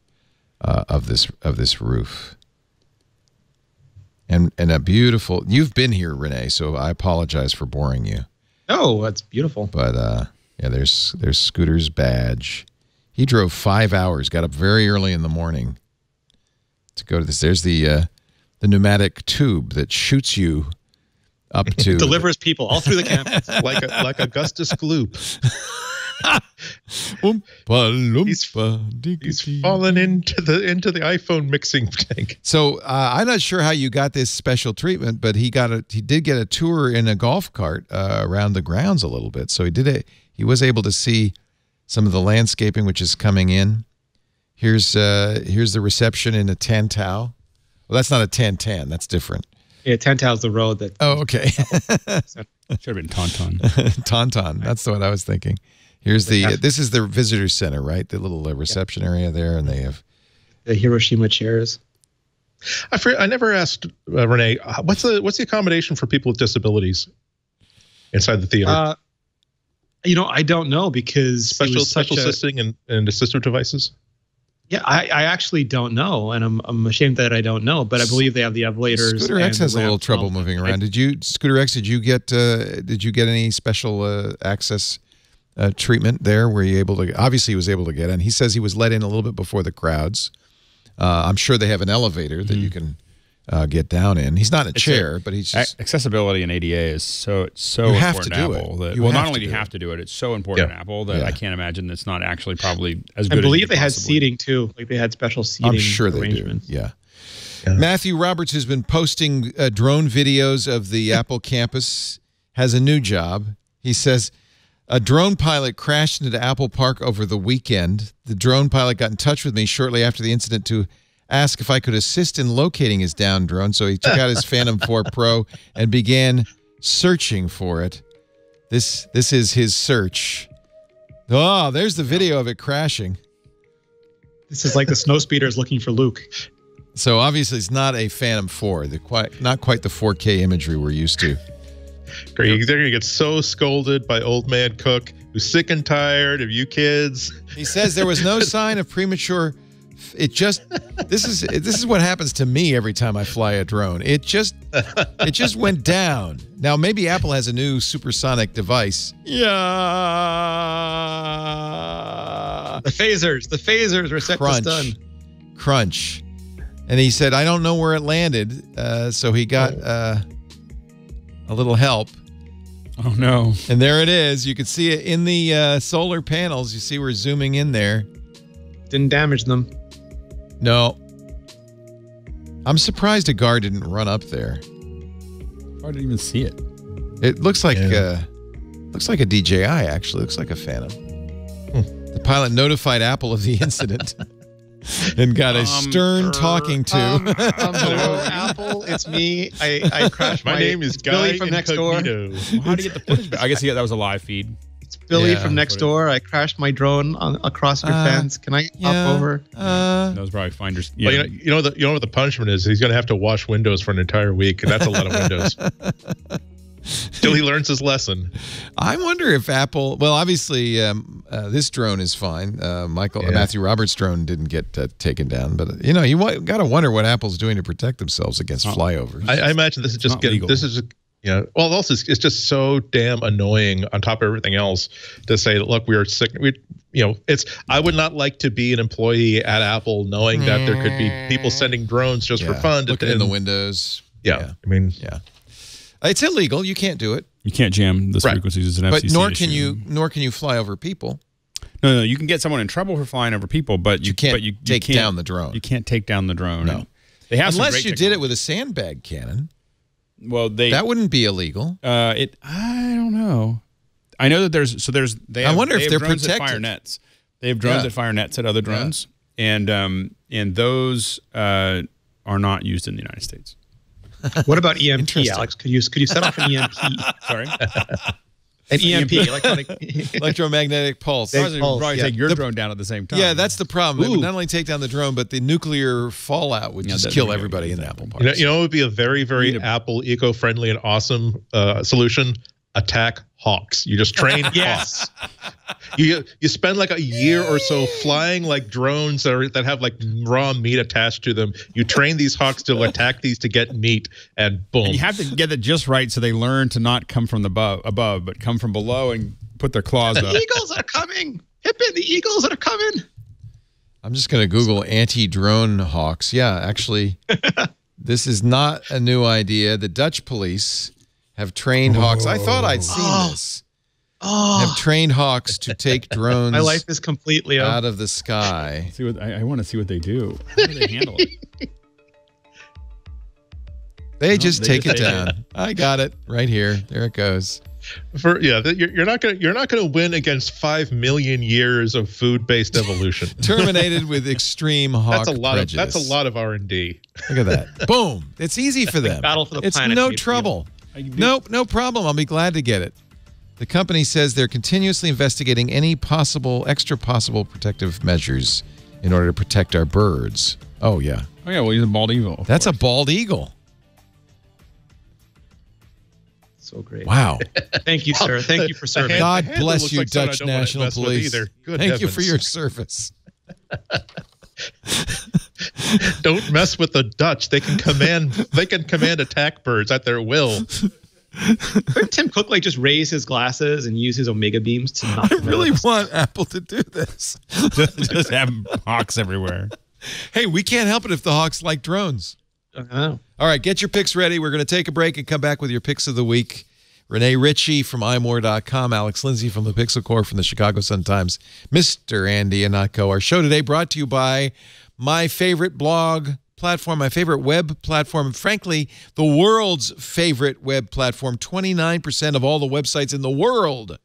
uh, of this of this roof, and and a beautiful. You've been here, Rene, so I apologize for boring you. Oh, that's beautiful. But uh, yeah, there's there's Scooter's badge. He drove five hours, got up very early in the morning to go to this. There's the uh, the pneumatic tube that shoots you up to Delivers people all through the campus. like a, like Augustus Gloop. Oompa He's- loompa He's fallen into the into the iPhone mixing tank. So uh, I'm not sure how you got this special treatment, but he got a he did get a tour in a golf cart uh, around the grounds a little bit. So he did it. He was able to see some of the landscaping which is coming in. Here's uh, here's the reception in a Tantau. Well, that's not a Tantan. That's different. Yeah, Tantau's the road that Oh, okay. Should have been Tauntaun. Tauntaun. That's what I was thinking. Here's the. this is the visitor center, right? The little uh, reception area there, and they have. the Hiroshima chairs. I for, I never asked uh, Rene uh, what's the what's the accommodation for people with disabilities inside the theater. You know, I don't know because special was special assisting and, and assistive devices. Yeah, I, I actually don't know, and I'm I'm ashamed that I don't know, but I believe they have the elevators. ScooterX has a little ramps. trouble moving around. Did you, ScooterX? Did you get uh, did you get any special uh, access uh, treatment there? Were you able to? Obviously, he was able to get in. He says he was let in a little bit before the crowds. Uh, I'm sure they have an elevator that you can uh, get down in. He's not in a It's a- chair, but he's just. Accessibility in ADA is so it's so You have important to do it. Apple that You well, not only do you have it. to do it, it's so important Yeah. Apple that Yeah. I can't imagine that's not actually probably as I good. as believe you they could had seating too, like they had special seating. I'm sure they do. arrangements. Yeah. Matthew Roberts has been posting uh, drone videos of the Apple campus. Has a new job. He says a drone pilot crashed into Apple Park over the weekend. The drone pilot got in touch with me shortly after the incident to ask if I could assist in locating his down drone. So he took out his Phantom 4 Pro and began searching for it. This this is his search. Oh, there's the video of it crashing. This is like the snow speeders looking for Luke. So obviously it's not a Phantom 4. The quite not quite the 4K imagery we're used to. Great. They're gonna get so scolded by old man Cook, who's sick and tired of you kids. He says there was no sign of premature it just this is this is what happens to me every time I fly a drone. It just it just went down. Now maybe Apple has a new supersonic device. Yeah. The phasers, the phasers were set Crunch. to stun. Crunch. And he said, I don't know where it landed. Uh, so he got uh, a little help. Oh no! And there it is. You can see it in the uh, solar panels. You see we're zooming in there. Didn't damage them. No. I'm surprised a guard didn't run up there. I didn't even see it. It looks like Yeah. uh, looks like a DJI actually. Looks like a Phantom. The pilot notified Apple of the incident. and got a Um, stern er, talking to. Um, um, hello, Apple. It's me. I, I crashed My, my, name is it's Guy Billy from next door. Incognito. How do you get the footage back? I guess yeah, that was a live feed. It's Billy Yeah. from next door. I crashed my drone on, across your Uh, fence. Can I yeah. hop over? Uh, That was probably Finders. Yeah, Well, you know, you know the you know what the punishment is. He's going to have to wash windows for an entire week, and that's a lot of windows. Till he learns his lesson. I wonder if Apple. Well, obviously, um, uh, this drone is fine. Uh, Michael Yeah. Matthew Roberts' drone didn't get uh, taken down, but you know, you got to wonder what Apple's doing to protect themselves against flyovers. I, I imagine this is just getting. This is you know. Well, also it's, it's just so damn annoying on top of everything else to say, look, we are sick. We, you know, it's. I would not like to be an employee at Apple knowing that there could be people mm. sending drones just for fun. to- looking in the windows. Yeah, I mean, yeah. Uh, it's illegal. You can't do it. you can't jam the Right. frequencies. It's an But FCC nor issue. can you. Nor can you fly over people. No, no, you can get someone in trouble for flying over people, but you, You can't But you, you take can't- down the drone. You can't take down the drone. No. they have Unless great you did it with a sandbag cannon, Well, they that wouldn't be illegal. Uh, it. I don't know. I know that there's so there's. They I have, wonder they if have they're drones that protected. fire nets. They have drones Yeah. that fire nets at other drones, and um and those uh are not used in the United States. What about EMP, Alex? Could you could you set off an EMP? Sorry, An EMP, electronic. Electromagnetic pulse. They- I pulse, probably yeah. take your The- drone down at the same time. Yeah, that's the problem. It would not only take down the drone, but the nuclear fallout would Yeah, just kill everybody in example. Apple Park. you know, you know, it would be a very, very a- Apple eco-friendly and awesome uh, solution. Attack hawks. You just train Yes. hawks. You you spend like a year or so flying like drones that are, that have like raw meat attached to them. You train these hawks to attack these to get meat, and boom. And you have to get it just right so they learn to not come from the above, above but come from below and put their claws up. the eagles are coming. Pippin, the eagles are coming. I'm just going to Google anti-drone hawks. Yeah, actually, this is not a new idea. The Dutch police have trained hawks. I thought I'd seen Oh. this. Oh, Have trained hawks to take drones my life is completely Leo. out of the sky. See what I, I want to see what they do. How do they handle it? They just they take just it take down. I got it right here. There it goes. For yeah, you're, you're not gonna you're not gonna win against five million years of food-based evolution. Terminated with extreme hawk that's a lot prejudice. of that's a lot of R and D. Look at that. Boom. It's easy for them. battle for the it's planet no meets trouble. I do- Nope, no problem. I'll be glad to get it. The company says they're continuously investigating any possible, extra possible protective measures in order to protect our birds. Oh, yeah. Oh yeah, well he's a bald eagle. of That's a bald eagle. so great. Wow. Thank you, sir. Thank you for serving. God bless you, like Dutch National Police. either. Good Thank you for your service. Don't mess with the Dutch. They can command they can command attack birds at their will. Couldn't Tim Cook like just raise his glasses and use his omega beams to knock I really out? want Apple to do this. just have hawks everywhere. Hey, we can't help it if the Hawks like drones. I don't know. All right, get your picks ready. We're going to take a break and come back with your picks of the week. Rene Ritchie from imore.com, Alex Lindsay from the Pixel Corps from the Chicago Sun-Times, Mr. Andy Ihnatko. Our show today brought to you by my favorite blog platform, my favorite web platform, frankly, the world's favorite web platform. 29% of all the websites in the world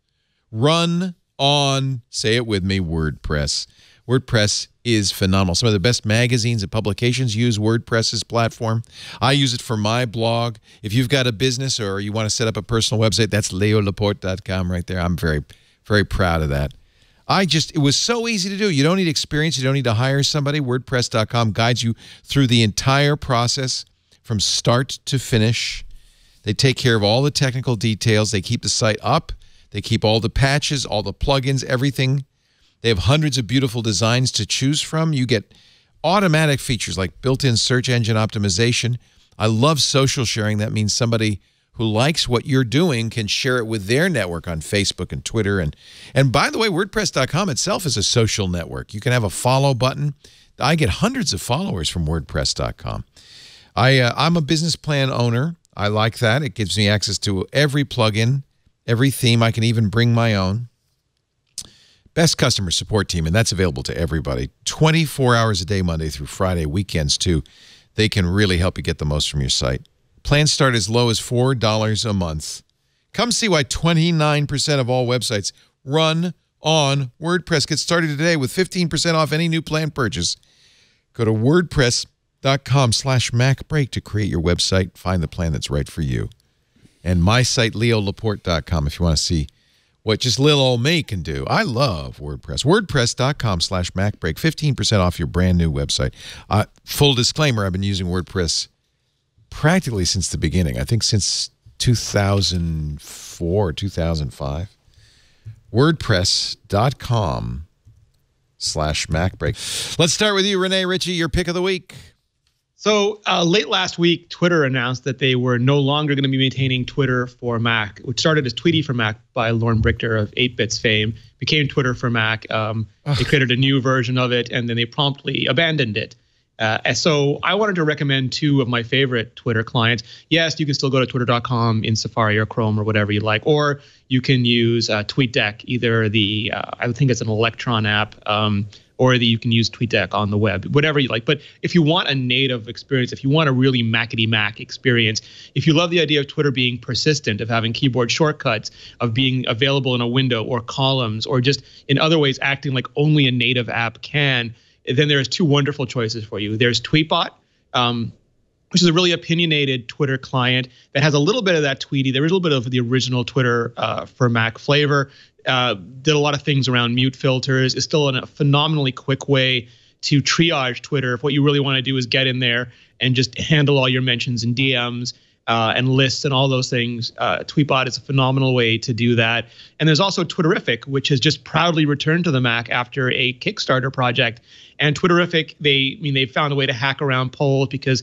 run on, say it with me, WordPress. WordPress is phenomenal. Some of the best magazines and publications use WordPress's platform. I use it for my blog. If you've got a business or you want to set up a personal website, that's leolaporte.com right there. I'm very, very proud of that. I just, it was so easy to do. You don't need experience. You don't need to hire somebody. WordPress.com guides you through the entire process from start to finish. They take care of all the technical details. They keep the site up. They keep all the patches, all the plugins, everything. They have hundreds of beautiful designs to choose from. You get automatic features like built-in search engine optimization. I love social sharing. That means somebody who likes what you're doing can share it with their network on Facebook and Twitter. And and by the way, WordPress.com itself is a social network. You can have a follow button. I get hundreds of followers from WordPress.com. I uh, I'm a business plan owner. I like that. It gives me access to every plugin, every theme. I can even bring my own. Best customer support team, and that's available to everybody. 24 hours a day, Monday through Friday, weekends too. They can really help you get the most from your site. Plans start as low as $4 a month. Come see why 29% of all websites run on WordPress. Get started today with 15% off any new plan purchase Go to wordpress.com slash macbreak to create your website. Find the plan that's right for you. And my site, leolaporte.com, if you want to see what just little old me can do. I love WordPress. WordPress.com slash MacBreak. 15% off your brand new website. Uh, full disclaimer, I've been using WordPress practically since the beginning. I think since 2004 or 2005. WordPress.com slash MacBreak. Let's start with you, Rene Ritchie, your pick of the week. So uh, late last week, Twitter announced that they were no longer going to be maintaining Twitter for Mac, which started as Tweetie for Mac by Loren Brichter of Atebits fame, became Twitter for Mac. Um, they created a new version of it, and then they promptly abandoned it. Uh, so I wanted to recommend two of my favorite Twitter clients. Yes, you can still go to twitter.com in Safari or Chrome or whatever you like, or you can use uh, TweetDeck, either the, uh, I think it's an Electron app, um, or that you can use TweetDeck on the web, whatever you like. But if you want a native experience, if you want a really Macity Mac experience, if you love the idea of Twitter being persistent, of having keyboard shortcuts, of being available in a window or columns, or just in other ways acting like only a native app can, then there's two wonderful choices for you. There's Tweetbot. Um, which is a really opinionated Twitter client that has a little bit of that Tweetie. There is a little bit of the original Twitter uh, for Mac flavor. Uh, did a lot of things around mute filters. Is still a phenomenally quick way to triage Twitter. If what you really want to do is get in there and just handle all your mentions and DMs uh, and lists and all those things, uh, Tweetbot is a phenomenal way to do that. And there's also Twitterrific, which has just proudly returned to the Mac after a Kickstarter project. And Twitterrific, they I mean they found a way to hack around polls because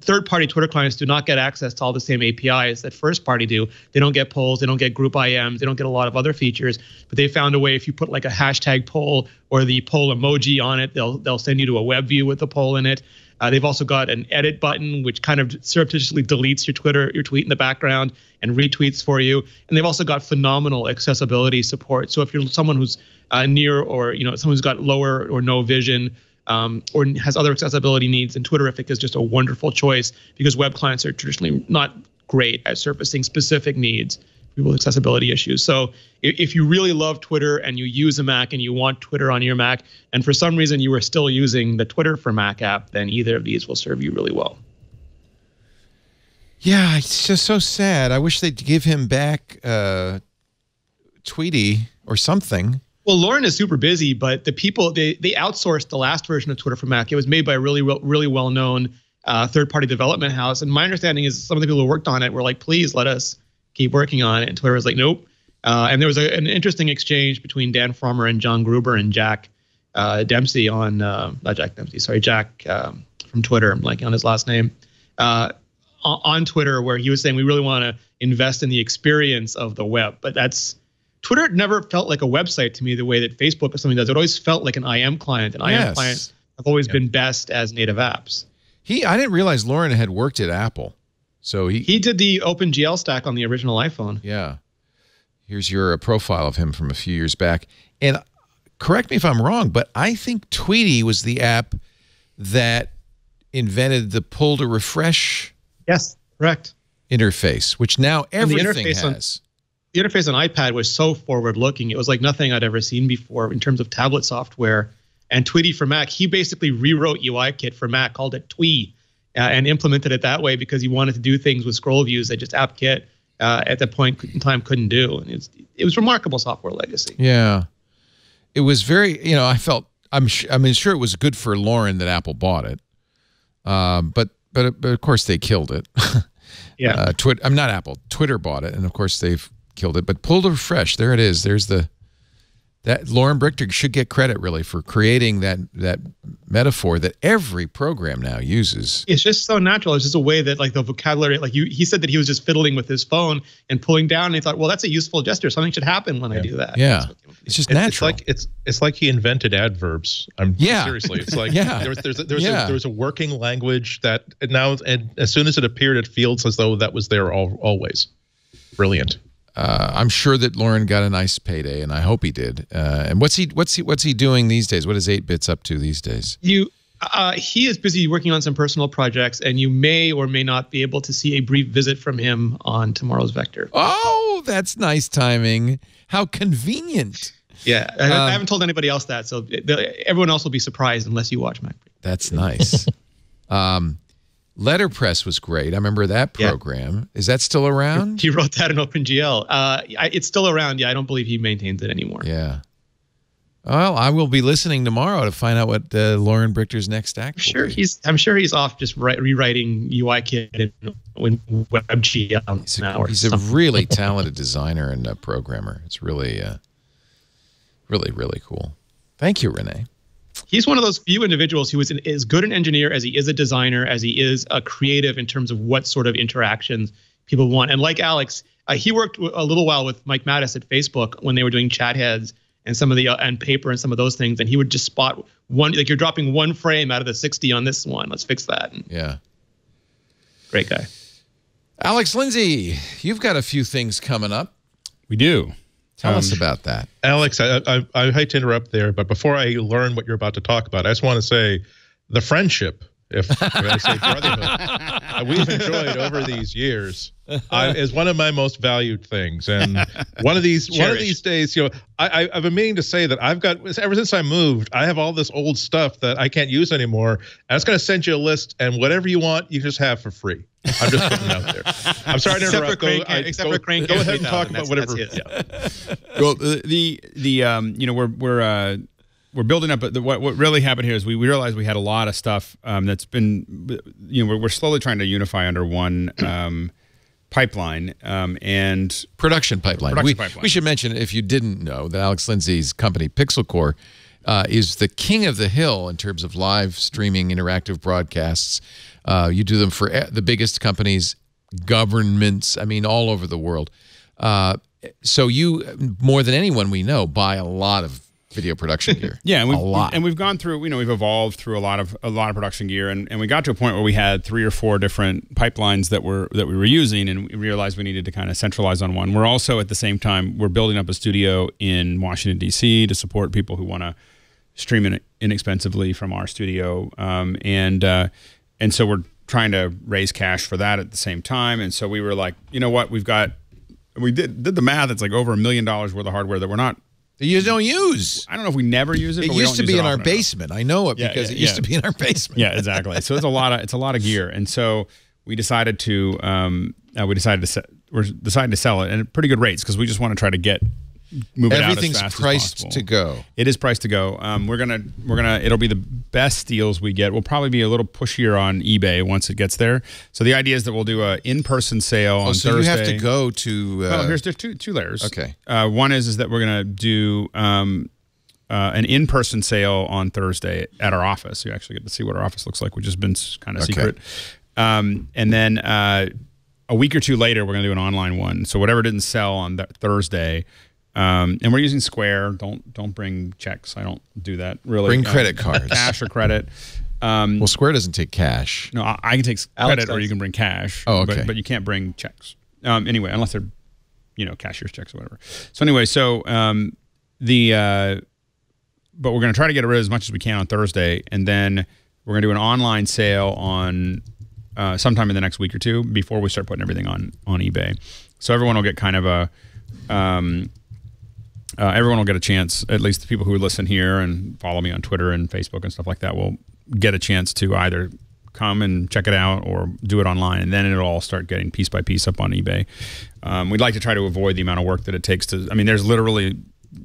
third-party Twitter clients do not get access to all the same APIs that first-party do. They don't get polls, they don't get group IMs, they don't get a lot of other features. But they found a way if you put like a hashtag poll or the poll emoji on it, they'll they'll send you to a web view with the poll in it. Uh, they've also got an edit button, which kind of surreptitiously deletes your Twitter, your tweet in the background and retweets for you. And they've also got phenomenal accessibility support. So if you're someone who's uh, near or you know someone who's got lower or no vision, um, or has other accessibility needs, and Twitterrific is just a wonderful choice because web clients are traditionally not great at surfacing specific needs, people with accessibility issues. So if, if you really love Twitter and you use a Mac and you want Twitter on your Mac, and for some reason you are still using the Twitter for Mac app, then either of these will serve you really well. Yeah, it's just so sad. I wish they'd give him back uh, Tweetie or something. Well, Loren is super busy, but the people they they outsourced the last version of Twitter for Mac. It was made by a really really well known uh, third party development house, and my understanding is some of the people who worked on it were like, "Please let us keep working on it." And Twitter was like, "Nope." Uh, and there was a, an interesting exchange between Dan Frommer and John Gruber and Jack uh, Dempsey on uh, not Jack Dempsey, sorry, Jack um, from Twitter. I'm blanking on his last name. Uh, on Twitter, where he was saying we really want to invest in the experience of the web, but that's Twitter never felt like a website to me the way that Facebook or something does. It always felt like an IM client, and Yes. IM clients have always been best as native apps. He, I didn't realize Lauren had worked at Apple, so he, He did the OpenGL stack on the original iPhone. yeah. Here's your uh, profile of him from a few years back, and correct me if I'm wrong, but I think Tweetie was the app that invented the pull to refresh Yes, correct. interface, which now And the everything interface on- has. The interface on iPad was so forward looking. It was like nothing I'd ever seen before in terms of tablet software. And Tweetie for Mac, he basically rewrote UIKit for Mac, called it TwUI, uh, and implemented it that way because he wanted to do things with scroll views that just AppKit uh, at that point in time couldn't do. And it's, it was remarkable software legacy. Yeah, it was very. You know, I felt. I'm. I mean, sure, it was good for Loren that Apple bought it, um, but but but of course they killed it. Yeah. uh, Twit. I'm not Apple. Twitter bought it, and of course they've killed it. But pull to refresh. There it is. There's the that Loren Brichter should get credit really for creating that that metaphor that every program now uses. it's just so natural. It's just a way that like the vocabulary, like you, he said that he was just fiddling with his phone and pulling down. And he thought, well, that's a useful gesture. Something should happen when I do that. Yeah, That's what came up with it's just It's, it's like it's it's like he invented adverbs. I'm Yeah. seriously. It's like Yeah. there was there's a, there's Yeah. a there's a working language that now and as soon as it appeared, it feels as though that was there all, always. Brilliant. Uh, I'm sure that Loren got a nice payday, and I hope he did. Uh, and what's he what's he what's he doing these days? What is Atebits up to these days? you uh, he is busy working on some personal projects and you may or may not be able to see a brief visit from him on tomorrow's vector Oh, that's nice timing. How convenient. yeah I, Um, I haven't told anybody else that so everyone else will be surprised unless you watch mac That's nice. um, Letterpress was great. I remember that Yeah. program. Is that still around? He wrote that in OpenGL. Uh, I, it's still around. Yeah, I don't believe he maintains it anymore. Yeah. Well, I will be listening tomorrow to find out what uh, Loren Brichter's next act. I'm sure he's. I'm sure he's off just write, rewriting UIKit in WebGL He's now a, he's a really talented designer and a programmer. It's really, uh, really, really cool. Thank you, Rene. He's one of those few individuals who is an, as good an engineer as he is a designer, as he is a creative in terms of what sort of interactions people want. And like Alex, uh, he worked a little while with Mike Matas at Facebook when they were doing chat heads and some of the uh, and paper and some of those things. And he would just spot one like you're dropping one frame out of the 60 on this one. Let's fix that. And Yeah. great guy. Alex Lindsay, you've got a few things coming up. We do. Tell Um, us about that. Alex, I, I I hate to interrupt there, but before I learn what you're about to talk about, I just want to say the friendship, if, if I say brotherhood, we've enjoyed over these years I, is one of my most valued things. And one of these one of these days, you know, I, I I've been meaning to say that I've got ever since I moved, I have all this old stuff that I can't use anymore. I was going to send you a list, and whatever you want, you just have for free. I'm just putting it out there. I'm sorry to Except for interrupt. Go- Crank- I- except go- for Crank Go ahead and talk about whatever. that's yeah. well the the, the um you know we're we're uh we're building up the, what what really happened here is we, we realized we had a lot of stuff um that's been you know we're, we're slowly trying to unify under one um pipeline um and Production pipeline. Production we, pipeline. we should mention, if you didn't know, that Alex Lindsay's company, Pixel Corps, uh, is the king of the hill in terms of live streaming interactive broadcasts. Uh, you do them for e- the biggest companies, governments, I mean, all over the world. Uh, so you, more than anyone we know, buy a lot of video production gear. Yeah, and we've, a lot. and we've gone through. You know, we've evolved through a lot of a lot of production gear, and, and we got to a point where we had three or four different pipelines that were that we were using, and we realized we needed to kind of centralize on one. We're also at the same time we're building up a studio in Washington D.C. to support people who want to stream in inexpensively from our studio, um, and uh, and so we're trying to raise cash for that at the same time. And so we were like, you know what, we've got. We did did the math. It's like over a million dollars worth of hardware that we're not that you don't use. I don't know if we never use it. It but we used to be in our enough. basement. I know it Yeah, because yeah, it used yeah. to be in our basement. Yeah, exactly. so it's a lot of it's a lot of gear, and so we decided to um, uh, we decided to se- we're deciding to sell it at pretty good rates because we just want to try to get move it out as Everything's fast as priced possible. to go. It is priced to go. Um, we're gonna we're gonna it'll be the best deals we get. We'll probably be a little pushier on eBay once it gets there. So the idea is that we'll do a in person sale Oh, on so Thursday. you have to go to. Uh, Well, here's there's two two layers. Okay. Uh, one is is that we're gonna do um, uh, an in person sale on Thursday at our office. You actually get to see what our office looks like, which has been kind of Okay. secret. Um, and then uh, a week or two later, we're gonna do an online one. So whatever didn't sell on that Thursday. Um, and we're using Square. Don't don't bring checks. I don't do that really. Bring Uh, credit cards. cash or credit. Um, well, Square doesn't take cash. no, I, I can take Alex credit or you can bring cash. Oh, okay. But, but you can't bring checks. Um, anyway, unless they're, you know, cashier's checks or whatever. So anyway, so um, the, uh, but we're going to try to get rid of as much as we can on Thursday, and then we're going to do an online sale on uh, sometime in the next week or two before we start putting everything on on eBay. So everyone will get kind of a. Um, uh, everyone will get a chance. At least the people who listen here and follow me on Twitter and Facebook and stuff like that will get a chance to either come and check it out or do it online, and then it'll all start getting piece by piece up on eBay. Um, we'd like to try to avoid the amount of work that it takes to. I mean, there's literally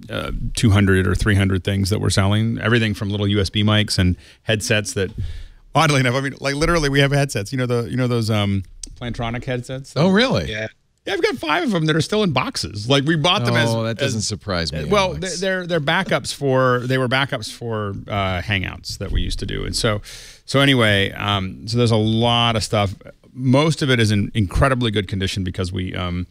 uh, 200 or 300 things that we're selling. Everything from little USB mics and headsets that. Oddly enough, I mean, like literally, we have headsets. You know the, you know those um, Plantronic headsets. Oh, really? Yeah. Yeah, I've got five of them that are still in boxes. Like we bought them as Oh, that doesn't as- surprise me. well, Alex. they're they're backups for they were backups for uh, Hangouts that we used to do, and so so anyway, um, so there's a lot of stuff. Most of it is in incredibly good condition because we um,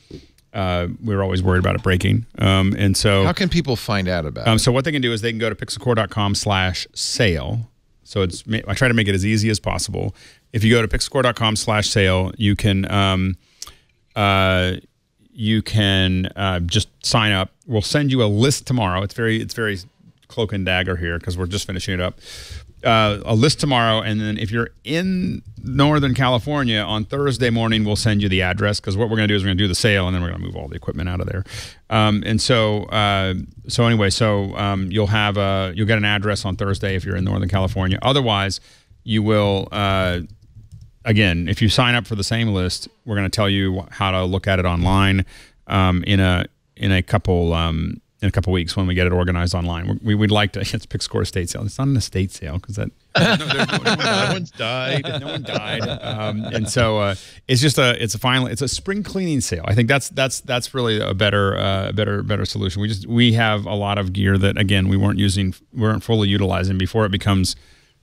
uh, we were always worried about it breaking, um, and so How can people find out about um, it? so what they can do is they can go to pixelcorps.com slash sale. So it's I try to make it as easy as possible. If you go to pixelcorps.com slash sale, you can um, uh, you can uh, just sign up. We'll send you a list tomorrow. It's very it's very cloak and dagger here because we're just finishing it up. Uh, a list tomorrow, and then if you're in Northern California on Thursday morning, we'll send you the address because what we're going to do is we're going to do the sale, and then we're going to move all the equipment out of there. Um, and so, uh, so anyway, so um, you'll have a you'll get an address on Thursday if you're in Northern California. Otherwise, you will. Uh, again, if you sign up for the same list, we're going to tell you how to look at it online um, in a in a couple um, in a couple weeks when we get it organized online. We, would like to. It's Pixcore estate sale. It's not an estate sale because that no, no, no, no, one's died. No one died, um, and so uh, it's just a it's a final it's a spring cleaning sale. I think that's that's that's really a better uh, better better solution. We just we have a lot of gear that again we weren't using weren't fully utilizing before it becomes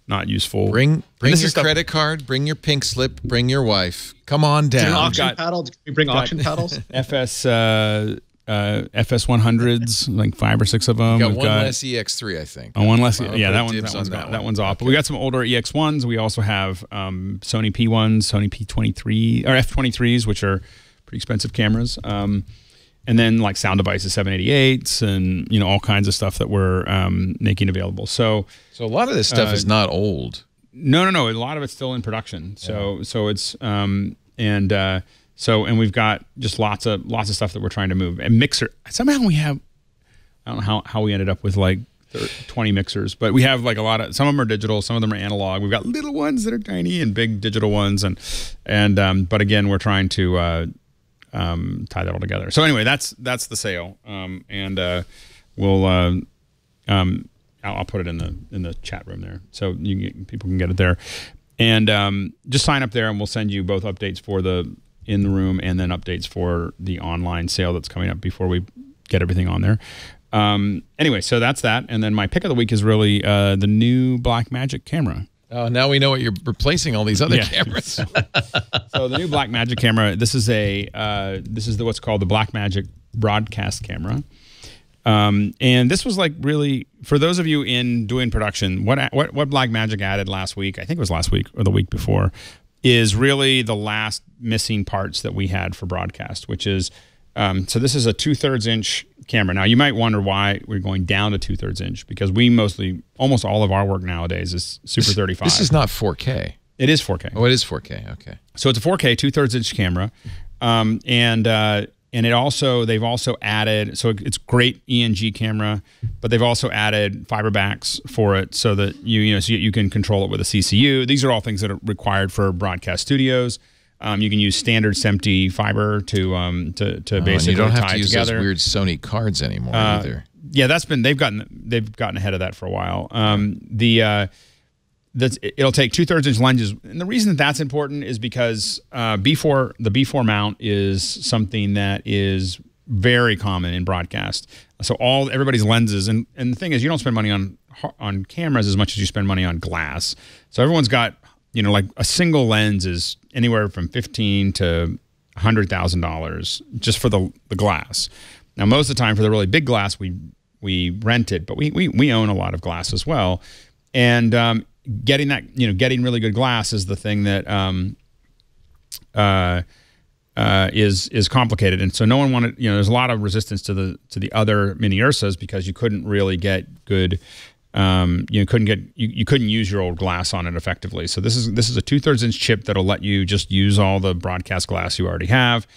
not useful. Bring bring your credit card, bring your pink slip, bring your wife. Come on down. Auction got, paddles. Can we bring auction paddles? FS uh, uh, FS 100s, like five or six of them. We got We've one got, less EX3, I think. Oh, one less. yeah, that, one, that, one's, on that, that one's off. Okay. But we got some older EX1s. We also have um, Sony P1s, Sony P23 or F23s, which are pretty expensive cameras. Um, and then like sound devices 788s and you know all kinds of stuff that we're um, making available. So so a lot of this stuff uh, is not old. No no no. A lot of it's still in production. So yeah. so it's um and uh so and we've got just lots of lots of stuff that we're trying to move. And mixer somehow we have i don't know how, how we ended up with like 20 mixers but we have like a lot of some of them are digital some of them are analog. We've got little ones that are tiny and big digital ones and and um, but again we're trying to uh, um, tie that all together. So anyway, that's that's the sale, um, and uh, we'll uh, um, I'll, I'll, put it in the in the chat room there, so you can, people can get it there, and um, just sign up there, and we'll send you both updates for the in the room and then updates for the online sale that's coming up before we get everything on there. Um, anyway, so that's that, and then my pick of the week is really uh, the new Blackmagic camera. Oh, now we know what you're replacing all these other yeah. cameras. so the new Blackmagic camera. This is a uh, this is the, what's called the Blackmagic broadcast camera. Um, and this was like really for those of you in doing production. What what what Blackmagic added last week? I think it was last week or the week before. Is really the last missing parts that we had for broadcast, which is um, so this is a two thirds inch camera. Now you might wonder why we're going down to two thirds inch because we mostly, almost all of our work nowadays is Super 35. This is not 4K. It is 4K. Oh, it is 4K. Okay. So it's a 4K two thirds inch camera, um, and uh, and it also they've also added so it's great ENG camera, but they've also added fiber backs for it so that you you know so you can control it with a CCU. These are all things that are required for broadcast studios. Um, you can use standard SMPTE fiber to um, to, to oh, basically you don't have to use together. those weird Sony cards anymore uh, either. Yeah, that's been they've gotten they've gotten ahead of that for a while. Um, the uh, that's it'll take two thirds inch lenses, and the reason that that's important is because uh, B4 the B4 mount is something that is very common in broadcast. So all everybody's lenses, and and the thing is, you don't spend money on on cameras as much as you spend money on glass. So everyone's got you know, like a single lens is anywhere from fifteen to hundred thousand dollars just for the the glass. Now, most of the time for the really big glass, we we rent it, but we we we own a lot of glass as well. And um, getting that, you know, getting really good glass is the thing that um, uh, uh, is is complicated. And so no one wanted, you know, there's a lot of resistance to the to the other mini Ursas because you couldn't really get good um, you couldn't get you, you couldn't use your old glass on it effectively. So this is this is a two thirds inch chip that'll let you just use all the broadcast glass you already have.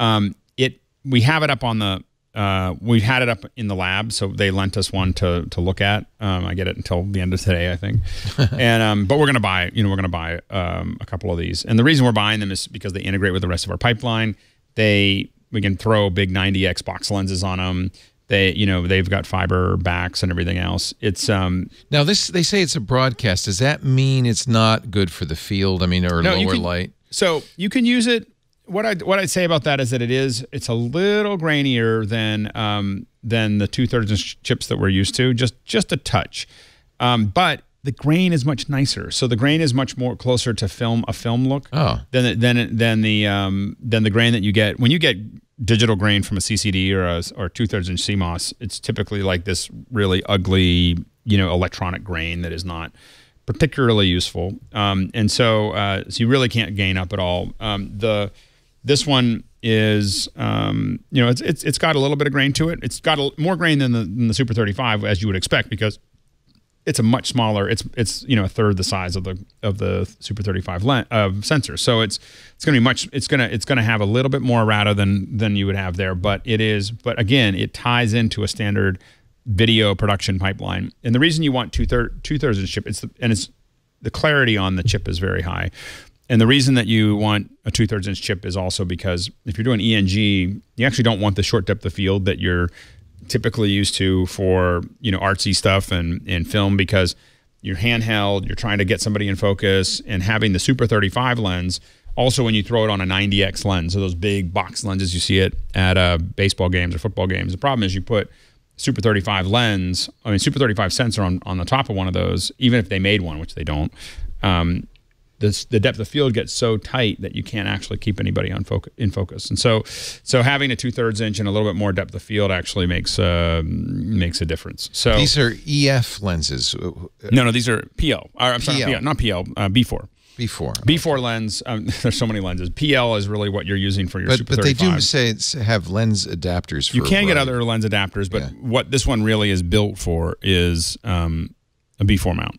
Um, it we have it up on the uh, we had it up in the lab, so they lent us one to to look at. Um, I get it until the end of today, I think. and um, but we're gonna buy, you know, we're gonna buy um, a couple of these. And the reason we're buying them is because they integrate with the rest of our pipeline. They we can throw big 90x box lenses on them. They, you know, they've got fiber backs and everything else. It's um now this they say it's a broadcast. Does that mean it's not good for the field? I mean, or no, lower can, light? So you can use it. What I what I'd say about that is that it is it's a little grainier than um than the two thirds inch chips that we're used to, just just a touch. Um, but the grain is much nicer. So the grain is much more closer to film a film look oh. than than than the um, than the grain that you get when you get digital grain from a CCD or a or two thirds inch CMOS, it's typically like this really ugly, you know, electronic grain that is not particularly useful. Um, and so, uh, so you really can't gain up at all. Um, the this one is, um, you know, it's, it's it's got a little bit of grain to it. It's got a, more grain than the, than the Super 35, as you would expect, because it's a much smaller. It's it's you know a third the size of the of the Super 35 lens, uh, sensor. So it's it's going to be much. It's gonna it's gonna have a little bit more errata than than you would have there. But it is. But again, it ties into a standard video production pipeline. And the reason you want two third two thirds of the chip, it's the, and it's the clarity on the chip is very high. And the reason that you want a two thirds inch chip is also because if you're doing ENG, you actually don't want the short depth of field that you're typically used to for you know artsy stuff and in film because you're handheld, you're trying to get somebody in focus, and having the Super 35 lens. Also, when you throw it on a 90x lens, so those big box lenses you see it at uh, baseball games or football games. The problem is you put Super 35 lens, I mean Super 35 sensor on on the top of one of those, even if they made one, which they don't. Um, this, the depth of field gets so tight that you can't actually keep anybody on focus, in focus. And so, so having a two thirds inch and a little bit more depth of field actually makes uh, makes a difference. So These are EF lenses. uh, no, no, these are PL. Or, I'm sorry, PL. not PL, uh, B4. Before, B4 lens. Um, there's so many lenses. PL is really what you're using for your but Super but they do say it's- have lens adapters. For you can get other lens adapters, but Yeah. what this one really is built for is um, a B4 mount,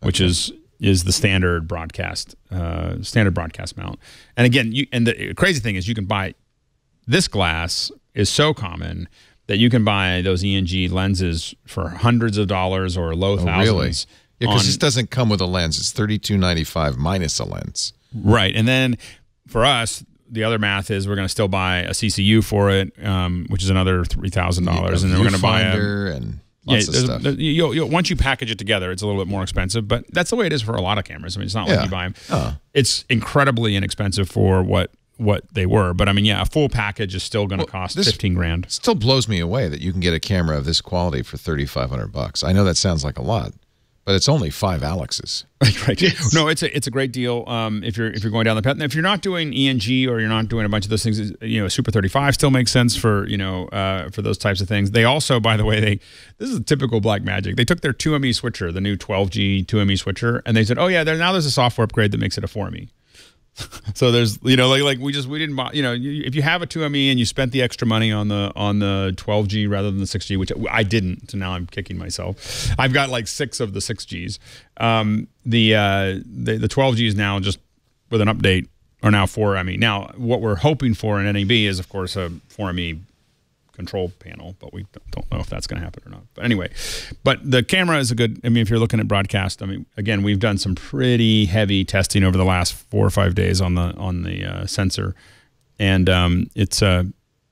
which is is the standard broadcast uh, standard broadcast mount. And again, you and the crazy thing is you can buy this glass is so common that you can buy those ENG lenses for hundreds of dollars or low Oh, really? thousands. Yeah, because this doesn't come with a lens. It's thirty two ninety five minus a lens. Right. And then for us, the other math is we're going to still buy a CCU for it, um, which is another three thousand dollars, and then we're going to buy a and. Lots of stuff. there- you'll- you'll- once you package it together, it's a little bit more expensive, but that's the way it is for a lot of cameras. I mean, it's not like you buy them. Oh. It's incredibly inexpensive for what what they were, but I mean, yeah, a full package is still going to cost this- fifteen grand. still blows me away that you can get a camera of this quality for thirty five hundred bucks. I know that sounds like a lot, but it's only five Alexes. right. No, it's a it's a great deal. Um, if you're if you're going down the path, and if you're not doing ENG or you're not doing a bunch of those things, you know, Super 35 still makes sense for you know uh, for those types of things. They also, by the way, they this is a typical Blackmagic. They took their 2ME switcher, the new 12G 2ME switcher, and they said, oh yeah, there now there's a software upgrade that makes it a 4ME. So there's you know like like we just we didn't buy you know you, if you have a 2ME and you spent the extra money on the on the 12G rather than the 6G which I didn't so now I'm kicking myself. I've got like six of the 6Gs um, the, uh, the the 12Gs now just with an update are now 4ME now what we're hoping for in NAB is of course a 4ME control panel, but we don't- know if that's going to happen or not. But anyway, but the camera is a good. I mean, if you're looking at broadcast, I mean, again, we've done some pretty heavy testing over the last four or five days on the on the uh, sensor, and um, it's uh,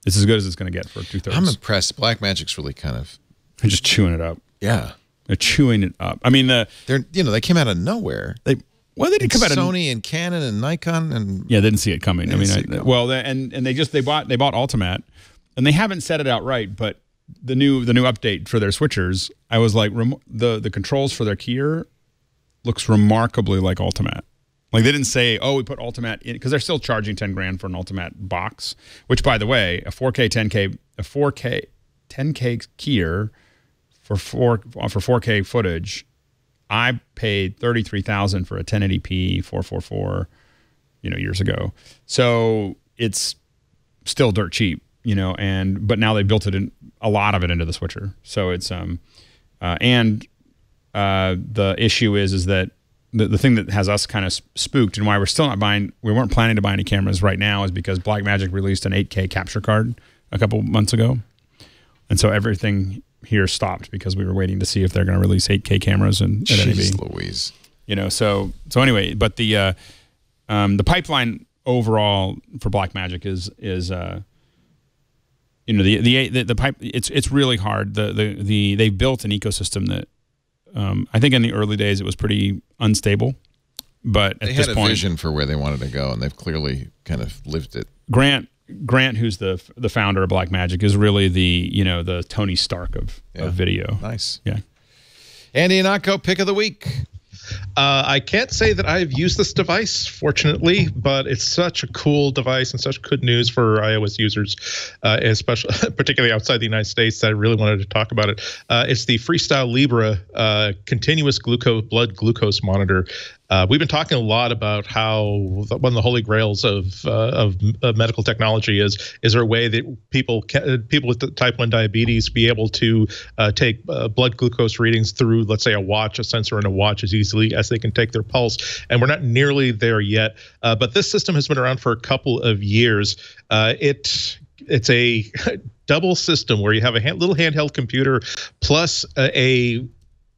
it's as good as it's going to get for two thirds. I'm impressed. Blackmagic's really kind of They're just chewing it up. yeah. They're chewing it up. I mean, the They're you know they came out of nowhere. they well, they didn't come out of Sony and Canon and Nikon and Yeah, they didn't see it coming. I mean, I, coming. well, they, and and they just they bought they bought Ultimatte, and they haven't said it outright, but the new the new update for their switchers, I was like, the the controls for their keyer looks remarkably like Ultimatte. Like they didn't say, oh, we put Ultimatte in because they're still charging ten grand for an Ultimatte box. Which, by the way, a 4K 10K a 4K 10K keyer for four for 4K footage, I paid thirty three thousand for a 1080p 444 you know years ago. So it's still dirt cheap, you know, and but now they built it in a lot of it into the switcher. So it's um uh, and uh, the issue is is that the, the thing that has us kind of spooked and why we're still not buying we weren't planning to buy any cameras right now is because Blackmagic released an 8K capture card a couple months ago. And so everything here stopped because we were waiting to see if they're going to release 8K cameras and at NAB Louise. you know so so anyway but the uh um the pipeline overall for black magic is is uh you know the the the, the pipe it's it's really hard the the the they built an ecosystem that um i think in the early days it was pretty unstable but at They this had a point vision for where they wanted to go, and they've clearly kind of lived it. grant grant who's the the founder of black magic is really the you know the tony stark of, Yeah. of video Nice. yeah Andy Ihnatko, pick of the week. Uh, I can't say that I've used this device, fortunately, but it's such a cool device and such good news for iOS users, uh, especially particularly outside the United States. That I really wanted to talk about it. Uh, it's the FreeStyle Libre uh, continuous glucose blood glucose monitor. Uh, we've been talking a lot about how one of the holy grails of, uh, of, of medical technology is is there a way that people can, people with type one diabetes be able to uh, take uh, blood glucose readings through, let's say, a watch, a sensor in a watch, as easily as they can take their pulse. And we're not nearly there yet. Uh, but this system has been around for a couple of years. Uh, it it's a double system where you have a hand, little handheld computer plus a, a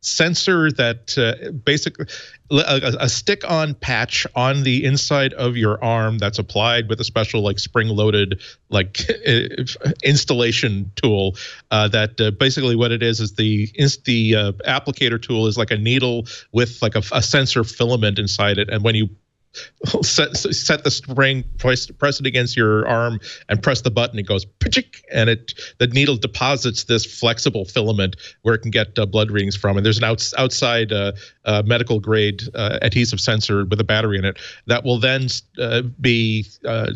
sensor that uh, basically a, a stick on patch on the inside of your arm that's applied with a special like spring loaded like installation tool uh, that uh, basically what it is is the is the uh, applicator tool is like a needle with like a, a sensor filament inside it. And when you set set the spring, press, press it against your arm, and press the button. It goes and it the needle deposits this flexible filament where it can get uh, blood readings from. And there's an outs, outside uh, uh, medical grade uh, adhesive sensor with a battery in it that will then uh, be uh,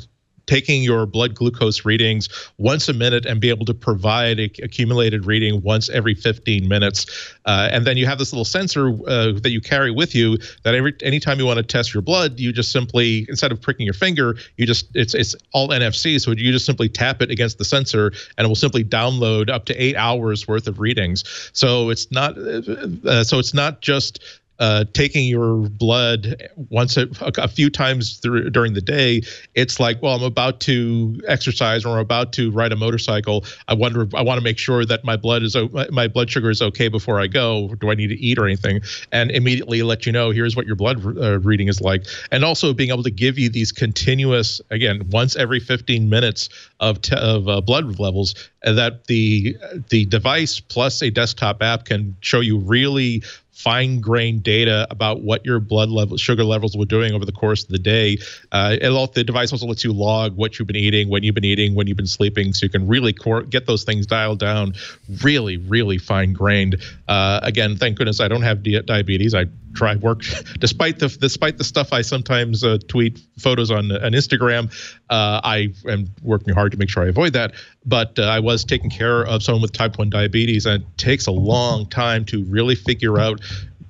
taking your blood glucose readings once a minute and be able to provide a accumulated reading once every 15 minutes. Uh, and then you have this little sensor uh, that you carry with you that every anytime you want to test your blood, you just simply instead of pricking your finger, you just it's it's all NFC, so you just simply tap it against the sensor and it will simply download up to eight hours worth of readings. So it's not uh, so it's not just uh, taking your blood once a, a few times through, during the day, it's like, well, I'm about to exercise or I'm about to ride a motorcycle. I wonder, I want to make sure that my blood is my blood sugar is okay before I go. Do I need to eat or anything? And immediately let you know here's what your blood uh, reading is like, and also being able to give you these continuous, again, once every 15 minutes of of uh, blood levels that the the device plus a desktop app can show you really fine grained data about what your blood level, sugar levels were doing over the course of the day. Uh, it, the device also lets you log what you've been eating, when you've been eating, when you've been sleeping, so you can really cor- get those things dialed down, really, really fine grained. Uh, again, thank goodness I don't have di- diabetes. I try work despite the despite the stuff I sometimes uh, tweet photos on on Instagram. Uh, I am working hard to make sure I avoid that. But uh, I was taking care of someone with type one diabetes, and it takes a long time to really figure out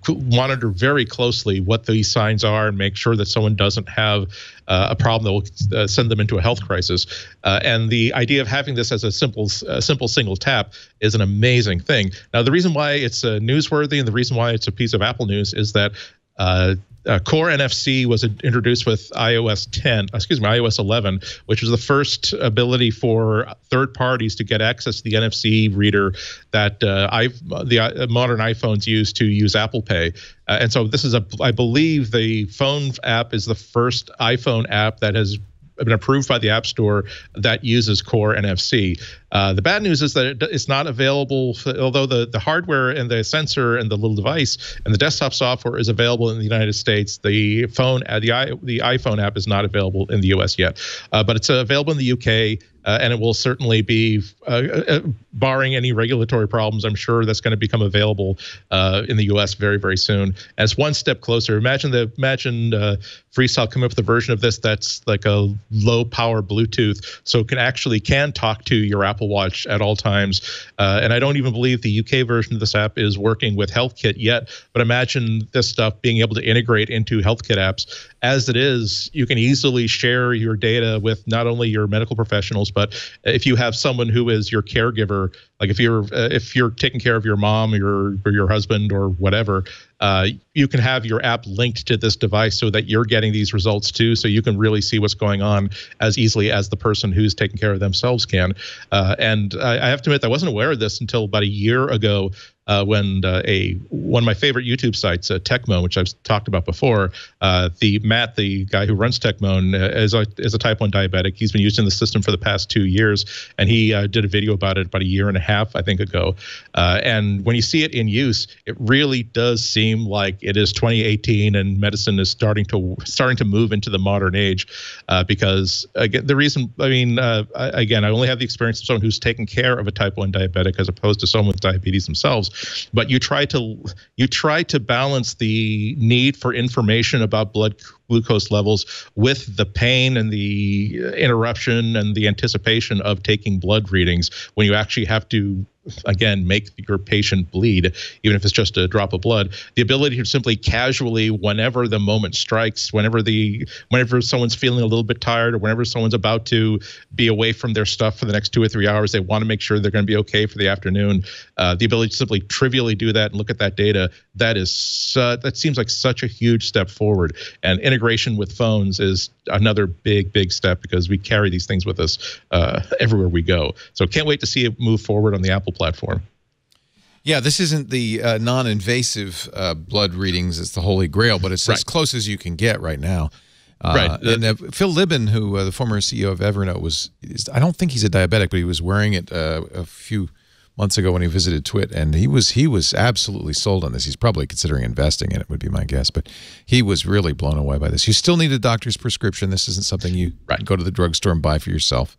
monitor very closely what these signs are and make sure that someone doesn't have uh, a problem that will uh, send them into a health crisis. Uh, and the idea of having this as a simple, simple single tap is an amazing thing. Now, the reason why it's uh, newsworthy and the reason why it's a piece of Apple news is that uh, Core NFC was introduced with iOS 10, excuse me, iOS 11, which was the first ability for third parties to get access to the NFC reader that uh, I, the uh, modern iPhones use to use Apple Pay. Uh, and so this is a, I believe the phone app is the first iPhone app that has been approved by the App Store that uses Core NFC. Uh, the bad news is that it, it's not available, for, although the, the hardware and the sensor and the little device and the desktop software is available in the United States. The phone, uh, the, the iPhone app is not available in the US yet, uh, but it's available in the UK. Uh, and it will certainly be, uh, barring any regulatory problems, I'm sure that's going to become available in the U.S. very, very soon. As one step closer, imagine the imagine Freestyle come up with a version of this that's like a low power Bluetooth, so it can actually can talk to your Apple Watch at all times. Uh, and I don't even believe the UK version of this app is working with HealthKit yet. But imagine this stuff being able to integrate into HealthKit apps. As it is, you can easily share your data with not only your medical professionals but if you have someone who is your caregiver, like if you're uh, if you're taking care of your mom or your or your husband or whatever, uh, you can have your app linked to this device so that you're getting these results too, so you can really see what's going on as easily as the person who's taking care of themselves can. Uh, and I, I have to admit, I wasn't aware of this until about a year ago uh, when uh, a one of my favorite YouTube sites, uh, Techmoan, which I've talked about before, uh, the Matt, the guy who runs Techmoan, uh, is a is a type one diabetic. He's been using the system for the past two years, and he uh, did a video about it about a year and a half, I think, ago. and when you see it in use, it really does seem like it is 2018, and medicine is starting to starting to move into the modern age. because again, the reason, I mean, again, I only have the experience of someone who's taken care of a type one diabetic as opposed to someone with diabetes themselves but you try to you try to balance the need for information about blood glucose levels with the pain and the interruption and the anticipation of taking blood readings when you actually have to again make your patient bleed, even if it's just a drop of blood. The ability to simply casually, whenever the moment strikes, whenever the whenever someone's feeling a little bit tired, or whenever someone's about to be away from their stuff for the next two or three hours, they want to make sure they're going to be okay for the afternoon. Uh, the ability to simply trivially do that and look at that data that is uh, that seems like such a huge step forward. And integration with phones is another big big step because we carry these things with us uh, everywhere we go. So can't wait to see it move forward on the Apple platform. Yeah, this isn't the uh, non-invasive uh, blood readings; it's the holy grail, but it's Right. as close as you can get right now. Uh, Right. And uh, Phil Libin, who uh, the former CEO of Evernote was, is, I don't think he's a diabetic, but he was wearing it uh, a few months ago when he visited Twit, and he was he was absolutely sold on this. He's probably considering investing in it, would be my guess, but he was really blown away by this. You still need a doctor's prescription. This isn't something you Right. go to the drugstore and buy for yourself.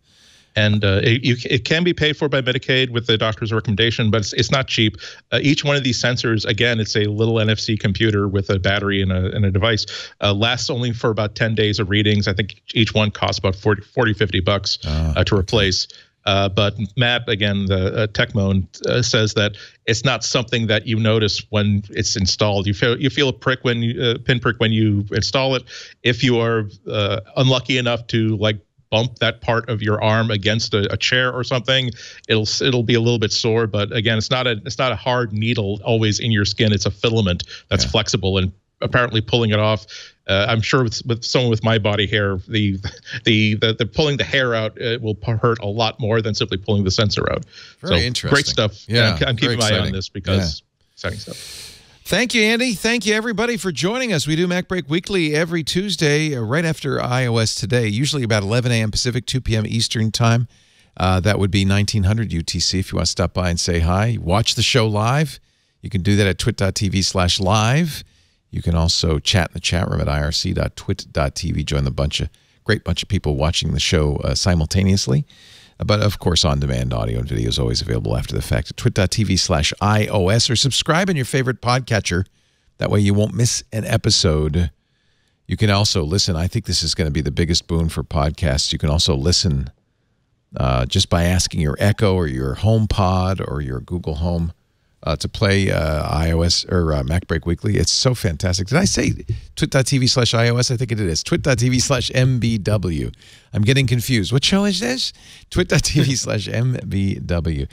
And uh, it, you, it can be paid for by Medicaid with the doctor's recommendation, but it's, it's not cheap. Uh, each one of these sensors, again, it's a little NFC computer with a battery and a, and a device, uh, lasts only for about 10 days of readings. I think each one costs about 40, 40 50 bucks uh, to replace. Uh, but Matt, again, the uh, TechMoan uh, says that it's not something that you notice when it's installed. You feel you feel a prick when you uh, pinprick when you install it. If you are uh, unlucky enough to like bump that part of your arm against a, a chair or something, it'll it'll be a little bit sore. But again, it's not a it's not a hard needle always in your skin. It's a filament that's flexible and apparently pulling it off. Uh, I'm sure with, with someone with my body hair, the the the, the pulling the hair out uh, will hurt a lot more than simply pulling the sensor out. Very so interesting. Great stuff. Yeah, I'm, I'm keeping my eye on this because exciting stuff. Thank you, Andy. Thank you, everybody, for joining us. We do MacBreak Weekly every Tuesday, uh, right after iOS Today, usually about 11 a.m. Pacific, 2 p.m. Eastern Time. Uh, that would be 1900 UTC if you want to stop by and say hi. Watch the show live. You can do that at twit.tv slash live. You can also chat in the chat room at irc.twit.tv. Join the bunch of great bunch of people watching the show uh, simultaneously. But of course, on demand audio and video is always available after the fact at twit.tv slash iOS or subscribe in your favorite podcatcher. That way you won't miss an episode. You can also listen. I think this is going to be the biggest boon for podcasts. You can also listen uh, just by asking your Echo or your HomePod or your Google Home uh, to play uh, iOS or uh, MacBreak Weekly. It's so fantastic. Did I say twit.tv slash iOS? I think it is. Twit.tv slash MBW. I'm getting confused. What show is this? Twit.tv slash MBW.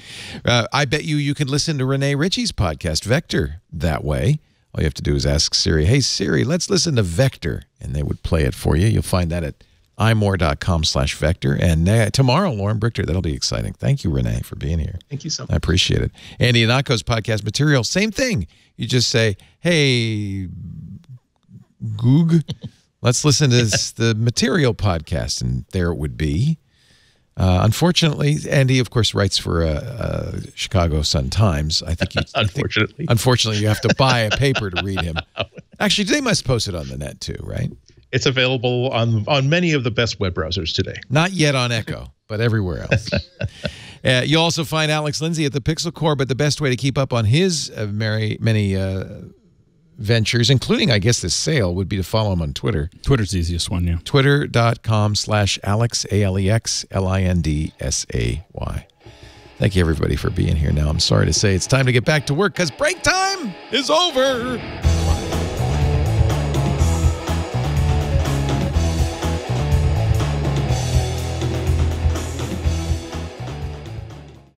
Uh, I bet you you can listen to Rene Ritchie's podcast, Vector, that way. All you have to do is ask Siri, hey, Siri, let's listen to Vector, and they would play it for you. You'll find that at imore.com slash vector. And uh, tomorrow, Loren Brichter, that'll be exciting. Thank you, Rene, for being here. Thank you so much. I appreciate it. Andy Ihnatko's podcast material, same thing. You just say, hey, Goog, let's listen to this, the material podcast, and there it would be. Uh, unfortunately, Andy, of course, writes for uh, uh, Chicago Sun Times. I think, you, I think- Unfortunately. unfortunately, you have to buy a paper to read him. Actually, they must post it on the net too, right? It's available on on many of the best web browsers today. Not yet on Echo, but everywhere else. uh, you'll also find Alex Lindsay at the Pixel Corps, but the best way to keep up on his uh, many, many uh, ventures, including, I guess, this sale, would be to follow him on Twitter. Twitter's the easiest one, yeah. Twitter.com slash Alex, A L E X L I N D S A Y. Thank you, everybody, for being here. Now, I'm sorry to say it's time to get back to work because break time is over.